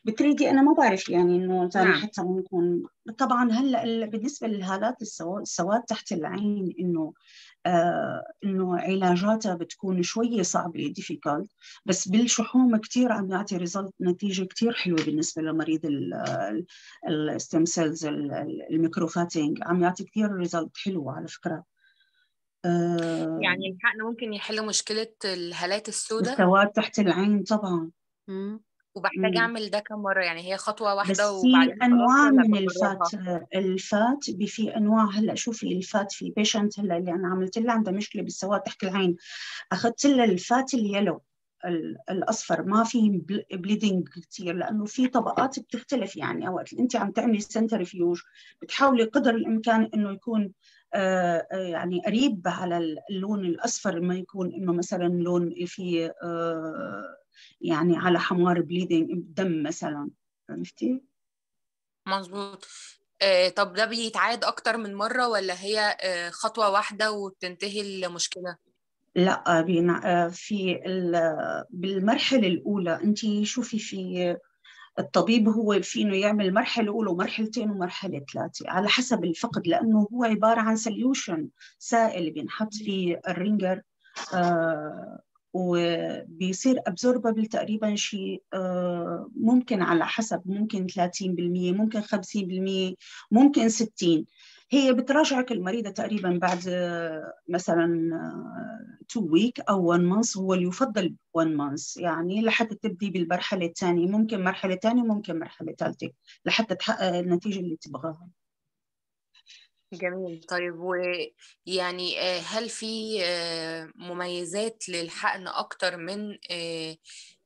بتريدي؟ أنا ما بعرف يعني تاني نعم. حتى ممكن. طبعا هلا ال- بالنسبة للهالات السوا- السواد تحت العين إنه آه إنه علاجاتها بتكون شوية صعبة difficult. بس بالشحوم كتير عم يعطي ريزلت نتيجة كتير حلوة بالنسبة لمريض الستيم سيلز الميكروفاتينج. عم يعطي كتير ريزلت حلو على فكرة. آه يعني الحقن ممكن يحل مشكلة الهالات السوداء؟ السواد تحت العين طبعا. مم. وبحتاج مم. أعمل ده كم مرة؟ يعني هي خطوة بس واحدة في أنواع من الفات الفات في أنواع. هلأ شوفي الفات في بيشنت هلأ اللي أنا عملت لها عندها مشكلة بالسواد تحت العين. أخذت لها الفات اليلو. ال- الأصفر ما في بليدنج كثير لأنه في طبقات بتختلف يعني أوقات أنت عم تعملي سنترفيوج بتحاولي قدر الإمكان إنه يكون آه، آه، يعني قريب على اللون الأصفر ما يكون إنه مثلا لون فيه آه، يعني على حمار بليدنج دم مثلا عرفتي؟ مظبوط طب ده بيتعاد أكتر من مرة ولا هي خطوة واحدة وبتنتهي المشكلة؟ لا بينا- في ال- بالمرحلة الأولى أنت شوفي في الطبيب هو في إنه يعمل مرحلة أولى ومرحلتين ومرحلة ثلاثة على حسب الفقد لأنه هو عبارة عن سوليوشن سائل بينحط فيه الرينجر آه وبيصير ابزوربابل تقريبا شيء آه ممكن على حسب ممكن 30% ممكن 50% ممكن 60 هي بتراجعك المريضة تقريبا بعد آه، مثلا 2 ويك أو 1 مانث هو اللي يفضل 1 مانث يعني لحتى تبدي بالمرحلة الثانية. ممكن مرحلة ثانية ممكن مرحلة ثالثة لحتى تحقق النتيجة اللي تبغاها. جميل. طيب ويعني آه، هل في آه، مميزات للحقن أكتر من آه، آه،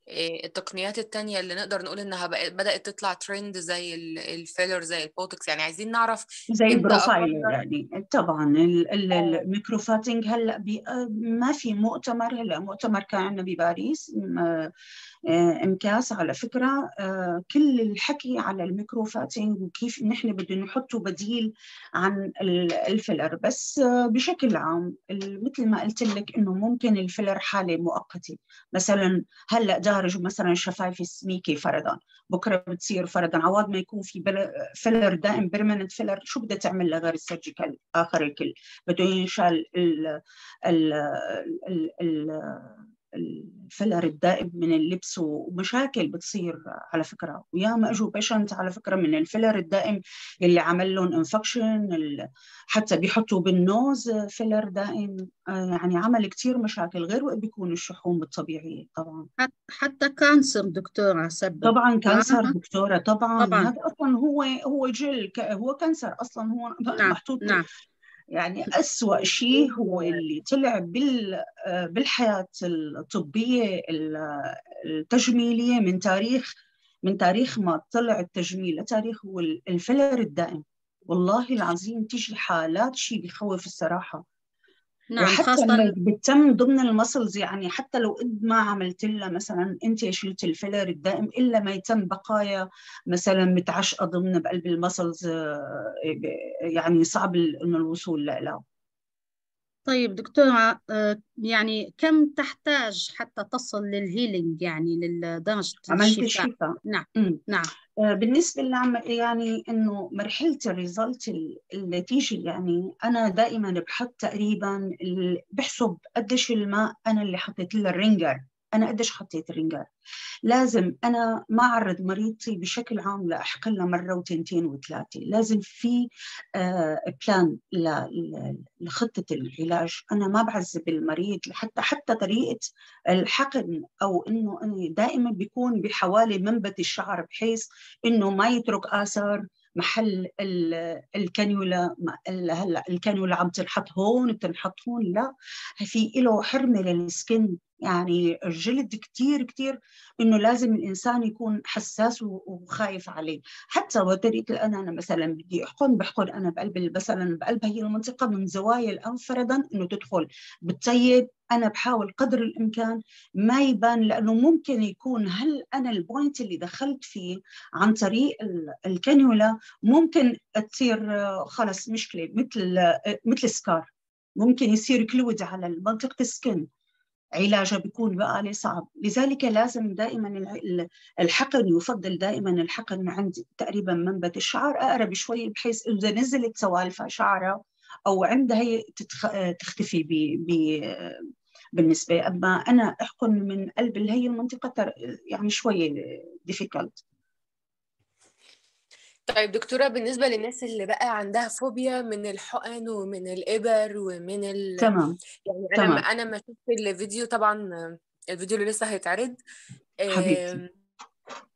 التقنيات التانية اللي نقدر نقول بقت بدأت تطلع ترند زي ال- الفيلر زي البوتوكس يعني عايزين نعرف زي البروفايل يعني. طبعا آه، الميكروفاتينج هلأ بي ما في مؤتمر هلأ مؤتمر كان عندنا بباريس م- آه، امكاس على فكرة آه، كل الحكي على الميكروفاتينج وكيف نحن بدنا نحطه بديل عن ال- الفيلر. بس آه، بشكل عام ال- مثل ما قلت لك إنه ممكن الفيلر حالة مؤقتة. مثلا هلأ دارج مثلا شفايف السميكه فرضا. بكرة بتصير فرضا. عوض ما يكون في فيلر دائم بيرمننت فيلر شو بدها تعمل لها غير السيرجيكال آخر الكل. بده ينشال ال ال ال ال الفيلر الدائم من اللبس ومشاكل بتصير على فكرة. وياما أجوا بيشنت على فكرة من الفيلر الدائم اللي عمل لهم انفكشن حتى بيحطوا بالنوز فيلر دائم آه، يعني عمل كثير مشاكل غير وقت بيكون الشحوم الطبيعية طبعا. حت- حتى كانسر دكتورة سبب. طبعا كانسر آه. دكتورة طبعا. طبعا. هذا أصلا هو هو جل هو كانسر أصلا هو نعم محطوط نعم. يعني أسوأ شيء هو اللي طلع بال بالحياة الطبية التجميلية من تاريخ من تاريخ ما طلع التجميل. لتاريخ هو الفيلر الدائم. والله العظيم تيجي حالات شيء بخوف الصراحة. نعم وحتى خاصة بتم ضمن المسلز يعني حتى لو قد ما عملت لها مثلا إنت شلت الفيلر الدائم إلا ما يتم بقايا مثلا متعشقة ضمن بقلب المسلز يعني صعب إنه الوصول لها طيب دكتورة آه، يعني كم تحتاج حتى تصل للهيلينج يعني لدرجة الشفاء؟ نعم أمم. نعم. آه، بالنسبة لعم يعني إنه مرحلة الريزلت اللي تيجي يعني أنا دائما بحط تقريبا بحسب قديش الماء أنا اللي حطيت له الرينجر. أنا قديش حطيت رينجر لازم أنا ما أعرض مريضتي بشكل عام لأحقن لها مرة وتنتين وثلاثة. لازم في آه بلان ل- ل- لخطة العلاج. أنا ما بعذب المريض حتى حتى طريقة الحقن إنه أنا دائما بيكون بحوالي منبت الشعر بحيث إنه ما يترك آثار محل ال- الكانيولا هلأ الكانيولا عم تنحط هون بتنحط هون. لا في له حرمة للسكن يعني الجلد كتير كتير إنه لازم الإنسان يكون حساس وخايف عليه. حتى وطريقة الان أنا مثلا بدي أحقن بحقن أنا بقلب مثلا بقلب هي المنطقة من زوايا الأنف فرضا إنه تدخل. بالطيب أنا بحاول قدر الإمكان ما يبان لأنه ممكن يكون هل أنا البوينت اللي دخلت فيه عن طريق ال- الكانيولا ممكن تصير آه، خلص مشكلة مثل آه، مثل سكار. ممكن يصير كلود على منطقة السكن. علاجها بيكون بقى صعب لذلك لازم دائما ال- الحقن يفضل دائما الحقن عند تقريبا منبت الشعر أقرب شوي بحيث إذا نزلت سوالفها شعرها أو عندها هي. تختفي ب... ب... بالنسبة أما أنا أحقن من قلب هي المنطقة. يعني شوية difficult طيب دكتورة بالنسبة للناس اللي بقى عندها فوبيا من الحقن ومن الإبر ومن ال... تمام يعني أنا ما تمام. أنا ما شفت الفيديو طبعا الفيديو اللي لسه هيتعرض حبيبتي.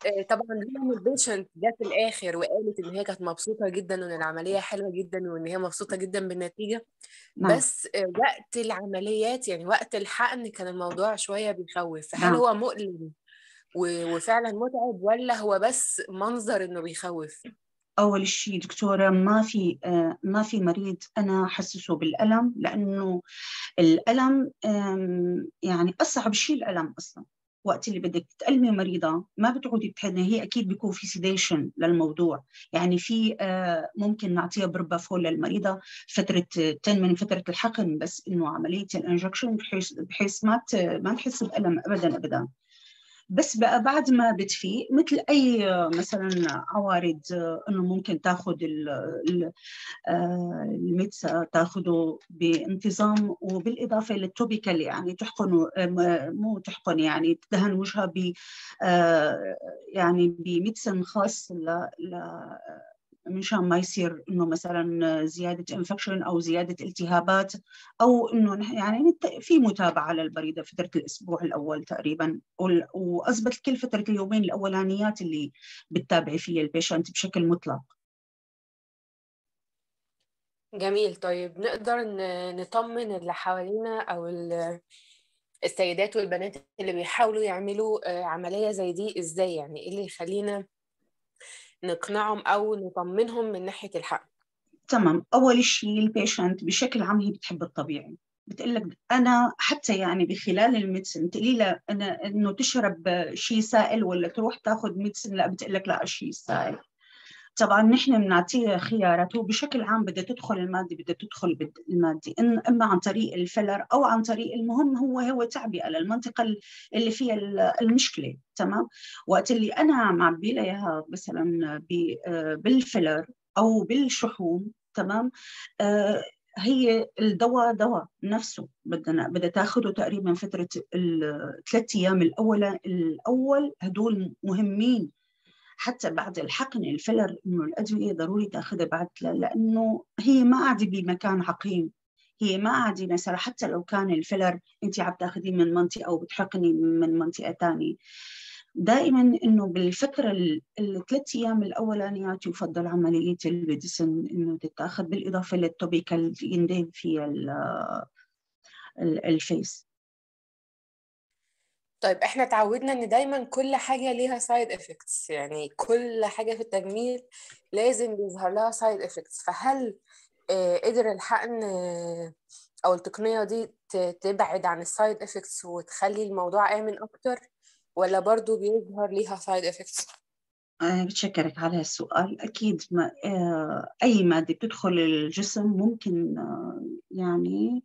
آه، طبعا لما البيشنت جت في الآخر وقالت إن هي كانت مبسوطة جدا وإن العملية حلوة جدا وإن هي مبسوطة جدا بالنتيجة. نعم. بس آه، وقت العمليات يعني وقت الحقن كان الموضوع شوية بيخوف. فهل نعم. هو مؤلم وفعلا متعب ولا هو بس منظر إنه بيخوف؟ أول شيء دكتورة ما في آه، ما في مريض أنا حسسه بالألم لأنه الألم آم، يعني أصعب شيء الألم أصلا. وقت اللي بدك تألمي مريضة ما بتقعدي هي أكيد بيكون في سيديشن للموضوع. يعني في آه، ممكن نعطيها بربافول للمريضة فترة تن من فترة الحقن بس إنه عملية الإنجكشن بحيث بحيث ما ما تحس بألم أبدا أبدا. بس بقى بعد ما بتفيق مثل آه، مثلا عوارض إنه ممكن تأخذ آه، الميتسا تأخذه بانتظام وبالإضافة للتوبيكال يعني تحقن مو تحقن يعني تدهن وجهها ب آه، يعني بميتسن خاص ل مشان ما يصير إنه مثلا زيادة انفكشن أو زيادة التهابات أو إنه يعني في متابعة للبريده فترة الأسبوع الأول تقريبا. وأثبت كل فترة اليومين الأولانيات اللي بتتابعي فيها البيشنت بشكل مطلق. جميل. طيب نقدر نطمن اللي حوالينا ال- السيدات والبنات اللي بيحاولوا يعملوا آه، عملية زي دي إزاي؟ يعني إيه اللي يخلينا نقنعهم أو نطمنهم من ناحية الحق تمام. أول شيء البيشنت بشكل عام هي بتحب الطبيعي. بتقول لك أنا حتى يعني بخلال الميدسن تقولي لها أنا إنه تشرب شيء سائل ولا تروح تاخذ ميدسن لا بتقول لك لا شيء سائل. طبعا نحن بنعطيها خيارات هو بشكل عام بدها تدخل المادي بدها تدخل المادي إن إما عن طريق الفلر أو عن طريق المهم هو هو تعبئة للمنطقة ال- اللي فيها ال- المشكلة. تمام؟ وقت اللي أنا معبي لها مثلا ب- بالفلر أو بالشحوم تمام؟ آه، هي الدواء دواء نفسه. بدنا بدها تاخذه تقريبا فترة الثلاث أيام الاولى الأول هدول مهمين. حتى بعد الحقن الفيلر إنه الأدوية ضروري تأخذها بعد لأنه هي ما قاعدة بمكان عقيم. هي ما قاعدة مثلا حتى لو كان الفيلر أنت عم تأخذيه من منطقة أو بتحقني من منطقة ثانية دائما إنه بالفترة الثلاث أيام الأولانيات يفضل عملية الميديسن إنه تتأخذ بالإضافة للتوبيكال يندين في الفيس. طيب إحنا تعودنا إن دايما كل حاجة ليها سايد افكتس يعني كل حاجة في التجميل لازم بيظهر لها سايد افكتس فهل آه قدر الحقن آه أو التقنية دي تبعد عن السايد افكتس وتخلي الموضوع آمن أكتر ولا برضو بيظهر ليها سايد افكتس بتشكرك على هالسؤال أكيد ما أي مادة بتدخل الجسم ممكن يعني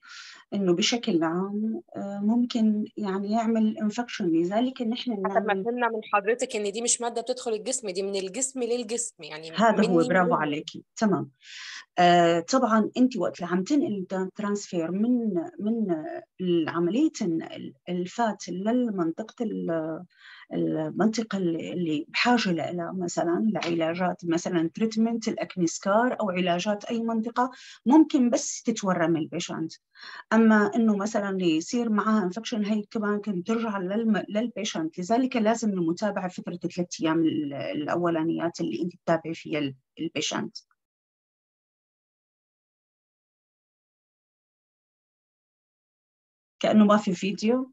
إنه بشكل عام ممكن يعني يعمل انفكشن لذلك نحن حسب ما فهمنا من حضرتك إن دي مش مادة بتدخل الجسم دي من الجسم للجسم يعني هذا هو برافو عليكي تمام. آه طبعا أنت وقت اللي عم تنقل ترانسفير من من عمليه الفات للمنطقه المنطقة اللي بحاجة لها مثلا لعلاجات مثلا تريتمنت الأكنسكار أو علاجات أي منطقة ممكن بس تتورم البيشنت أما إنه مثلا يصير معها انفكشن هي كمان كان ترجع للبيشنت لذلك لازم المتابعة فترة الثلاث أيام الأولانيات اللي أنت تتابعي فيها البيشنت كأنه ما في فيديو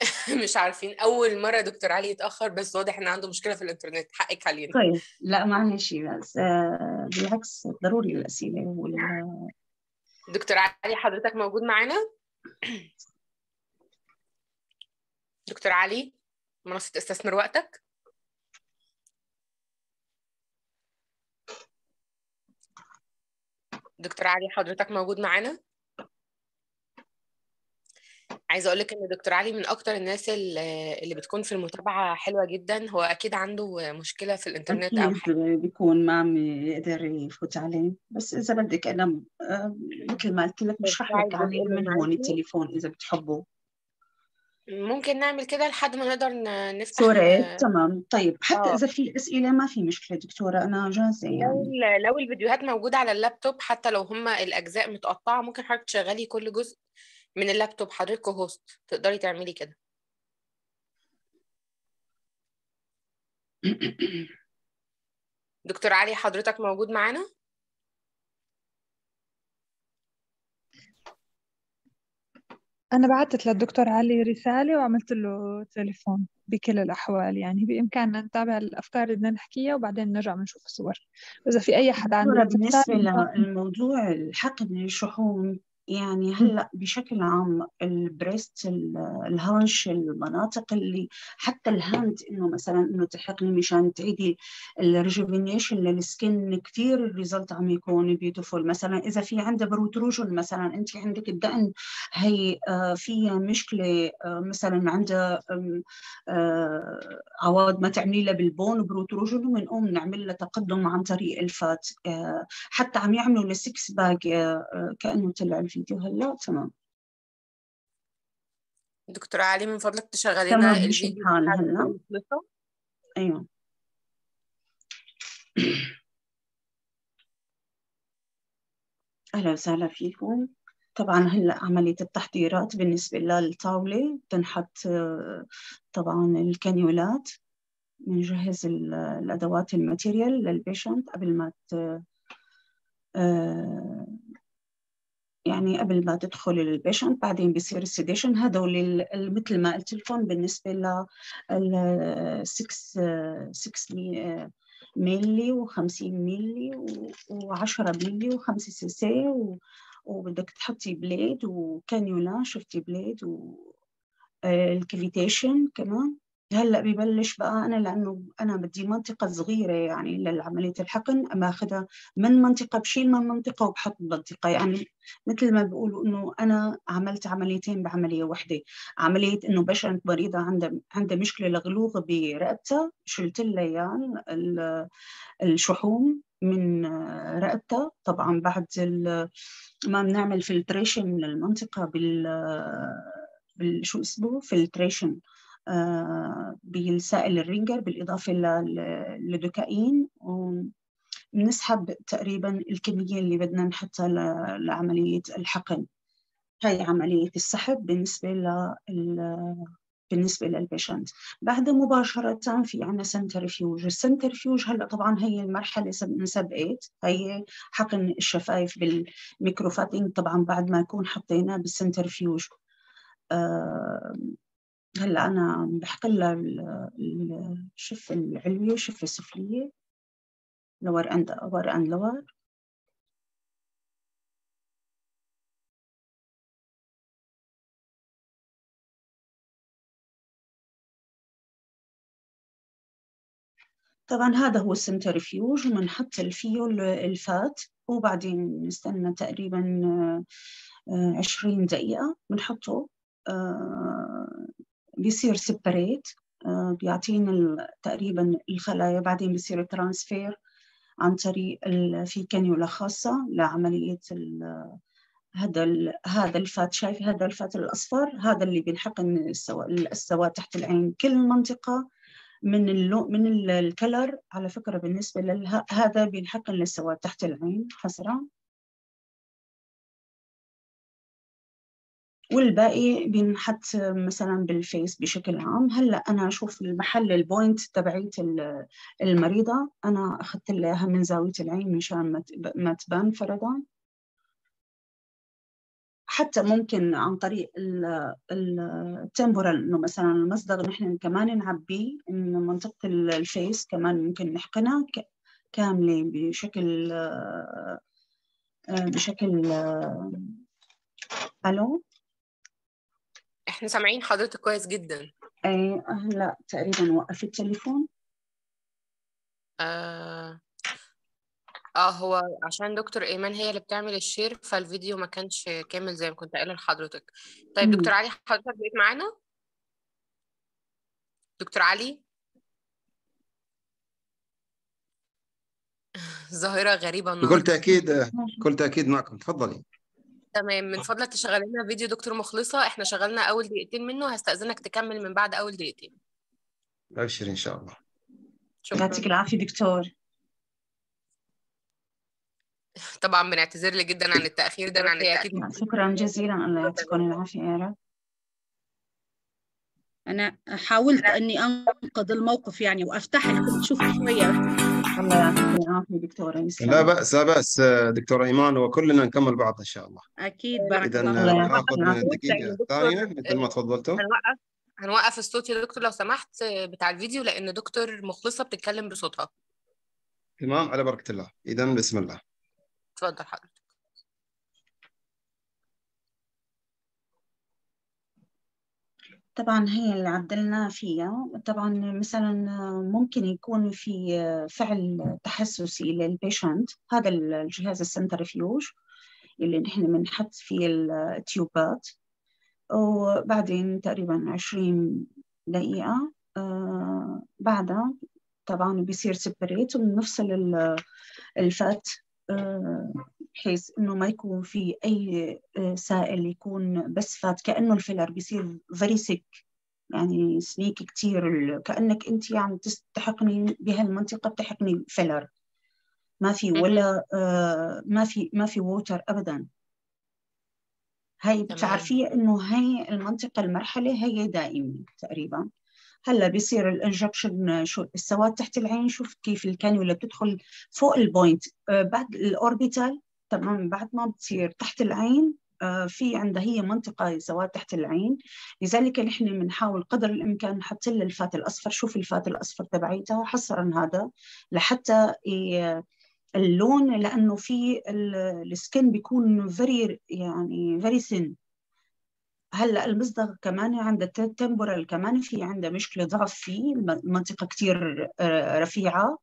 <laughs> مش عارفين. أول مرة دكتور علي يتأخر بس واضح إن عنده مشكلة في الإنترنت. حقك علينا. طيب لا معلش بس بالعكس ضروري الأسئلة وال... دكتور علي حضرتك موجود معانا؟ <clears throat> دكتور علي منصة استثمر وقتك؟ دكتور علي حضرتك موجود معانا؟ عايزة أقول لك إن دكتور علي من أكتر الناس اللي بتكون في المتابعة حلوة جدا هو أكيد عنده مشكلة في الإنترنت أو حاجة. بيكون ما عم يقدر يفوت عليه بس إذا بدك أنا مثل ما قلت لك بشرح لك عليه من هون التليفون إذا بتحبوا ممكن نعمل كده لحد ما نقدر نفتح صورة تمام. طيب حتى آه. إذا في أسئلة ما في مشكلة دكتورة أنا جاهزة يعني. لو الفيديوهات موجودة على اللابتوب حتى لو هما الأجزاء متقطعة ممكن حضرتك تشغلي كل جزء. من اللابتوب حضرتك هوست تقدري تعملي كده. دكتور علي حضرتك موجود معانا؟ أنا بعثت للدكتور علي رسالة وعملت له تليفون بكل الأحوال يعني بإمكاننا نتابع الأفكار اللي بدنا نحكيها وبعدين نرجع بنشوف الصور. وإذا في أي حدا عنده بالنسبة للموضوع الحقن الشحوم يعني هلأ بشكل عام البريست الهانش المناطق اللي حتى الهاند إنه مثلا إنه تحقني مشان تعيدي الريجوفينيشن للسكن كثير الريزلت عم يكون بيوتيفول مثلا إذا في عندها بروتروجن مثلا أنت عندك الدقن هي فيها مشكلة مثلا عندها عواد ما تعملي لها بالبون بروتروجن وبنقوم نعمل لها تقدم عن طريق الفات. حتى عم يعملوا لسكس باج كأنه طلع الفيديو. هلا تمام. دكتورة علي من فضلك تشغلي لنا الفيديو هلا. أيوه. أهلا وسهلا فيكم. طبعا هلا عملية التحضيرات بالنسبة للطاولة تنحط طبعا الكانيولات بنجهز الأدوات الماتيريال للبيشنت قبل ما يعني قبل ما تدخل البيشنت بعدين بيصير السيديشن هدول مثل ما قلت لكم بالنسبة ل 6 6 ملي و50 ملي و10 ملي و5 سي سي وبدك تحطي بليد وكانيولا شفتي بليد والكليتيشن كمان. هلأ ببلش بقى أنا لأنه أنا بدي منطقة صغيرة يعني لعمليه الحقن ماخذها من منطقة بشيل من منطقة وبحط منطقه يعني مثل ما بيقولوا إنه أنا عملت عمليتين بعملية واحدة عملية إنه بشنت مريضة عندها عندها مشكلة لغلوغ برقبتها. شلت لها يعني الشحوم من رقبتها. طبعا بعد ما بنعمل فلتريشن للمنطقة بال بالشو اسمه؟ فلتريشن بالسائل الرينجر بالإضافة للدوكاين وبنسحب تقريبا الكمية اللي بدنا نحطها لعملية الحقن. هاي عملية السحب بالنسبة بالنسبة للبيشنت بعد مباشرة في عنا سنترفيوج السنترفيوج هلأ طبعا هي المرحلة من سب 8 هي حقن الشفايف بالميكروفاتينج طبعا بعد ما يكون حطيناه بالسنترفيوج آه هلأ أنا بحقلها الشف العلويه والشف السفلية. لور اند ور اند لور طبعا هذا هو السنترفيوج وبنحط فيه الفات. وبعدين نستنى تقريبا آه، عشرين دقيقة بنحطه. آه، بيصير سيبريت بيعطينا تقريبا الخلايا بعدين بيصير ترانسفير عن طريق في كانيولا خاصة لعملية هذا هذا الفات شايف؟ هذا الفات الأصفر هذا اللي بينحقن السواد تحت العين كل منطقة من اللون من الكلر. على فكرة بالنسبة لها هذا بينحقن للسواد تحت العين حسرة والباقي بينحط مثلا بالفيس بشكل عام. هلأ أنا أشوف المحل البوينت تبعيت المريضة. أنا أخذت لها من زاوية العين مشان ما تبان فرضا. حتى ممكن عن طريق التمبورال إنه مثلا المصدر نحن كمان نعبيه انه منطقة الفيس كمان ممكن نحقنها كاملة بشكل بشكل ألو. إحنا سامعين حضرتك كويس جدا. اي هلا تقريبا وقف التليفون. آه. آه هو عشان دكتور إيمان هي اللي بتعمل الشير فالفيديو ما كانش كامل زي ما كنت قايلة لحضرتك. طيب دكتور علي حضرتك بقيت معانا؟ دكتور علي؟ <laughs> ظاهرة غريبة النهارده. بكل تأكيد بكل تأكيد معكم. تفضلي. تمام من فضلك تشغل لنا فيديو دكتور مخلصة إحنا شغلنا أول دقيقتين منه هستأذنك تكمل من بعد أول دقيقتين. أبشر إن شاء الله. شكرا. يعطيك العافية دكتور. <laughs> طبعا بنعتذر لك جدا عن التأخير ده <laughs> عن التأخير شكرا جزيلا. الله يعطيكم العافية يا رب. أنا حاولت أني أنقذ الموقف يعني وأفتح لكم تشوفوا شوية. الله دكتورة يسلم لا بأس لا بأس دكتور إيمان وكلنا نكمل بعض إن شاء الله. أكيد بارك إذا الله فيك. ناخذ من الدقيقة الثانية مثل ما تفضلتم هنوقف هنوقف الصوت يا دكتور لو سمحت بتاع الفيديو لأن دكتور مخلصة بتتكلم بصوتها. تمام على بركة الله. إذا بسم الله. اتفضل حضرتك. طبعا هي اللي عدلنا فيها. طبعا مثلا ممكن يكون في فعل تحسسي للبيشنت هذا الجهاز السنترفيوج اللي نحن بنحط فيه التيوبات. وبعدين تقريبا عشرين دقيقة آه بعدها طبعا بيصير سيبريت وبنفصل الفات آه بحيث إنه ما يكون في أي سائل يكون بس فات كأنه الفيلر بيصير فيري سيك يعني سنيك كتير كأنك أنت عم تحقني بهالمنطقة بتحقني فيلر ما في ولا آه ما في ما في ووتر ابدا. هي بتعرفية إنه هي المنطقة المرحلة هي دائمة تقريبا. هلأ بيصير الانجكشن شو السواد تحت العين شوف كيف الكانيولا بتدخل فوق البوينت آه بعد الاوربيتال تمام بعد ما بتصير تحت العين آه في عندها هي منطقة سواد تحت العين. لذلك نحن بنحاول قدر الإمكان نحط لها الفات الأصفر شوف الفات الأصفر تبعيتها حصرا هذا لحتى اللون لأنه في السكن بيكون فيري يعني فيري ثين هلأ المصدغ كمان عند التمبورال كمان في عنده مشكلة ضعف فيه المنطقة كثير رفيعه آه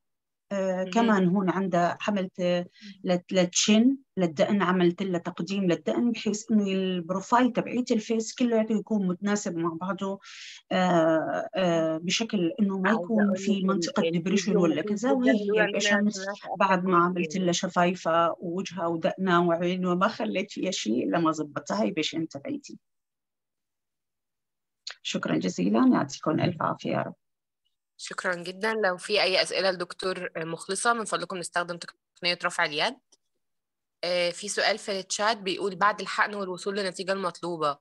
كمان هون عندها حملت للتشن للدقن عملت لها تقديم للدقن بحيث إنه البروفايل تبعيت الفيس كله يكون متناسب مع بعضه آه آه بشكل إنه ما يكون في منطقة ديبريشن ولا كذا وهي البيشنت بعد ما عملت لها شفايفها ووجهها ودقنها وعين وما خليت فيها شيء إلا ما ظبطتها هي بيشنت تبعيتي. شكرا جزيلا يعطيكم ألف عافية يا رب. شكرا جدا. لو في أي أسئلة لدكتور مخلصة من فضلكم نستخدم تقنية رفع اليد. في سؤال في الشات بيقول بعد الحقن والوصول للنتيجة المطلوبة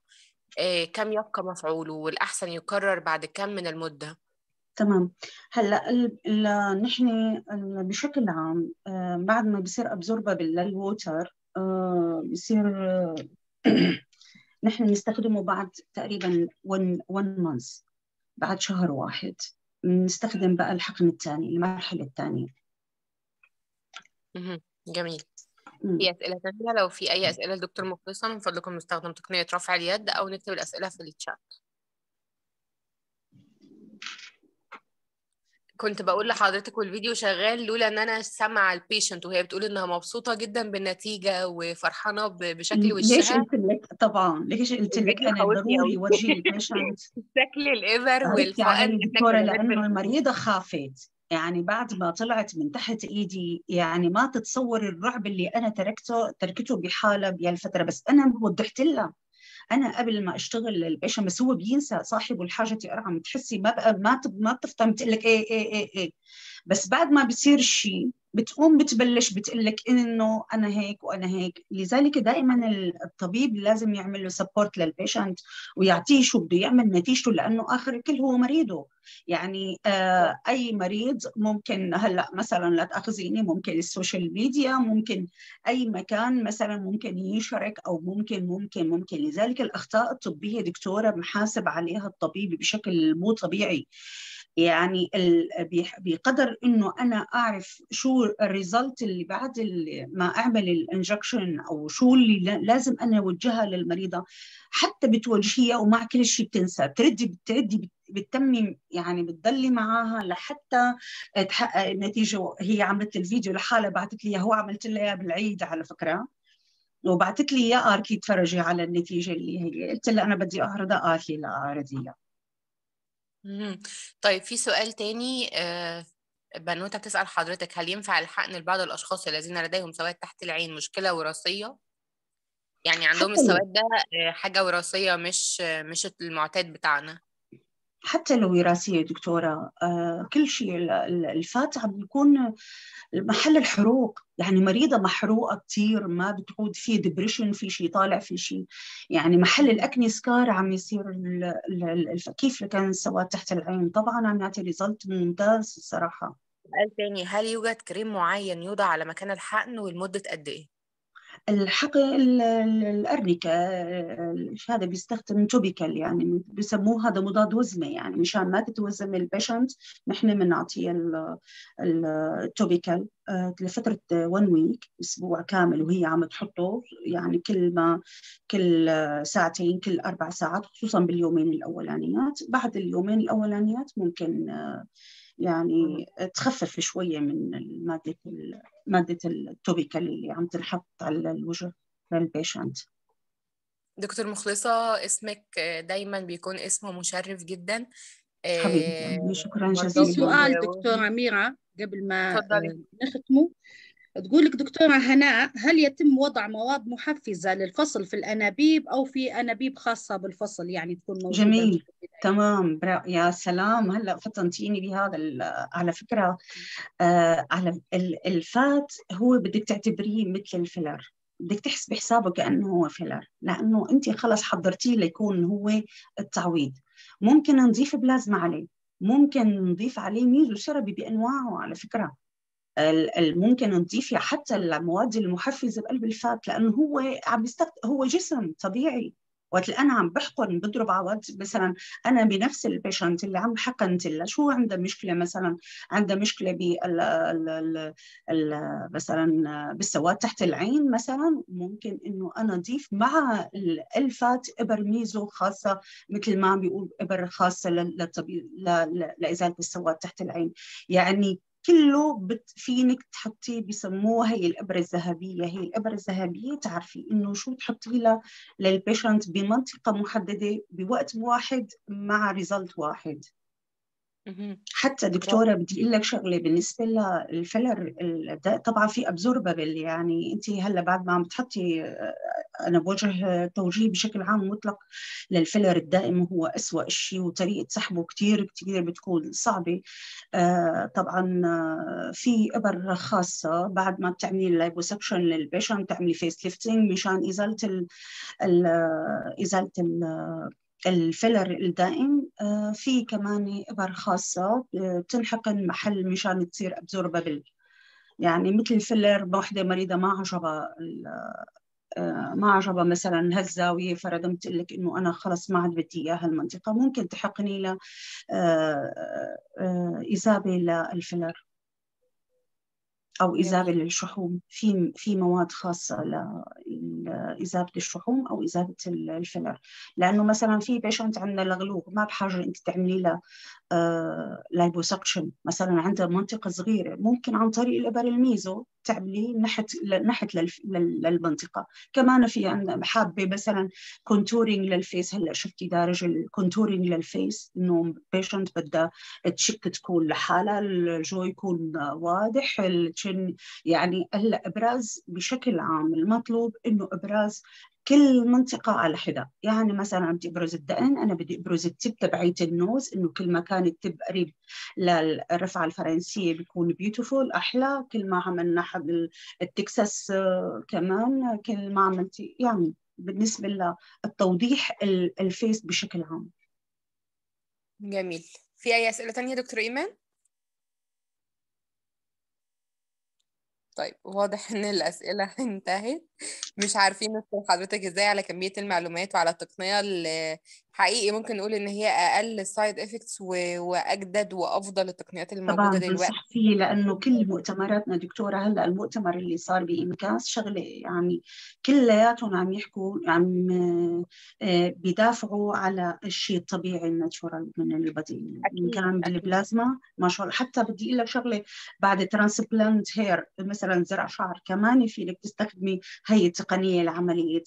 آه، كم يبقى مفعوله والأحسن يكرر بعد كم من المدة؟ تمام. هلأ نحن بشكل عام آه، بعد ما بصير ابزوربابل للووتر بصير آه، <clears throat> نحن نستخدمه بعد تقريبا 1 1 مانث بعد شهر واحد. نستخدم بقى الحقن الثاني المرحلة الثانية جميل. في أسئلة تانية؟ لو في أي أسئلة دكتور مخلصة من فضلكم نستخدم تقنية رفع اليد أو نكتب الأسئلة في الشات. كنت بقول لحضرتك والفيديو شغال لولا إن أنا سامعة البيشنت وهي بتقول إنها مبسوطة جدا بالنتيجة وفرحانة بشكل ليش وشها. قلت لك؟ طبعا ليش قلت لك أنا ضروري ورجي <laughs> البيشنت شكل الإبر والحقن كنا لأنه بنعمل المريضة خافت. يعني بعد ما طلعت من تحت إيدي يعني ما تتصور الرعب اللي أنا تركته تركته بحالة بهالفترة بس أنا وضحت لها. أنا قبل ما أشتغل الباشا بس هو بينسى صاحبه الحاجة ارعى بتحسي ما بقى ما ما بتفطم تقول لك إيه إيه إيه إيه. بس بعد ما بصير الشيء بتقوم بتبلش بتقول لك إنه أنا هيك وأنا هيك. لذلك دائما الطبيب لازم يعمل له سبورت للبيشنت ويعطيه شو بده يعمل نتيجته لأنه آخر الكل هو مريضه. يعني آه أي مريض ممكن هلأ مثلا لا تأخذيني ممكن السوشيال ميديا ممكن أي مكان مثلا ممكن يشارك أو ممكن ممكن ممكن. لذلك الأخطاء الطبية دكتورة محاسب عليها الطبيب بشكل مو طبيعي. يعني بقدر إنه أنا أعرف شو الريزلت اللي بعد ما أعمل الانجكشن أو شو اللي لا- لازم أنا أوجهها للمريضة حتى بتوجهيها ومع كل شيء بتنسى بتردي بتردي بت- بتتمي يعني بتضلي معاها لحتى تحقق النتيجه هي عملت الفيديو لحالها بعثت لي هو عملت إياه بالعيد على فكرة وبعثت لي إياه اركي تفرجي على النتيجة اللي هي قلت لها أنا بدي أعرضها قالت لي لا أعرضيها. طيب في سؤال تاني آه، بنوتة بتسأل حضرتك هل ينفع الحقن لبعض الأشخاص الذين لديهم سواد تحت العين؟ مشكلة وراثية؟ يعني عندهم السواد ده آه، حاجة وراثية مش آه، مش المعتاد بتاعنا. حتى لو وراثية دكتورة آه كل شيء ال- ال- الفات عم بيكون محل الحروق. يعني مريضة محروقة كتير ما بتعود في ديبريشن في شيء طالع في شيء. يعني محل الأكني سكار عم يصير كيف كان السواد تحت العين؟ طبعا عم يعطي ريزلت ممتاز الصراحة. سؤال تاني هل يوجد كريم معين يوضع على مكان الحقن ولمدة قد إيه؟ الحق ال- ال- الأرنكة آه، هذا بيستخدم توبيكال يعني بسموه هذا مضاد وزمة يعني مشان ما تتوزم البيشنت نحن بنعطيه ال- ال- التوبيكال آه، لفترة 1 ويك أسبوع كامل وهي عم تحطه يعني كل ما كل ساعتين كل أربع ساعات خصوصا باليومين الأولانيات. بعد اليومين الأولانيات ممكن آه، يعني تخفف شوية من مادة مادة التوبيكال اللي عم تنحط على الوجه للبيشنت دكتور مخلصة اسمك آه، دايما بيكون اسمه مشرف جدا. حبيبتي آه، شكرا جزيلا. سؤال دكتورة أميرة قبل ما آه، نختمه. تقول لك دكتورة هناء هل يتم وضع مواد محفزة للفصل في الأنابيب أو في أنابيب خاصة بالفصل؟ يعني تكون موجودة جميل. تمام. برا. يا سلام. هلأ فطنتيني بهذا ال- على فكرة آه على ال- الفات هو بدك تعتبريه مثل الفيلر. بدك تحسبي حسابه كأنه هو فيلر لأنه أنت خلص حضرتيه ليكون هو التعويض. ممكن نضيف بلازما عليه. ممكن نضيف عليه ميزو شربي بأنواعه على ال- ممكن نضيف حتى المواد المحفزة بقلب الفات لأنه هو عم يستخدم هو جسم طبيعي. وقت أنا عم بحقن بضرب عواد مثلا أنا بنفس البيشنت اللي عم حقنت لها شو عنده مشكلة مثلا؟ عنده مشكلة ال- مثلا بالسواد تحت العين مثلا؟ ممكن إنه أنا أضيف مع ال- الفات إبر ميزو خاصة مثل ما عم بيقول إبر خاصة لل- للطبيب لإزالة السواد تحت العين. يعني كله بت فينك تحطيه بسموها هي الإبرة الذهبية هي الإبرة الذهبية تعرفي إنه شو تحطي لها للبيشنت بمنطقة محددة بوقت واحد مع ريزلت واحد. حتى دكتورة بدي أقول لك شغلة بالنسبة للفيلر طبعا في أبزوربابل يعني أنت هلأ بعد ما عم بتحطي أنا بوجه توجيه بشكل عام مطلق للفيلر الدائم هو أسوأ شيء وطريقة سحبه كتير كتير بتكون صعبة. آه، طبعا آه، في إبر خاصة بعد ما بتعملي اللايبوسكشن للبيشن بتعملي فيس ليفتنج مشان إزالة ال ال إزالة ال الفيلر الدائم آه، في كمان إبر خاصة آه، تنحقن محل مشان تصير أبزوربابل يعني مثل الفيلر بوحدة مريضة ما عجبها آه، ما عجبها مثلا هالزاوية فردمت لك إنه أنا خلص ما عاد بدي إياها المنطقة. ممكن تحقني آه، إذابة للفيلر. أو إذابة جميل. للشحوم. في في مواد خاصة لإذابة الشحوم أو إذابة الفيلر لأنه مثلا في بيشنت عندنا لغلوغ ما بحاجة أنت تعملي له لايبوسكشن مثلا عندها منطقة صغيرة ممكن عن طريق الإبر الميزو تعملي نحت نحت للف- لل- للمنطقة. كمان في عندنا حابة مثلا كونتورينج للفيس هلأ شفتي دارج الكونتورينج للفيس إنه بيشنت بدها تشك تكون لحالها الجو يكون واضح التشن يعني هلأ إبراز بشكل عام المطلوب إنه إبراز كل منطقة على حدة. يعني مثلا بدي أبرز الدقن أنا بدي أبرز التب تبعية النوز إنه كل ما كان التب قريب للرفعة الفرنسية بيكون بيوتيفول أحلى. كل ما عملنا حق ال- التكساس آه، كمان كل ما عملتي يعني بالنسبة للتوضيح ال- الفيس بشكل عام. جميل. في أي أسئلة تانية دكتور إيمان؟ طيب واضح إن الأسئلة <laughs> انتهت. مش عارفين نشكر حضرتك إزاي على كمية المعلومات وعلى التقنية اللي حقيقي ممكن نقول إن هي أقل سايد إفكتس وأجدد وأفضل التقنيات الموجودة طبعا دلوقتي. بنصح فيه لأنه كل مؤتمراتنا دكتورة هلأ المؤتمر اللي صار بإمكاس شغلة يعني كلياتهم عم يحكوا عم آه، بيدافعوا على الشيء الطبيعي الناتشورال من البديل إن كان بالبلازما ما شاء الله حتى بدي أقول لك شغلة بعد ترانسبلانت هير مثلا زرع شعر كمان في لك تستخدمي هي التقنية لعملية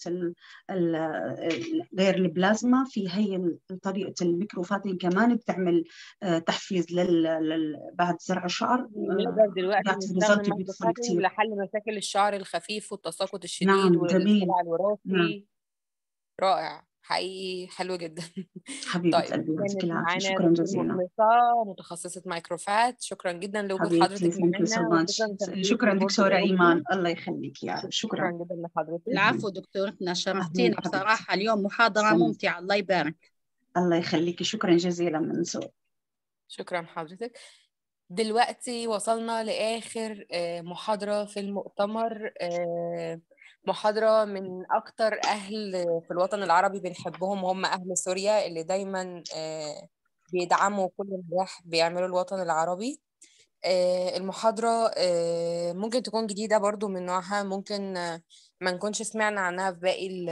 غير البلازما في هي طريقة الميكروفاتين كمان بتعمل آه، تحفيز لل... لل... بعد زرع الشعر نقدر آه، دلوقتي نستخدم لحل مشاكل الشعر الخفيف والتساقط الشديد نعم جميل. والصلع نعم. الوراثي رائع. حقيقي حلو جدا. <laughs> حبيبة طيب قلبي معانا شكرا جزيلا. متخصصة مايكروفات. شكرا جدا لوجود حبيبتي حضرتك لتمثيلك شكرا دكتورة إيمان. الله يخليك يا رب. شكرا شكرا. جدا لحضرتك. العفو دكتورتنا شرفتينا حبيبتي بصراحة. اليوم محاضرة ممتعة. الله يبارك. الله يخليك شكرا جزيلا من سوء. شكرا حضرتك. دلوقتي وصلنا لآخر آه، محاضرة في المؤتمر آه، محاضرة من أكتر أهل في الوطن العربي بنحبهم هم أهل سوريا اللي دايما آه، بيدعموا كل نجاح بيعملوا الوطن العربي. آه، المحاضرة آه، ممكن تكون جديدة برضو من نوعها ممكن ما نكونش سمعنا عنها في باقي ال-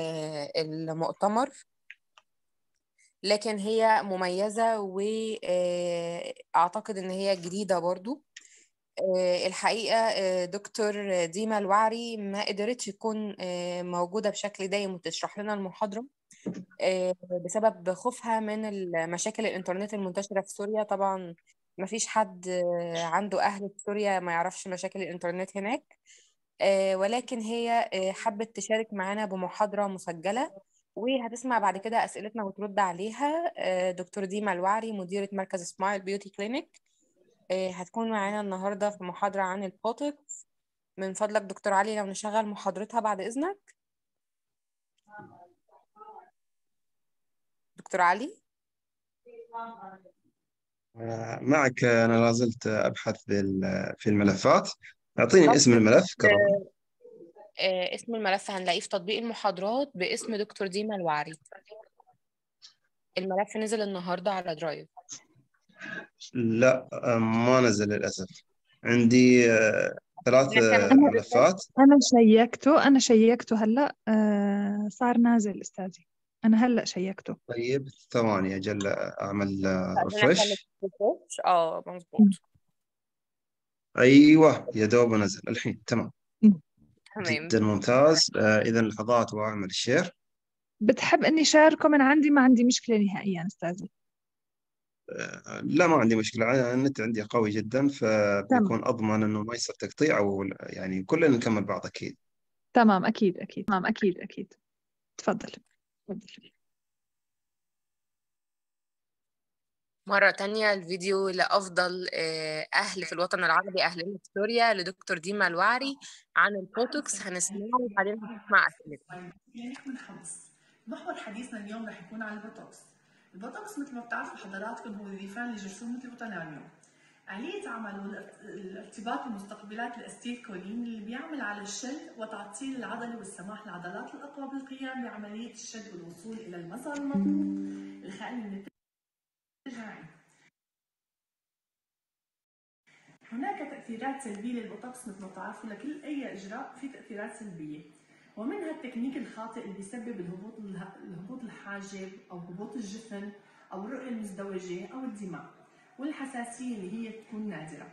المؤتمر. لكن هي مميزة وأعتقد إن هي جديدة برضو. آه، الحقيقة آه، دكتور ديما الوعري ما قدرتش تكون آه، موجودة بشكل دايم وتشرح لنا المحاضرة آه، بسبب خوفها من المشاكل الإنترنت المنتشرة في سوريا. طبعا ما فيش حد عنده أهل في سوريا ما يعرفش مشاكل الإنترنت هناك ولكن هي حبت تشارك معانا بمحاضرة مسجلة وهتسمع بعد كده أسئلتنا وترد عليها. دكتور ديما الوعري مديرة مركز سمايل بيوتي كلينيك هتكون معانا النهاردة في محاضرة عن البوتوكس من فضلك دكتور علي لو نشغل محاضرتها بعد إذنك. دكتور علي؟ آه، معك. أنا لا زلت أبحث في الملفات. أعطيني اسم الملف آه، آه، اسم الملف هنلاقيه في تطبيق المحاضرات باسم دكتور ديما الوعري. الملف نزل النهاردة على درايف لا آه، ما نزل للأسف. عندي آه، ثلاث آه، ملفات. أنا شيكته أنا شيكته هلا صار نازل أستاذي. أنا هلا شيكته. طيب ثواني أجل أعمل ريفرش آه مضبوط أيوه يا دوب نزل. الحين تمام. جدا ممتاز. اذا لحظات وأعمل شير بتحب إني شاركه من عندي؟ ما عندي مشكلة نهائيا أستاذي. لا ما عندي مشكلة. أنا النت عندي قوي جدا فبيكون أضمن إنه ما يصير تقطيع أو يعني كلنا نكمل بعض أكيد. تمام أكيد أكيد. تمام أكيد أكيد. تفضل. تفضل. مرة تانية الفيديو لأفضل آه، أهل في الوطن العربي أهلنا في سوريا لدكتور ديما الوعري عن البوتوكس. هنسمعه وبعدين هنسمع من خمس. محور حديثنا اليوم رح يكون عن البوتوكس. البوتوكس مثل ما بتعرفوا حضراتكم هو وظيفان لجرثومة البوتولانيوم آلية عمله الارت- الارتباط بمستقبلات الأستيلكولين اللي بيعمل على الشد وتعطيل العضلة والسماح للعضلات الأقوى بالقيام بعملية الشد والوصول إلى المظهر المطلوب. الخالي من التجاعيد هناك تأثيرات سلبية للبوتوكس مثل ما بتعرفوا لكل أي إجراء في تأثيرات سلبية. ومنها التكنيك الخاطئ اللي بيسبب الهبوط اله- الهبوط الحاجب أو هبوط الجفن أو الرؤية المزدوجة أو الدماغ والحساسية اللي هي تكون نادرة.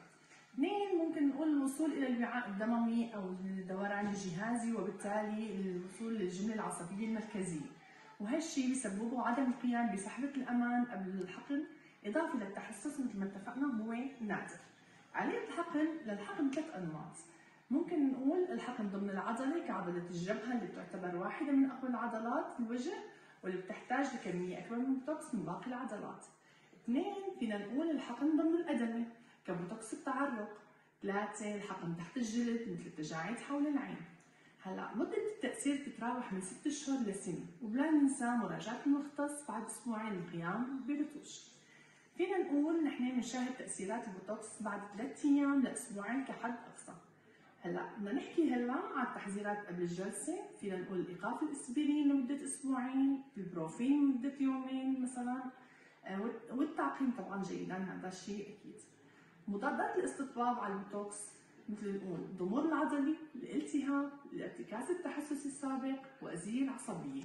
اثنين ممكن نقول الوصول إلى الوعاء الدموي أو الدوران الجهازي وبالتالي الوصول للجملة العصبية المركزية. وهالشيء بيسببه عدم القيام بسحبة الأمان قبل الحقن إضافة للتحسس مثل ما اتفقنا هو نادر. عملية الحقن للحقن ثلاث أنماط. ممكن نقول الحقن ضمن العضلة كعضلة الجبهة اللي تعتبر واحدة من أقوى العضلات الوجه واللي بتحتاج لكمية أكبر من البوتوكس من باقي العضلات. اثنين فينا نقول الحقن ضمن الأدمة كبوتوكس التعرق. ثلاثة الحقن تحت الجلد مثل التجاعيد حول العين. هلأ مدة التأثير تتراوح من ست أشهر لسنة وبلا ننسى مراجعة المختص بعد أسبوعين القيام برتوش. فينا نقول نحن بنشاهد تأثيرات البوتوكس بعد ثلاث أيام لأسبوعين كحد أقصى. هلا بدنا نحكي هلا على التحذيرات قبل الجلسة، فينا نقول إيقاف الإسبرين لمدة أسبوعين، البروفين لمدة يومين مثلا، آه، والت- والتعقيم طبعا جيدا هذا الشيء أكيد. مضادات الاستطباب على البوتوكس مثل نقول الضمور العضلي، الالتهاب، الارتكاز التحسسي السابق، وأزية العصبية.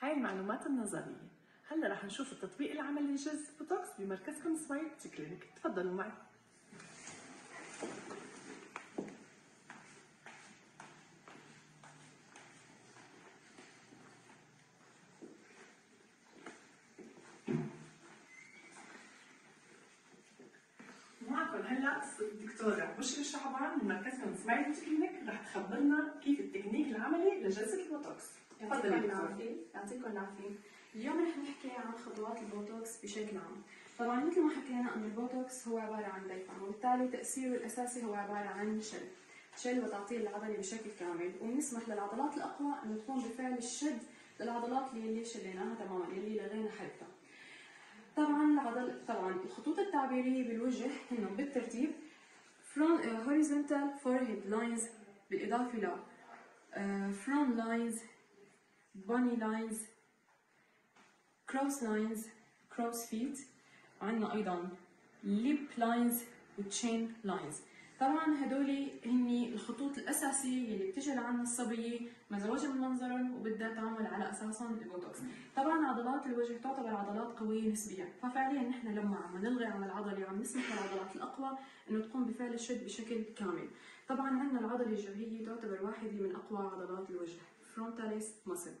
هاي المعلومات النظرية. هلا رح نشوف التطبيق العملي لجلسة بوتوكس بمركزكم سمايل كلينيك، تفضلوا معي. معكم هلا الدكتورة بشرى شعبان من مركزكم سمايل كلينيك رح تخبرنا كيف التكنيك العملي لجلسة البوتوكس. تفضلي يعطيكم العافية. اليوم رح نحكي عن خطوات البوتوكس بشكل عام. طبعا مثل ما حكينا أن البوتوكس هو عبارة عن ديفان وبالتالي تأثيره الأساسي هو عبارة عن شل. شل وتعطيل العضلة بشكل كامل. وبنسمح للعضلات الأقوى أن تقوم بفعل الشد للعضلات اللي شليناها تماما اللي لغينا حركتها طبعا العضل طبعا الخطوط التعبيرية بالوجه هن بالترتيب horizontal forehead lines بالإضافة ل uh, front lines bunny lines cross lines cross feet عندنا أيضا lip lines و chain lines طبعا هدول هن الخطوط الأساسية اللي بتجي لعنا الصبية مزعوجة من منظرهم وبدها تعمل على أساسهم البوتوكس. طبعا عضلات الوجه تعتبر عضلات قوية نسبيا. ففعليا نحن لما عم نلغي عن العضلة وعم نسمح للعضلات الأقوى إنه تقوم بفعل الشد بشكل كامل. طبعا عندنا العضلة الجبهية تعتبر واحدة من أقوى عضلات الوجه frontalis muscle.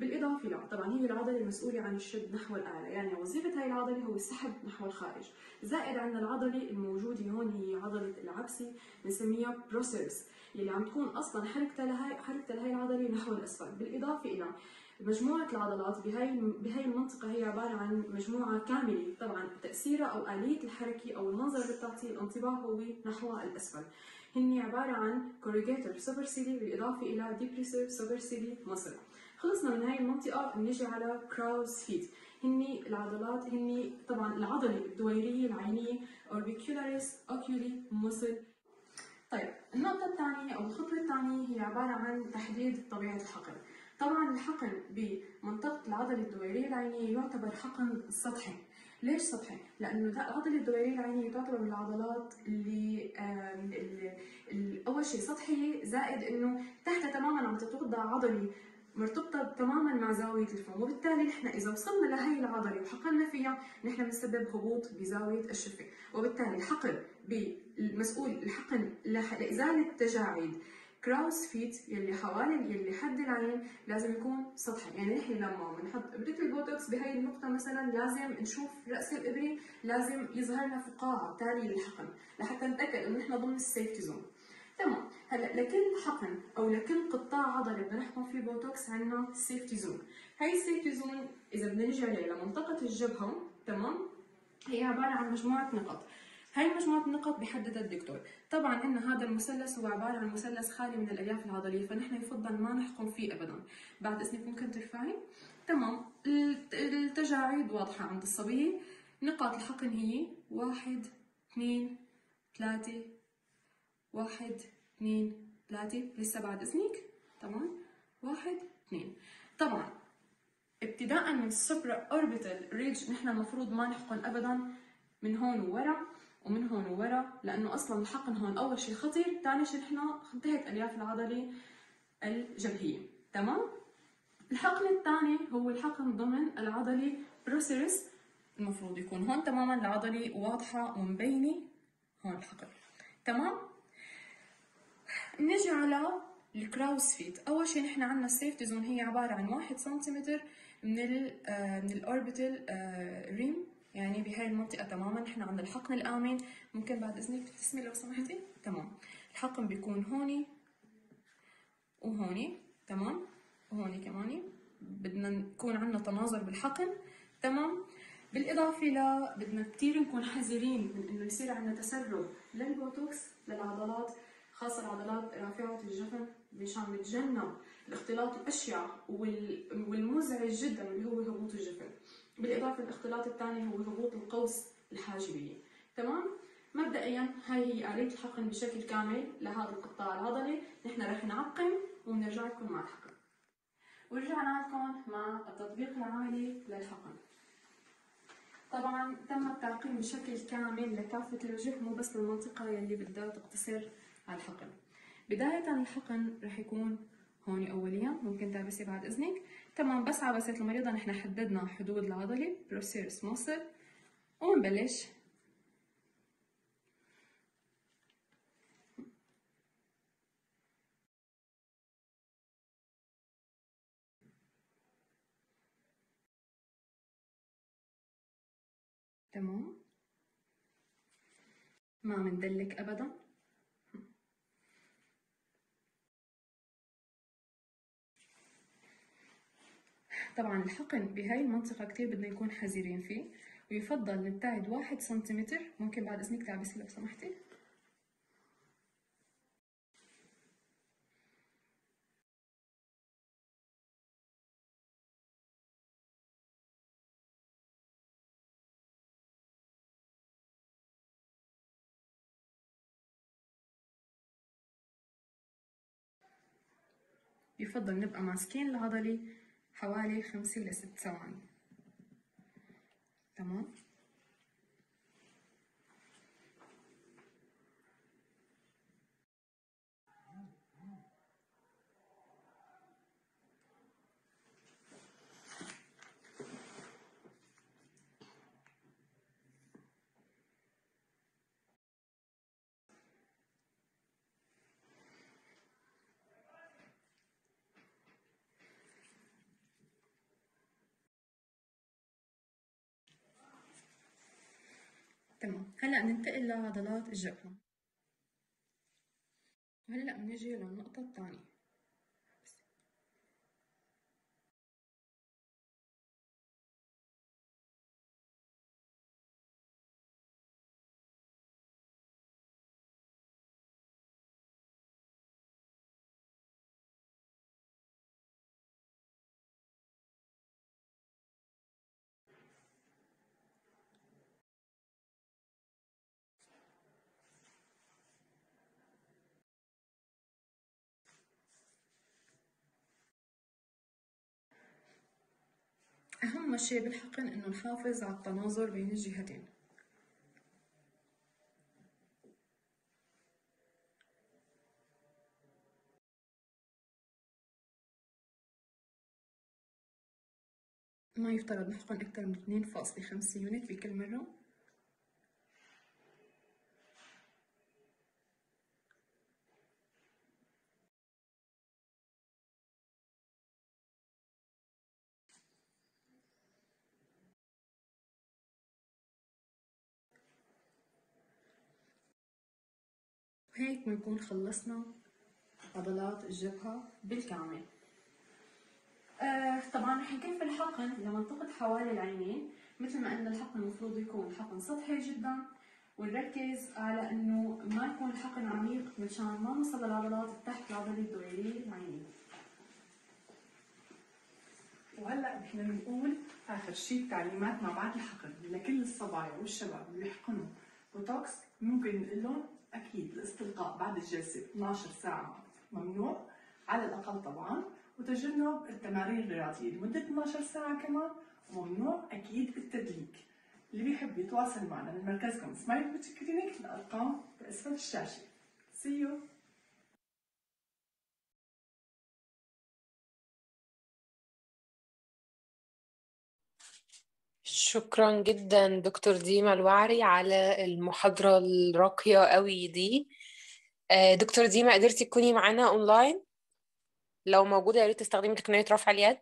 بالإضافة له طبعا هي العضلة المسؤولة عن الشد نحو الأعلى يعني وظيفة هاي العضلة هو السحب نحو الخارج. زائد عندنا العضلة الموجودة هون هي عضلة العبسي بنسميها بروسيرس اللي عم تكون أصلا حركتها لهي حركتها لهي العضلة نحو الأسفل. بالإضافة إلى مجموعة العضلات بهاي بهاي المنطقة هي عبارة عن مجموعة كاملة. طبعا تأثيرها أو آلية الحركة أو المنظر اللي بتعطيه الانطباع هو نحو الأسفل. هن عبارة عن corrugator supercilii بالإضافة إلى depressor supercilii muscle. خلصنا من هاي المنطقة بنيجي على كراوز فيت هن العضلات هن طبعا العضلة الدويرية العينية orbicularis oculi muscle. طيب النقطة الثانية أو الخطوة الثانية هي عبارة عن تحديد طبيعة الحقن. طبعا الحقن بمنطقة العضلة الدويرية العينية يعتبر حقن سطحي. ليش سطحي؟ لأنه العضلة الدويرية العينية تعتبر من العضلات اللي, اللي, أول شيء سطحية زائد إنه تحتها تماما عم تتوضع عضلة مرتبطة تماما مع زاوية الفم. وبالتالي نحن إذا وصلنا لهي العضلة وحقنا فيها نحن بنسبب هبوط بزاوية الشفة. وبالتالي الحقن بالمسؤول الحقن لح- لإزالة التجاعيد. كراوس فيت يلي حوالي يلي حد العين لازم يكون سطحي. يعني نحن لما بنحط ابرة البوتوكس بهي النقطة مثلا لازم نشوف رأس الإبرة لازم يظهر لنا فقاعة تالية للحقن لحتى نتأكد إنه نحن ضمن السيفتي زون. تمام. هلا لكل حقن أو لكل قطاع عضلي بدنا نحقن فيه بوتوكس عندنا سيفتي زون هاي السيفتي زون إذا بدنا عليه لمنطقة الجبهة تمام؟ هي عبارة عن مجموعة نقط. هاي مجموعة النقط بيحددها الدكتور. طبعا عندنا هذا المثلث هو عبارة عن مثلث خالي من الألياف العضلية فنحن يفضل ما نحكم فيه أبدا. بعد إذنك ممكن ترفعي. تمام. التجاعيد واضحة عند الصبية نقاط الحقن هي واحد اثنين ثلاثة واحد اثنين ثلاثة لسه بعد إذنك؟ تمام. واحد اثنين طبعا ابتداء من السوبرا اوربيتال ريدج نحن المفروض ما نحقن ابدا من هون وورا ومن هون وورا لأنه أصلا الحقن هون أول شيء خطير ثاني شيء نحن انتهت ألياف العضلة الجبهيه تمام؟ الحقن الثاني هو الحقن ضمن العضلة بروسيرس المفروض يكون هون تماما العضلة واضحة ومبينة. هون الحقن. تمام؟ نجي على الكراوس فيت أول شيء نحن عندنا السيفتي زون هي عبارة عن واحد سنتيمتر من ال من الاوربيتال ريم يعني بهاي المنطقة تماما. نحن عند الحقن الآمن. ممكن بعد إذنك تبتسمي لو سمحتي؟ تمام. الحقن بيكون هوني وهوني. تمام. وهوني كمان بدنا نكون عندنا تناظر بالحقن. تمام. بالإضافة ل بدنا كتير نكون حذرين من إنه يصير عندنا تسرب للبوتوكس للعضلات. خاصة العضلات رافعة الجفن مشان نتجنب الاختلاط الأشع والمزعج جدا اللي هو هبوط الجفن. بالإضافة للاختلاط الثاني هو هبوط القوس الحاجبية. تمام؟ مبدئيا هاي هي آلية الحقن بشكل كامل لهذا القطاع العضلي. نحن رح نعقم ونرجع لكم مع الحقن. ورجعنا لكم مع التطبيق العملي للحقن. طبعا تم التعقيم بشكل كامل لكافة الوجه مو بس للمنطقة يلي بدها تقتصر على الحقن. بداية الحقن رح يكون هون أوليا ممكن تعبسي بعد إذنك. تمام بس عبسة المريضة نحن حددنا حدود العضلة بروسيرس موصل ونبلش تمام. ما مندلك أبدا. طبعا الحقن بهاي المنطقة كتير بدنا نكون حذرين فيه ويفضل نبتعد واحد سنتيمتر. ممكن بعد إذنك تعبسي لو سمحتي؟ يفضل نبقى ماسكين العضلة. حوالي خمسة إلى ست ثواني. تمام؟ تمام. هلأ بننتقل لعضلات الجبهه وهلا بنجي للنقطة الثانية. أهم شيء بالحقن إنه نحافظ على التناظر بين الجهتين. ما يفترض نحقن أكثر من 2.5 يونت بكل مرة. وهيك بنكون خلصنا عضلات الجبهة بالكامل. آه طبعا رح نكفي الحقن. لمنطقة حوالي العينين مثل ما قلنا الحقن المفروض يكون حقن سطحي جدا ونركز على إنه ما يكون الحقن عميق مشان ما نوصل للعضلات تحت العضلة الدورية العينية وهلأ نحن بنقول آخر شيء تعليمات ما بعد الحقن لكل الصبايا والشباب اللي يحقنوا بوتوكس ممكن نقول لهم أكيد الاستلقاء بعد الجلسة 12 ساعة ممنوع على الأقل طبعا وتجنب التمارين الرياضية لمدة 12 ساعة كمان وممنوع أكيد التدليك. اللي بيحب يتواصل معنا من مركزكم سمايل بيوتي كلينيك الأرقام بأسفل الشاشة. يو شكرا جدا دكتور ديما الوعري على المحاضرة الراقية قوي دي. آه، دكتور ديما قدرتي تكوني معانا اونلاين لو موجودة يا ريت تستخدمي تقنية رفع اليد.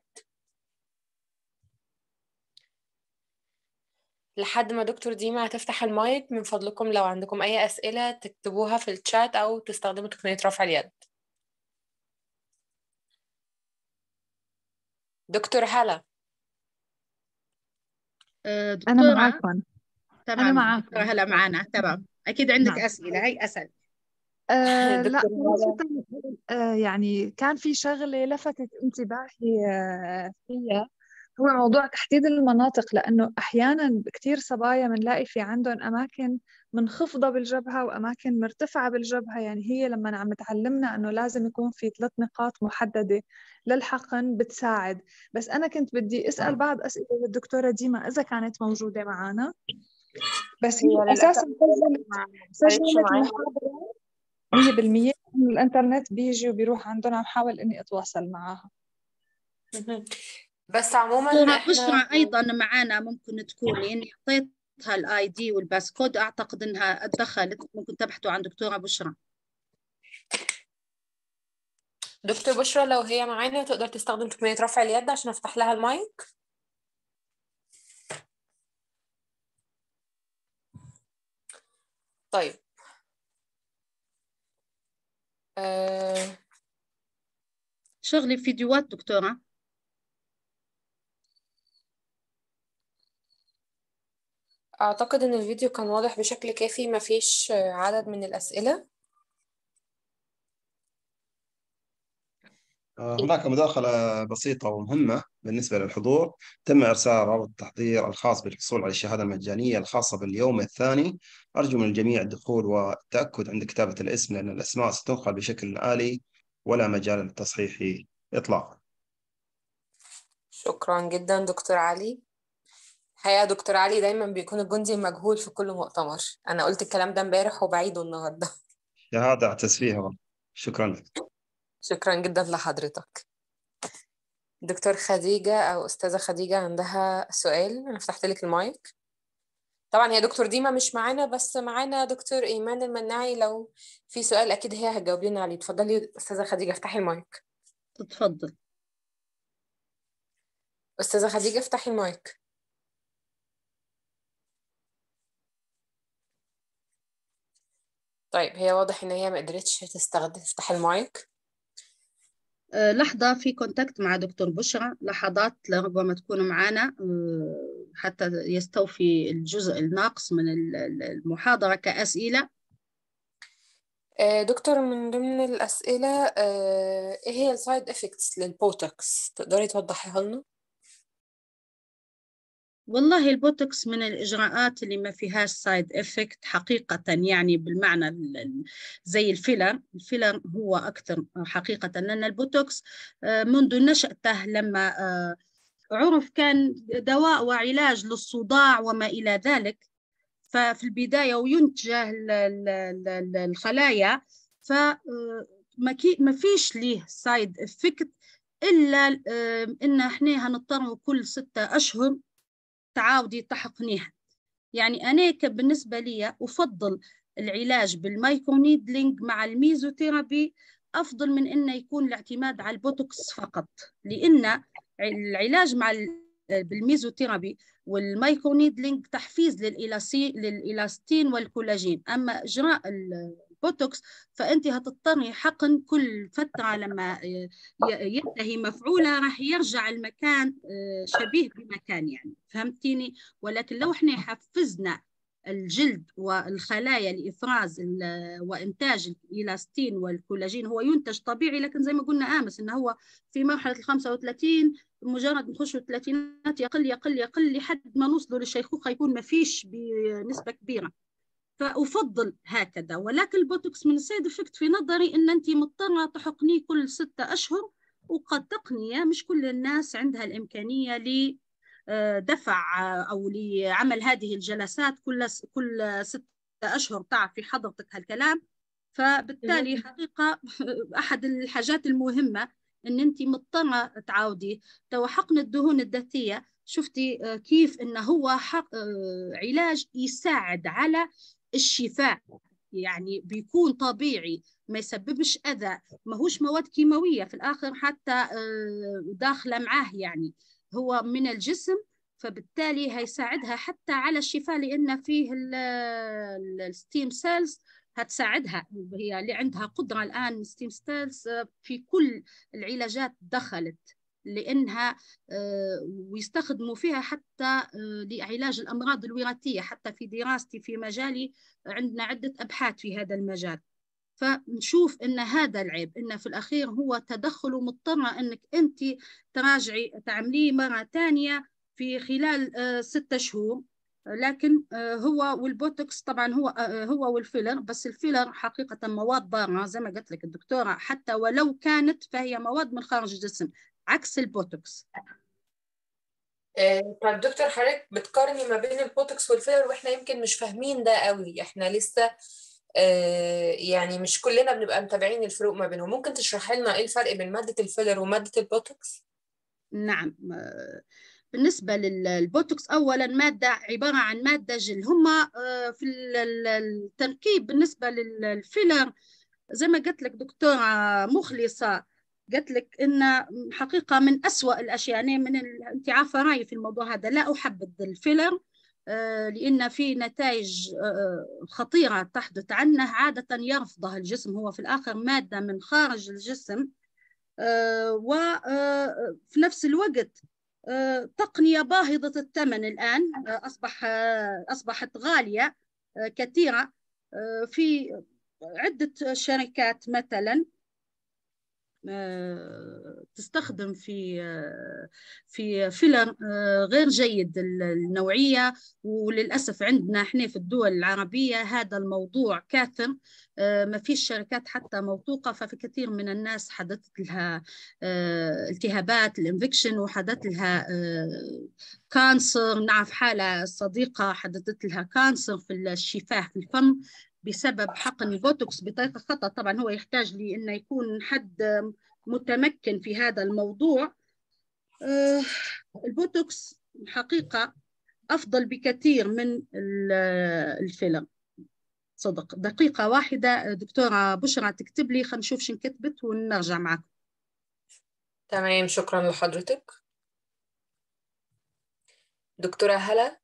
لحد ما دكتور ديما هتفتح المايك من فضلكم لو عندكم أي أسئلة تكتبوها في الشات أو تستخدموا تقنية رفع اليد. دكتور هلا. آه، أنا دكتورة معاكم أنا تمام معاكم. دكتورة هلا معنا. تمام. أكيد عندك نعم. أسئلة. هي أسأل. آه <laughs> لا صراحة آه يعني كان في شغلة لفتت انتباهي فيها. هو موضوع تحديد المناطق لأنه أحيانا كثير صبايا بنلاقي في عندهم أماكن منخفضة بالجبهة وأماكن مرتفعة بالجبهة. يعني هي لما عم تعلمنا أنه لازم يكون في ثلاث نقاط محددة للحقن بتساعد. بس أنا كنت بدي أسأل بعض أسئلة للدكتورة ديما إذا كانت موجودة معنا بس هي أساسا سجلت المحاضرة مية بالمية إنه الإنترنت بيجي وبيروح عندهم. عم حاول إني أتواصل معاها <laughs> بس عموما دكتورة إحنا بشرى أيضا معنا ممكن تكون لأني أعطيتها الآي دي والباسكود أعتقد إنها دخلت. ممكن تبحثوا عن دكتورة بشرى. دكتور بشرى لو هي معانا تقدر تستخدم تقنية رفع اليد عشان أفتح لها المايك. طيب. أه. شغلي فيديوهات دكتورة. أعتقد إن الفيديو كان واضح بشكل كافي ما فيش عدد من الأسئلة. آه، هناك مداخلة بسيطة ومهمة بالنسبة للحضور. تم إرسال رابط التحضير الخاص بالحصول على الشهادة المجانية الخاصة باليوم الثاني. أرجو من الجميع الدخول والتأكد عند كتابة الاسم لأن الأسماء ستنقل بشكل آلي ولا مجال للتصحيح إطلاقا. شكرا جدا دكتور علي. الحقيقة دكتور علي دايما بيكون الجندي المجهول في كل مؤتمر. أنا قلت الكلام ده امبارح وبعيده النهاردة. شهادة أعتز فيها والله. شكرا لك. شكرا جدا لحضرتك. دكتور خديجة أو أستاذة خديجة عندها سؤال. أنا فتحت لك المايك. طبعا هي دكتور ديما مش معانا بس معانا دكتور إيمان المناعي. لو في سؤال أكيد هي هتجاوب لنا عليه. اتفضلي أستاذة خديجة افتحي المايك. تتفضل أستاذة خديجة افتحي المايك. طيب هي واضح إن هي ما قدرتش تستخدم تفتح المايك. آه، لحظة في كونتاكت مع دكتور بشرى. لحظات لربما تكون معنا آه، حتى يستوفي الجزء الناقص من ال- ال- المحاضرة كأسئلة. آه، دكتور من ضمن الأسئلة إيه هي السايد إفكتس للبوتوكس؟ تقدري توضحيها لنا؟ والله البوتوكس من الإجراءات اللي ما فيهاش سايد إفكت حقيقة يعني بالمعنى ال- ال- زي الفيلر الفيلر هو أكثر حقيقة لأن البوتوكس آه، منذ نشأته لما آه، عرف كان دواء وعلاج للصداع وما إلى ذلك. ففي البداية ال- الخلايا. فما ما فيش ليه سايد إفكت إلا آه، إن إحنا هنضطر كل ستة أشهر تعاودي تحقنيها يعني أنا بالنسبة لي أفضل العلاج بالمايكرونيدلينج مع الميزوثيرابي أفضل من إنه يكون الاعتماد على البوتوكس فقط. لأن العلاج مع ال- بالميزوثيرابي والمايكرونيدلينج تحفيز للإلاسي للإلاستين والكولاجين. أما إجراء البوتوكس فانت هتضطري حقن كل فترة لما ي- ينتهي مفعوله راح يرجع المكان آه، شبيه بمكان يعني. فهمتيني؟ ولكن لو إحنا حفزنا الجلد والخلايا لإفراز ال- وإنتاج الالاستين والكولاجين هو ينتج طبيعي لكن زي ما قلنا آمس إنه هو في مرحلة ال 35 مجرد نخش الثلاثينات يقل يقل يقل لحد ما نوصلوا للشيخوخة يكون ما فيش بنسبه كبيرة. فأفضل هكذا. ولكن البوتوكس من السيد إفكت في نظري إن أنت مضطرة تحقنيه كل ستة أشهر وقد تقنية. مش كل الناس عندها الإمكانية لدفع أو لعمل هذه الجلسات كل كل ستة أشهر تعرفي حضرتك هالكلام. فبالتالي حقيقة <laughs> أحد الحاجات المهمة إن أنت مضطرة تعاودي. تو حقن الدهون الذاتية شفتي كيف انه هو حق آه، علاج يساعد على الشفاء يعني بيكون طبيعي ما يسببش أذى ماهوش مواد كيماوية في الآخر حتى آه، داخلة معاه يعني. هو من الجسم فبالتالي هيساعدها حتى على الشفاء لأن فيه الستيم سيلز هتساعدها. هي اللي عندها قدرة الآن ستيم سيلز في كل العلاجات دخلت. لأنها آه، ويستخدموا فيها حتى آه، لعلاج الأمراض الوراثية حتى في دراستي في مجالي عندنا عدة أبحاث في هذا المجال. فنشوف إن هذا العيب إن في الأخير هو تدخل ومضطره إنك أنت تراجعي تعمليه مرة ثانية في خلال آه، ستة شهور. لكن هو والبوتوكس طبعا هو هو والفيلر بس الفيلر حقيقة مواد ضارة زي ما قلت لك الدكتورة حتى ولو كانت فهي مواد من خارج الجسم. عكس البوتوكس. آه، طب دكتور حضرتك بتقارني ما بين البوتوكس والفيلر وإحنا يمكن مش فاهمين ده قوي. إحنا لسه آه، يعني مش كلنا بنبقى متابعين الفروق ما بينهم. ممكن تشرحي لنا إيه الفرق بين مادة الفيلر ومادة البوتوكس؟ نعم. آه، بالنسبة للبوتوكس أولا مادة عبارة عن مادة جل هم آه، في ال- ال- التركيب بالنسبة للفيلر زي ما قلت لك دكتورة مخلصة. قلت لك إن حقيقة من أسوأ الأشياء يعني من انت عارفه رأيي في الموضوع هذا. لا احب الفيلر آه، لأن في نتائج آه، خطيرة تحدث عنه. عادة يرفضه الجسم هو في الآخر مادة من خارج الجسم آه، وفي نفس الوقت تقنية باهظة الثمن الآن أصبح أصبحت غالية كثيرة في عدة شركات مثلا تستخدم في آه، في فيلر آه، غير جيد ال- النوعية. وللأسف عندنا إحنا في الدول العربية هذا الموضوع كاثر آه، ما فيش شركات حتى موثوقة ففي كثير من الناس حدثت لها آه، التهابات الانفكشن وحدث لها آه، كانسر. نعرف حالة صديقة حدثت لها كانسر في الشفاه في الفم. بسبب حقن البوتوكس بطريقة خطأ. طبعا هو يحتاج لأنه يكون حد متمكن في هذا الموضوع. آه، البوتوكس حقيقة أفضل بكثير من ال- الفيلر صدق. دقيقة واحدة. دكتورة بشرى تكتب لي خلينا نشوف شو كتبت ونرجع معك. تمام. شكرا لحضرتك. دكتورة هلا؟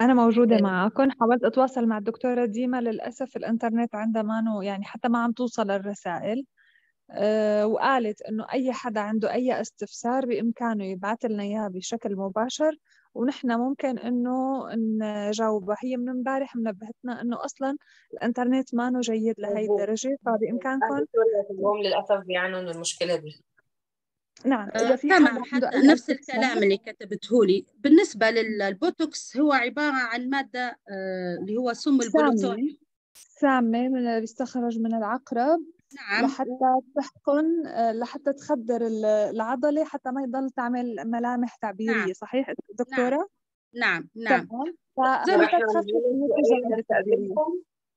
أنا موجودة معكم حاولت أتواصل مع الدكتورة ديما للأسف الإنترنت عندها مانو يعني حتى ما عم توصل الرسائل. أه وقالت إنه أي حدا عنده أي استفسار بإمكانه يبعث لنا إياه بشكل مباشر. ونحن ممكن إنه نجاوبها هي من امبارح منبهتنا إنه أصلا الإنترنت مانو جيد لهي الدرجة فبإمكانكم هم للأسف بيعانوا من المشكلة دي نعم آه، إذا في نعم، نفس الكلام اللي كتبته لي. بالنسبة للبوتوكس هو عبارة عن مادة آه، اللي هو سم البروتون سامه من اللي بيستخرج من العقرب. نعم. لحتى تحقن آه، لحتى تخدر العضلة حتى ما يضل تعمل ملامح تعبيرية. نعم. صحيح دكتورة؟ نعم. نعم, نعم. تمام. فاستاذنكم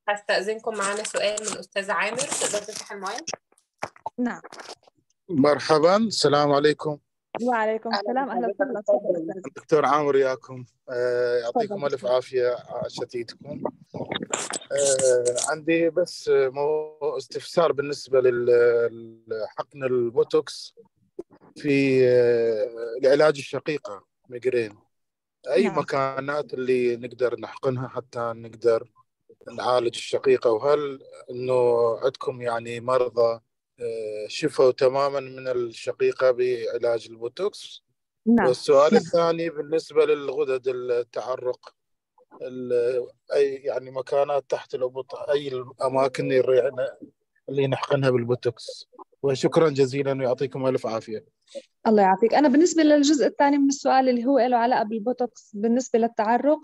هستأذنكم. معانا سؤال من الاستاذ عامر. تقدر تفتح المايك؟ نعم. مرحبا. السلام عليكم. وعليكم السلام. أهلا بحضرتك وسهلا. دكتور عامر ياكم. آه، يعطيكم عافية. على شتيتكم آه، عندي بس مو استفسار بالنسبة لل- لحقن البوتوكس في آه، لعلاج الشقيقة ميجرين. أي نعم. مكانات اللي نقدر نحقنها حتى نقدر نعالج الشقيقة؟ وهل إنه عندكم يعني مرضى آه، شفوا تماما من الشقيقة بعلاج البوتوكس؟ نعم. والسؤال نعم. الثاني بالنسبة للغدد التعرق ال- أي يعني مكانات تحت الأبط أي الأماكن اللي اللي نحقنها بالبوتوكس؟ وشكرا جزيلا ويعطيكم ألف عافية. الله يعافيك. أنا بالنسبة للجزء الثاني من السؤال اللي هو له علاقة بالبوتوكس بالنسبة للتعرق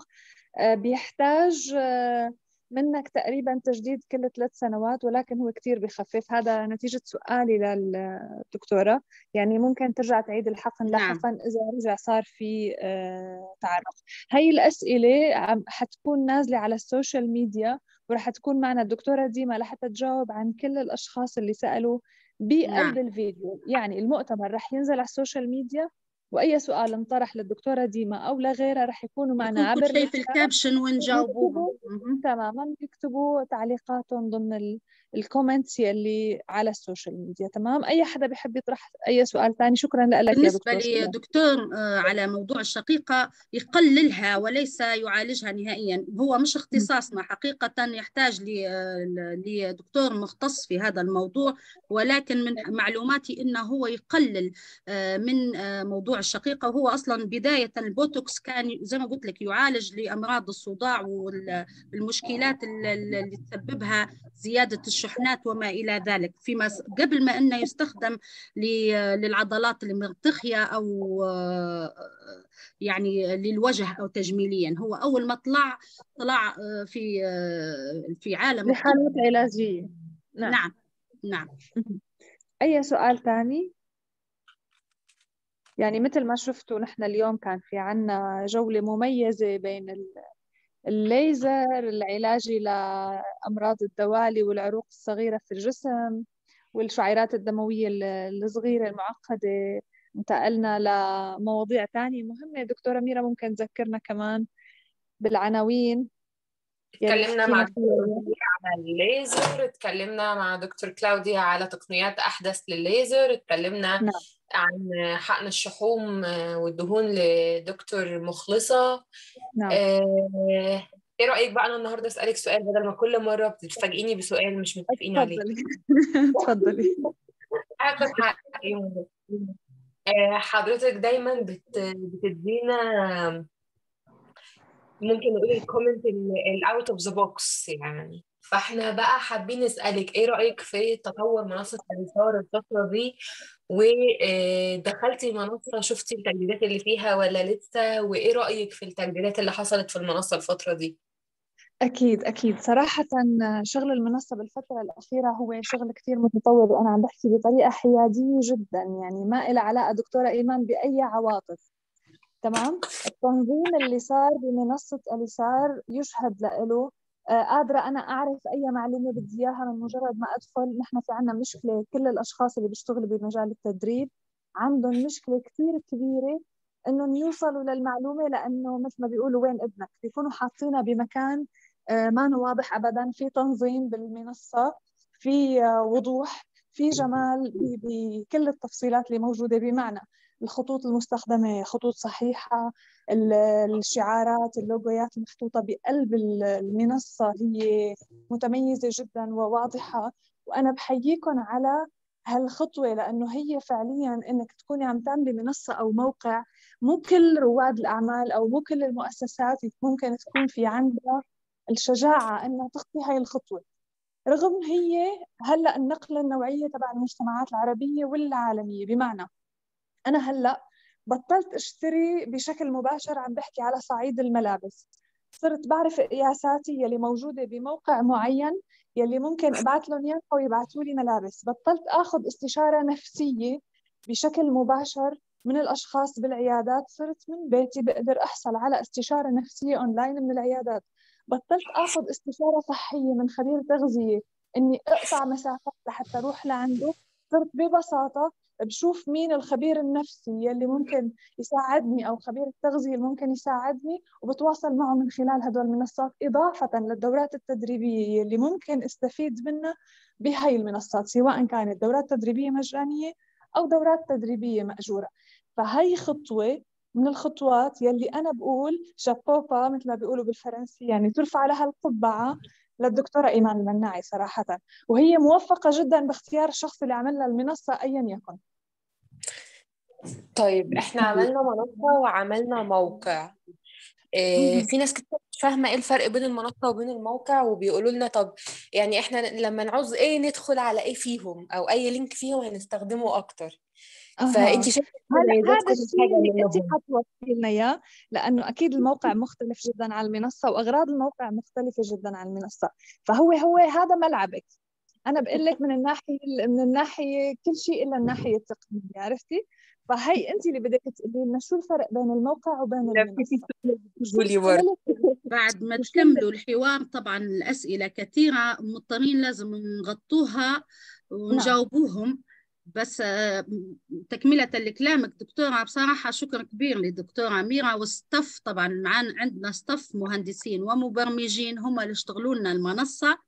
آه، بيحتاج آه، منك تقريبا تجديد كل ثلاث سنوات ولكن هو كتير بخفف. هذا نتيجة سؤالي للدكتورة. يعني ممكن ترجع تعيد الحقن نعم. لاحقا إذا رجع صار في آه، تعرق. هاي الأسئلة حتكون نازلة على السوشيال ميديا ورح تكون معنا الدكتورة ديما لحتى تجاوب عن كل الأشخاص اللي سألوا بقلب نعم. الفيديو. يعني المؤتمر رح ينزل على السوشيال ميديا. وأي سؤال انطرح للدكتورة ديما أو لغيرها رح يكونوا معنا عبر شيء في الكابشن ونجاوبوهم. تماما يكتبوا تعليقاتهم ضمن الكومنتس يلي على السوشيال ميديا تمام؟ أي حدا بيحب يطرح أي سؤال ثاني شكرا لك يا بالنسبة دكتور آه، على موضوع الشقيقة يقللها وليس يعالجها نهائيا. هو مش اختصاصنا حقيقة يحتاج لدكتور مختص في هذا الموضوع ولكن من معلوماتي أنه هو يقلل آه، من آه، موضوع الشقيقة. وهو أصلا بداية البوتوكس كان زي ما قلت لك يعالج لأمراض الصداع والمشكلات اللي تسببها زيادة الشحنات وما إلى ذلك. فيما قبل ما أنه يستخدم للعضلات المرتخية أو يعني للوجه أو تجميليا. هو أول ما طلع طلع في في عالم لحالات علاجية. نعم. نعم نعم. أي سؤال ثاني؟ يعني مثل ما شفتوا نحن اليوم كان في عنا جولة مميزة بين ال- الليزر العلاجي لأمراض الدوالي والعروق الصغيرة في الجسم والشعيرات الدموية ال- الصغيرة المعقدة. انتقلنا لمواضيع تانية مهمة. دكتورة ميرا ممكن تذكرنا كمان بالعناوين؟ اتكلمنا مع دكتور على الليزر اتكلمنا مع دكتور كلاوديا على تقنيات أحدث للليزر اتكلمنا نعم. عن حقن الشحوم آه، والدهون لدكتور مخلصة. نعم. آه، إيه رأيك بقى أنا النهارده أسألك سؤال بدل ما كل مرة بتفاجئيني بسؤال مش متفقين عليه؟ اتفضلي. <laughs> اتفضلي. هاخد حقي. آه، حضرتك دايما بت... بتدينا ممكن نقول الكومنت الاوت اوف ذا بوكس يعني. فاحنا بقى حابين نسألك إيه رأيك في تطور منصة اليسار الفترة دي؟ ودخلتي المنصة شفتي التجديدات اللي فيها ولا لسه؟ وإيه رأيك في التجديدات اللي حصلت في المنصة الفترة دي؟ أكيد أكيد. صراحة شغل المنصة بالفترة الأخيرة هو شغل كتير متطور وأنا عم بحكي بطريقة حيادية جدا يعني ما إلها علاقة دكتورة إيمان بأي عواطف. تمام؟ التنظيم اللي صار بمنصة اليسار يشهد له. آه، قادرة أنا أعرف أي معلومة بدي إياها من مجرد ما أدخل. نحن في عنا مشكلة كل الأشخاص اللي بيشتغلوا بمجال التدريب عندهم مشكلة كتير كبيرة إنهم يوصلوا للمعلومة لأنه مثل ما بيقولوا وين ابنك؟ بيكونوا حاطينها بمكان آه، ما واضح أبدا. في تنظيم بالمنصة في آه، وضوح في جمال بكل التفصيلات اللي موجودة بمعنى. الخطوط المستخدمة خطوط صحيحة ال- الشعارات اللوجويات المحطوطة بقلب ال- المنصة هي متميزة جدا وواضحة. وأنا بحييكم على هالخطوة لأنه هي فعليا إنك تكوني عم تعملي منصة أو موقع مو كل رواد الأعمال أو مو كل المؤسسات ممكن تكون في عندها الشجاعة إنها تخطي هاي الخطوة. رغم هي هلأ النقلة النوعية تبع المجتمعات العربية والعالمية بمعنى أنا هلأ بطلت أشتري بشكل مباشر عم بحكي على صعيد الملابس. صرت بعرف قياساتي يلي موجودة بموقع معين يلي ممكن أبعث لهم إياها ويبعثوا لي ملابس. بطلت آخذ استشارة نفسية بشكل مباشر من الأشخاص بالعيادات. صرت من بيتي بقدر أحصل على استشارة نفسية أونلاين من العيادات. بطلت آخذ استشارة صحية من خبير تغذية إني أقطع مسافات لحتى أروح لعنده. صرت ببساطة بشوف مين الخبير النفسي يلي ممكن يساعدني أو خبير التغذية اللي ممكن يساعدني وبتواصل معه من خلال هدول المنصات إضافة للدورات التدريبية اللي ممكن أستفيد منها بهاي المنصات سواء كانت دورات تدريبية مجانية أو دورات تدريبية مأجورة. فهي خطوة من الخطوات يلي أنا بقول شابوبا مثل ما بيقولوا بالفرنسي يعني ترفع لها القبعة للدكتورة إيمان المناعي صراحة. وهي موفقة جدا باختيار الشخص اللي عمل لها المنصة أيا يكن. طيب إحنا عملنا منصة وعملنا موقع. إيه في ناس كتير مش فاهمة إيه الفرق بين المنصة وبين الموقع وبيقولوا لنا طب يعني إحنا لما نعوز إيه ندخل على إيه فيهم أو أي لينك فيهم هنستخدمه أكتر. فانت مميزات هذا الشيء اللي انت حتوصلي لنا إياه لأنه أكيد الموقع مختلف جدا عن المنصة وأغراض الموقع مختلفة جدا عن المنصة. فهو هو هذا ملعبك. أنا بقول لك من الناحية من الناحية كل شيء الا الناحية التقنية عرفتي؟ فهي انت اللي بدك تقولي لنا شو الفرق بين الموقع وبين المنصة. <laughs> بعد ما تكملوا الحوار طبعا الأسئلة كثيرة مضطرين لازم نغطوها نعم. ونجاوبوهم. بس آه، تكملة لكلامك دكتورة بصراحة شكر كبير للدكتورة أميرة والستاف طبعا معنا عندنا ستاف مهندسين ومبرمجين هم اللي اشتغلوا لنا المنصة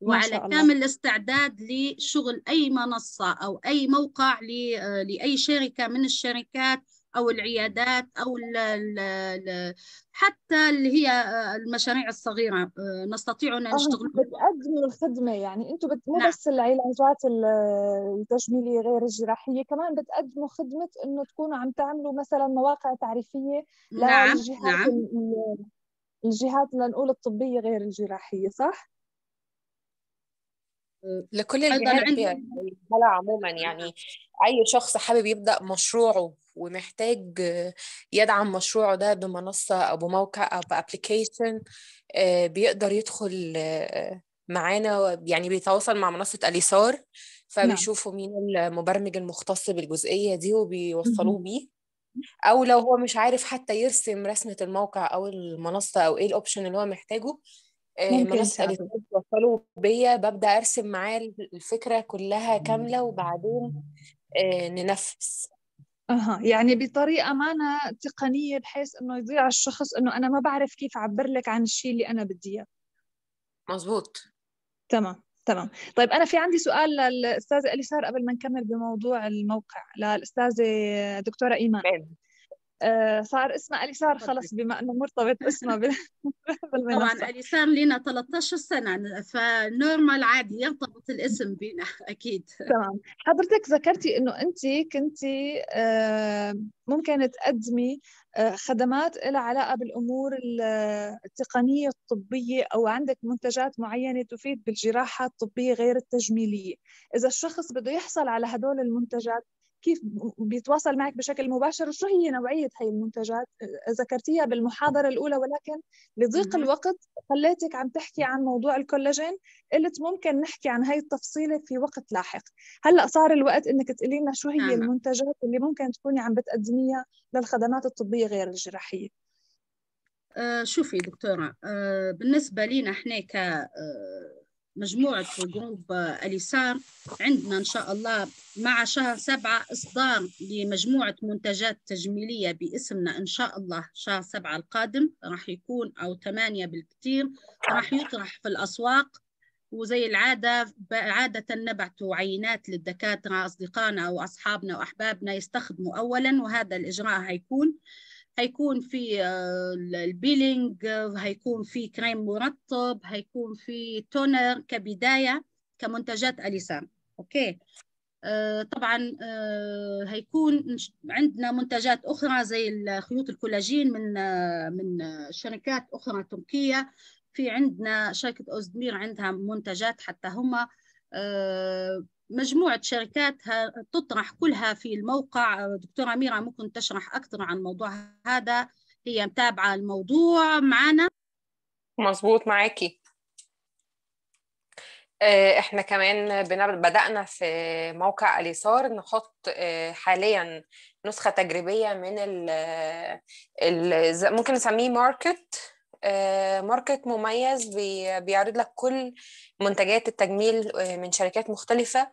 وعلى كامل الاستعداد لشغل أي منصة أو أي موقع آه، لأي شركة من الشركات أو العيادات أو ال ال ال حتى اللي هي آه، المشاريع الصغيرة. نستطيع أن نشتغل بتقدموا الخدمة يعني. أنتم بت... مو نعم. بس العلاجات ال- التجميلية غير الجراحية كمان بتقدموا خدمة إنه تكونوا عم تعملوا مثلا مواقع تعريفية نعم للجهات نعم. ال- ال- الجهات لنقول الطبية غير الجراحية صح؟ آه، لكل الجهات عندنا الحالة عموما يعني أي شخص حابب يبدأ مشروعه ومحتاج آه، يدعم مشروعه ده بمنصة أو بموقع أو بأبليكيشن بيقدر يدخل آه، معانا يعني بيتواصل مع منصة أليسار نعم. فبيشوفوا مين المبرمج المختص بالجزئية دي وبيوصلوه. بيه. أو لو هو مش عارف حتى يرسم رسمة الموقع أو المنصة أو إيه الأوبشن اللي هو محتاجه آه، تساعدوا أليسار بتوصله بيا ببدأ أرسم معاه الفكرة كلها كاملة وبعدين آه، ننفذ. أها. يعني بطريقة معنا تقنية بحيث إنه يضيع الشخص إنه أنا ما بعرف كيف أعبر لك عن الشيء اللي أنا بدي إياه. مظبوط. تمام تمام. طيب أنا في عندي سؤال للأستاذة أليسار قبل ما نكمل بموضوع الموقع للأستاذة دكتورة إيمان. تمام. آه صار اسمها أليسار تفضل. خلص بما أنه مرتبط اسمها بال- <laughs> بالمنصة طبعا إليسار لنا 13 سنة فنورمال عادي يرتبط الاسم بنا أكيد. تمام. حضرتك ذكرتي إنه انت كنتي آه، ممكن تقدمي آه، خدمات لها علاقة بالأمور التقنية الطبية أو عندك منتجات معينة تفيد بالجراحة الطبية غير التجميلية. إذا الشخص بده يحصل على هدول المنتجات كيف بيتواصل معك بشكل مباشر؟ وشو هي نوعية هاي المنتجات؟ آه، ذكرتيها بالمحاضرة الأولى ولكن لضيق. الوقت خليتك عم تحكي عن موضوع الكولاجين. قلت ممكن نحكي عن هاي التفصيلة في وقت لاحق. هلأ صار الوقت إنك تقولي لنا شو هي المنتجات اللي ممكن تكوني عم بتقدميها للخدمات الطبية غير الجراحية؟ آه، شوفي دكتورة آه، بالنسبة لنا إحنا كمجموعة جروب آه، اليسار. عندنا إن شاء الله مع شهر سبعة إصدار لمجموعة منتجات تجميلية باسمنا إن شاء الله شهر سبعة القادم. راح يكون أو ثمانية بالكثير راح يطرح في الأسواق. وزي العادة عادة نبعث عينات للدكاترة أصدقائنا أو أصحابنا وأحبابنا يستخدموا أولا وهذا الإجراء هيكون. هيكون في آه، البيلينج آه، هيكون في كريم مرطب هيكون في تونر كبداية كمنتجات أليسان أوكي. آه، طبعا هيكون عندنا منتجات أخرى زي خيوط الكولاجين من من شركات أخرى تركية. في عندنا شركة أوزدمير عندها منتجات حتى هم آه، مجموعة شركات تطرح كلها في الموقع. دكتورة أميرة ممكن تشرح أكثر عن الموضوع هذا؟ هي متابعة الموضوع معنا. مظبوط معاكي. آه، إحنا كمان بدأنا في موقع اليسار نحط آه، حاليا نسخة تجريبية من ممكن نسميه ماركت ماركت مميز بي- بيعرض لك كل منتجات التجميل آه، من شركات مختلفة.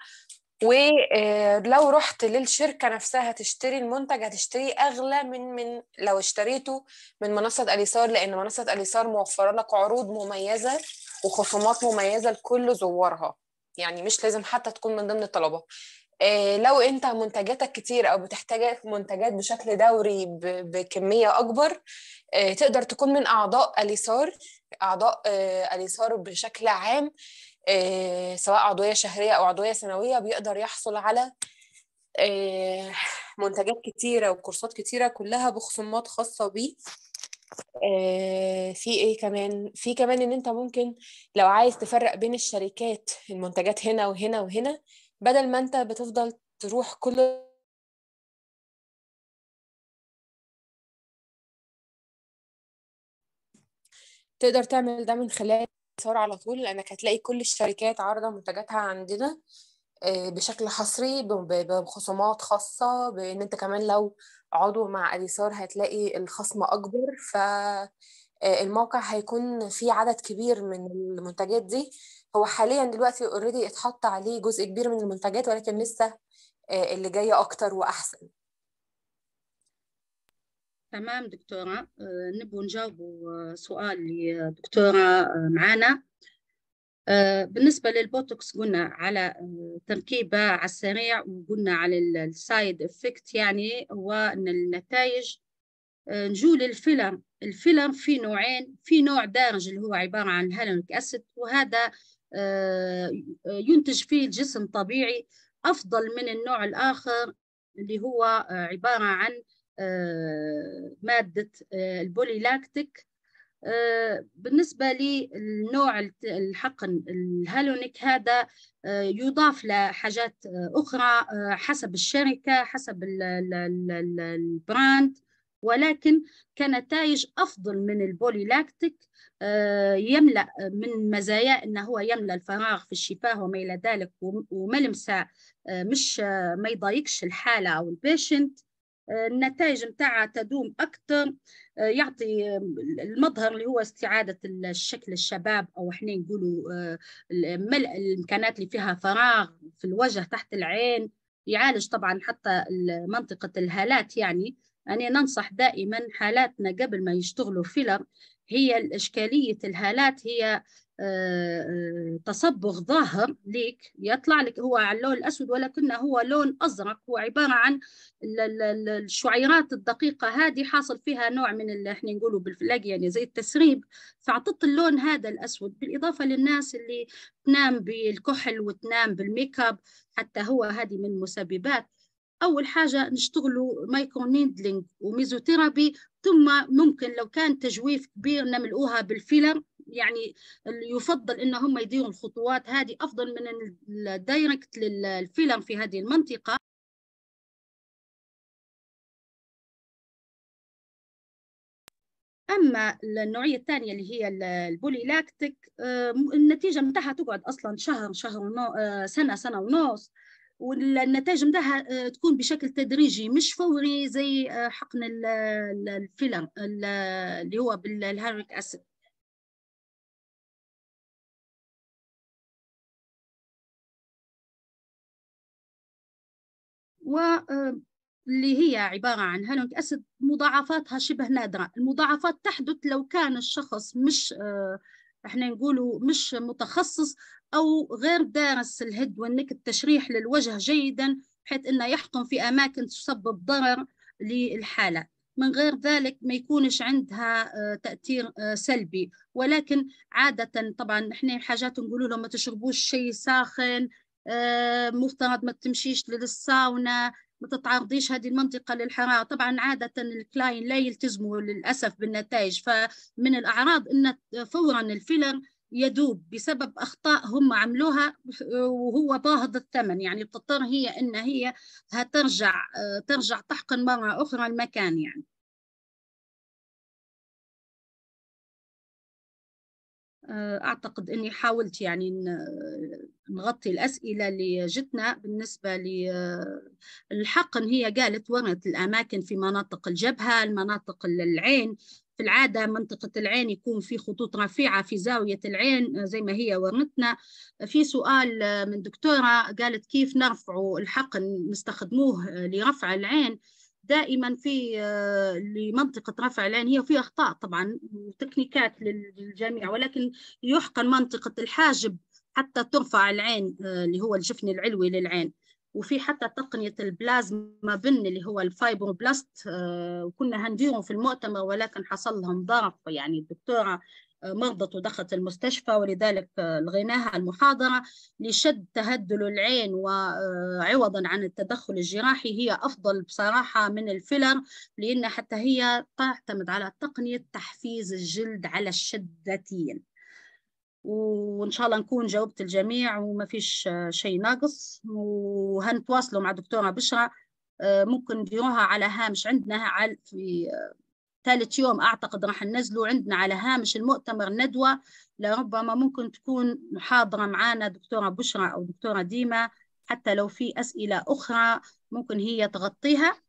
ولو رحت للشركة نفسها تشتري المنتج هتشتريه أغلى من من لو اشتريته من منصة أليسار لأن منصة أليسار موفرة لك عروض مميزة وخصومات مميزة لكل زوارها. يعني مش لازم حتى تكون من ضمن الطلبات آه، لو انت منتجاتك كتير أو بتحتاج منتجات بشكل دوري بكمية أكبر آه، تقدر تكون من أعضاء أليسار أعضاء آه، أليسار بشكل عام آه، سواء عضويه شهرية أو عضويه سنوية بيقدر يحصل على آه، منتجات كتيرة وكورسات كتيرة كلها بخصومات خاصة بيه. آه، في إيه كمان؟ في كمان إن أنت ممكن لو عايز تفرق بين الشركات المنتجات هنا وهنا وهنا بدل ما انت بتفضل تروح كل تقدر تعمل ده من خلال اليسار على طول لأنك هتلاقي كل الشركات عارضة منتجاتها عندنا آه، بشكل حصري بخصومات خاصة بإن أنت كمان لو عضو مع اليسار هتلاقي الخصم أكبر ف آه، هيكون فيه عدد كبير من المنتجات دي. هو حاليا دلوقتي اوريدي اتحط عليه جزء كبير من المنتجات ولكن لسه آه، اللي جاية أكتر وأحسن. تمام دكتورة. آه، نبغى نجاوبوا آه، سؤال لدكتورة آه، معانا. بالنسبة للبوتوكس قلنا على تركيبة على السريع وقلنا على السايد افكت يعني هو إن النتائج نجو للفيلر الفيلر في نوعين في نوع دارج اللي هو عبارة عن هالونيك أسيد وهذا ينتج فيه الجسم طبيعي أفضل من النوع الآخر اللي هو آه، عبارة عن آه، مادة آه، البوليلاكتيك. آه، بالنسبة للنوع الحقن الهالونيك هذا آه، يضاف لحاجات آه، أخرى آه، حسب الشركة حسب ال- ال- ال- ال- البراند. ولكن كنتائج أفضل من البوليلاكتيك آه، يملأ من مزايا أنه هو يملأ الفراغ في الشفاه وما إلى ذلك وم- وملمسه آه، مش آه، ما يضايقش الحالة أو البيشنت النتائج متاعها تدوم أكثر يعطي المظهر اللي هو استعادة الشكل الشباب أو إحنا نقولوا ملء الإمكانات اللي فيها فراغ في الوجه تحت العين يعالج طبعا حتى منطقة الهالات يعني. أنا ننصح دائما حالاتنا قبل ما يشتغلوا فيلر هي الإشكالية الهالات هي آه، آه، تصبغ ظاهر ليك يطلع لك هو على اللون الأسود ولكنه هو لون أزرق هو عبارة عن ال- ال- ال- الشعيرات الدقيقة هذه حاصل فيها نوع من اللي إحنا نقوله بالفلاج يعني زي التسريب فأعطت اللون هذا الأسود بالإضافة للناس اللي تنام بالكحل وتنام بالميك أب حتى هو هذه من مسببات. أول حاجة نشتغلوا مايكرو نيدلينج وميزوثيرابي ثم ممكن لو كان تجويف كبير نملؤوها بالفيلر يعني يفضل إن هم يديروا الخطوات هذه أفضل من الدايركت للفيلر في هذه المنطقة. أما النوعية الثانية اللي هي ال- البوليلاكتيك آه، النتيجة متاعها تقعد أصلا شهر شهر ونو... آه، سنة سنة ونص. والنتائج متاعها آه، تكون بشكل تدريجي مش فوري زي آه، حقن ال- ال- الفيلر ال- اللي هو بالهاريك اسيد واللي هي عبارة عن هالونيك أسيد مضاعفاتها شبه نادرة. المضاعفات تحدث لو كان الشخص مش آه، إحنا نقولوا مش متخصص أو غير دارس الهد والنك التشريح للوجه جيدا بحيث أنه يحقن في أماكن تسبب ضرر للحالة. من غير ذلك ما يكونش عندها آه، تأثير آه، سلبي. ولكن عادة طبعا إحنا حاجات نقولوا لهم ما تشربوش شيء ساخن آه، مفترض ما تمشيش للساونا ما تتعرضيش هذه المنطقة للحرارة. طبعا عادة الكلاين لا يلتزموا للأسف بالنتائج. فمن الأعراض أن فورا الفيلر يدوب بسبب أخطاء هم عملوها وهو باهظ الثمن. يعني بتضطر هي أن هي هترجع ترجع تحقن مرة أخرى المكان يعني. أعتقد أني حاولت يعني نغطي الأسئلة اللي جتنا بالنسبة للحقن هي قالت ورت الأماكن في مناطق الجبهة المناطق العين. في العادة منطقة العين يكون في خطوط رفيعة في زاوية العين آه، زي ما هي ورتنا. في سؤال آه، من دكتورة قالت كيف نرفع الحقن نستخدموه آه، لرفع العين؟ دائما في لمنطقة رفع العين هي في أخطاء طبعا وتكنيكات للجميع ولكن يحقن منطقة الحاجب حتى ترفع العين اللي هو الجفن العلوي للعين. وفي حتى تقنية البلازما بن اللي هو الفايبروبلاست آه، وكنا هنديرهم في المؤتمر ولكن حصل لهم ضعف. يعني الدكتورة آه، مرضت ودخلت المستشفى ولذلك آه، لغيناها المحاضرة لشد تهدل العين وعوضا عن التدخل الجراحي. هي أفضل بصراحة من الفيلر لأن حتى هي تعتمد على تقنية تحفيز الجلد على الشدتين وإن شاء الله نكون جاوبت الجميع وما فيش آه، شيء ناقص. وهنتواصلوا مع دكتورة بشرى آه، ممكن نديروها على هامش. عندنا في آه، ثالث يوم أعتقد راح ننزلوا. عندنا على هامش المؤتمر ندوة. لربما ممكن تكون محاضرة معانا دكتورة بشرى أو دكتورة ديما حتى لو في أسئلة أخرى ممكن هي تغطيها.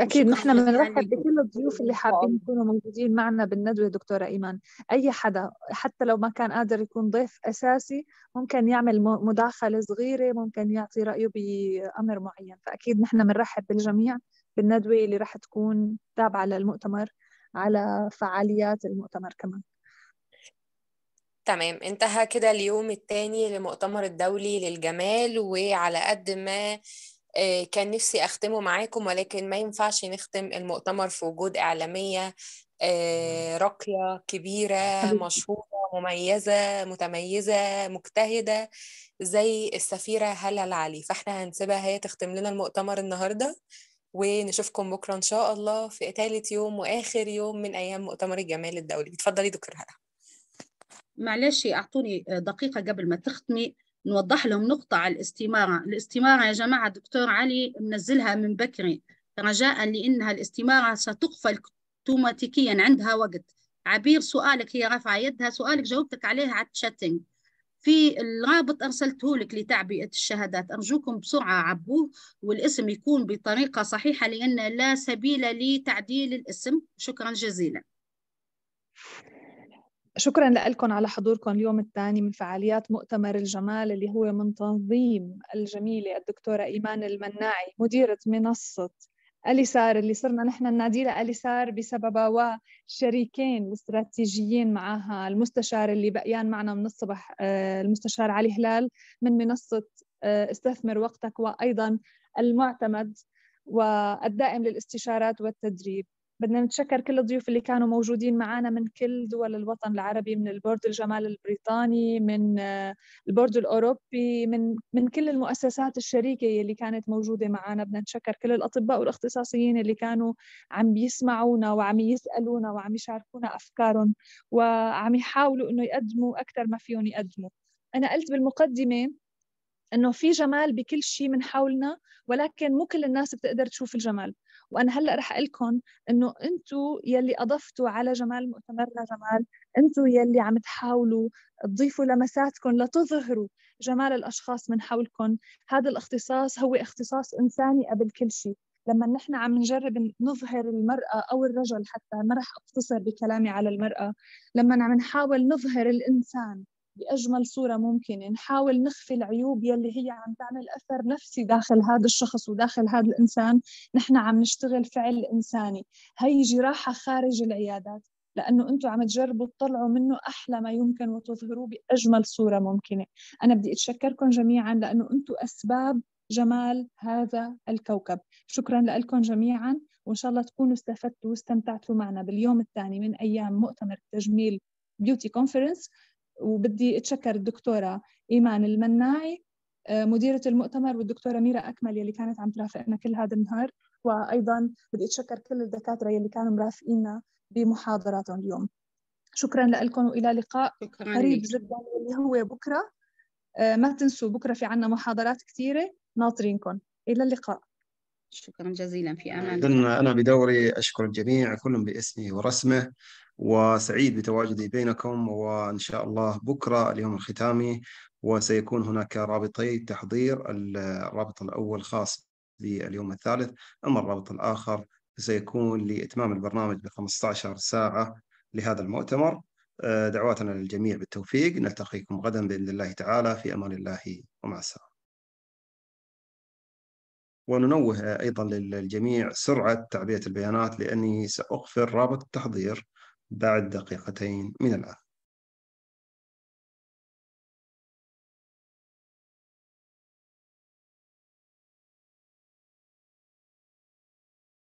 أكيد نحن بنرحب. بكل الضيوف اللي حابين يكونوا موجودين معنا بالندوة دكتورة إيمان. أي حدا حتى لو ما كان قادر يكون ضيف أساسي ممكن يعمل مداخلة صغيرة ممكن يعطي رأيه بأمر معين. فأكيد نحن بنرحب بالجميع بالندوة اللي راح تكون تابعة للمؤتمر على فعاليات المؤتمر كمان. تمام. انتهى كده اليوم التاني للمؤتمر الدولي للجمال وعلى قد ما كان نفسي أختمه معاكم ولكن ما ينفعش نختم المؤتمر في وجود إعلامية آه، راقية كبيرة مشهورة مميزة متميزة مجتهدة زي السفيرة هلا العلي. فإحنا هنسيبها هي تختم لنا المؤتمر النهاردة ونشوفكم بكرة إن شاء الله في ثالث يوم وآخر يوم من أيام مؤتمر الجمال الدولي. اتفضلي دكتور هلا. معلش أعطوني دقيقة قبل ما تختمي. نوضح لهم نقطة على الاستمارة الاستمارة يا جماعة دكتور علي منزلها من بكري. رجاء لأنها الاستمارة ستقفل اوتوماتيكيا عندها وقت. عبير سؤالك هي رافعة يدها. سؤالك جاوبتك عليه على التشاتنج في الرابط أرسلته لك لتعبئة الشهادات. أرجوكم بسرعة عبوه والاسم يكون بطريقة صحيحة لأن لا سبيل لتعديل الاسم. شكرا جزيلا. شكرا لكم على حضوركم اليوم الثاني من فعاليات مؤتمر الجمال اللي هو من تنظيم الجميلة الدكتورة إيمان المناعي مديرة منصة أليسار اللي صرنا نحن ننادي لها أليسار بسببها والشريكين الاستراتيجيين معها المستشار اللي بقيان معنا من الصبح آه، المستشار علي هلال من منصة آه، استثمر وقتك وأيضا المعتمد والدائم للاستشارات والتدريب. بدنا نتشكر كل الضيوف اللي كانوا موجودين معنا من كل دول الوطن العربي من البورد الجمال البريطاني من آه، البورد الأوروبي من من كل المؤسسات الشريكة اللي كانت موجودة معنا بدنا نتشكر كل الأطباء والأختصاصيين اللي كانوا عم بيسمعونا وعم يسألونا وعم يشاركونا أفكارهم وعم يحاولوا إنه يقدموا أكثر ما فيهم يقدموا. أنا قلت بالمقدمة إنه في جمال بكل شيء من حولنا ولكن مو كل الناس بتقدر تشوف الجمال. وأنا هلأ رح أقول لكم إنه أنتم يلي أضفتوا على جمال مؤتمرنا جمال أنتم يلي عم تحاولوا تضيفوا لمساتكم لتظهروا جمال الأشخاص من حولكم هذا الاختصاص هو اختصاص إنساني قبل كل شيء لما نحن عم نجرب نظهر المرأة أو الرجل حتى ما رح أقتصر بكلامي على المرأة لما عم نحاول نظهر الإنسان بأجمل صورة ممكنة نحاول نخفي العيوب يلي هي عم تعمل أثر نفسي داخل هذا الشخص وداخل هذا الإنسان. نحن عم نشتغل فعل إنساني. هي جراحة خارج العيادات. لأنه أنتم عم تجربوا تطلعوا منه أحلى ما يمكن وتظهروه بأجمل صورة ممكنة. أنا بدي أتشكركم جميعا لأنه أنتم أسباب جمال هذا الكوكب. شكرا لكم جميعا. وإن شاء الله تكونوا استفدتوا واستمتعتوا معنا باليوم الثاني من أيام مؤتمر التجميل بيوتي كونفرنس وبدي اتشكر الدكتورة إيمان المناعي آه، مديرة المؤتمر والدكتورة ميرا أكمل يلي كانت عم ترافقنا كل هذا النهار وأيضا بدي اتشكر كل الدكاترة يلي كانوا مرافقينا بمحاضراتهم اليوم. شكرا لكم وإلى لقاء شكرا قريب. جدا اللي هو بكرة. آه، ما تنسوا بكرة في عنا محاضرات كثيره ناطرينكم. إلى اللقاء. شكرا جزيلا. في أمان إذن أنا بدوري أشكر الجميع كل باسمه ورسمه. وسعيد بتواجدي بينكم وإن شاء الله بكرة اليوم الختامي وسيكون هناك رابطي تحضير الرابط الأول خاص باليوم الثالث أما الرابط الآخر سيكون لإتمام البرنامج ب 15 ساعة لهذا المؤتمر. آه، دعواتنا للجميع بالتوفيق. نلتقيكم غدا بإذن الله تعالى في أمان الله ومع السلامة. وننوه أيضا للجميع سرعة تعبئة البيانات لأني سأخفر رابط التحضير. بعد دقيقتين من الآن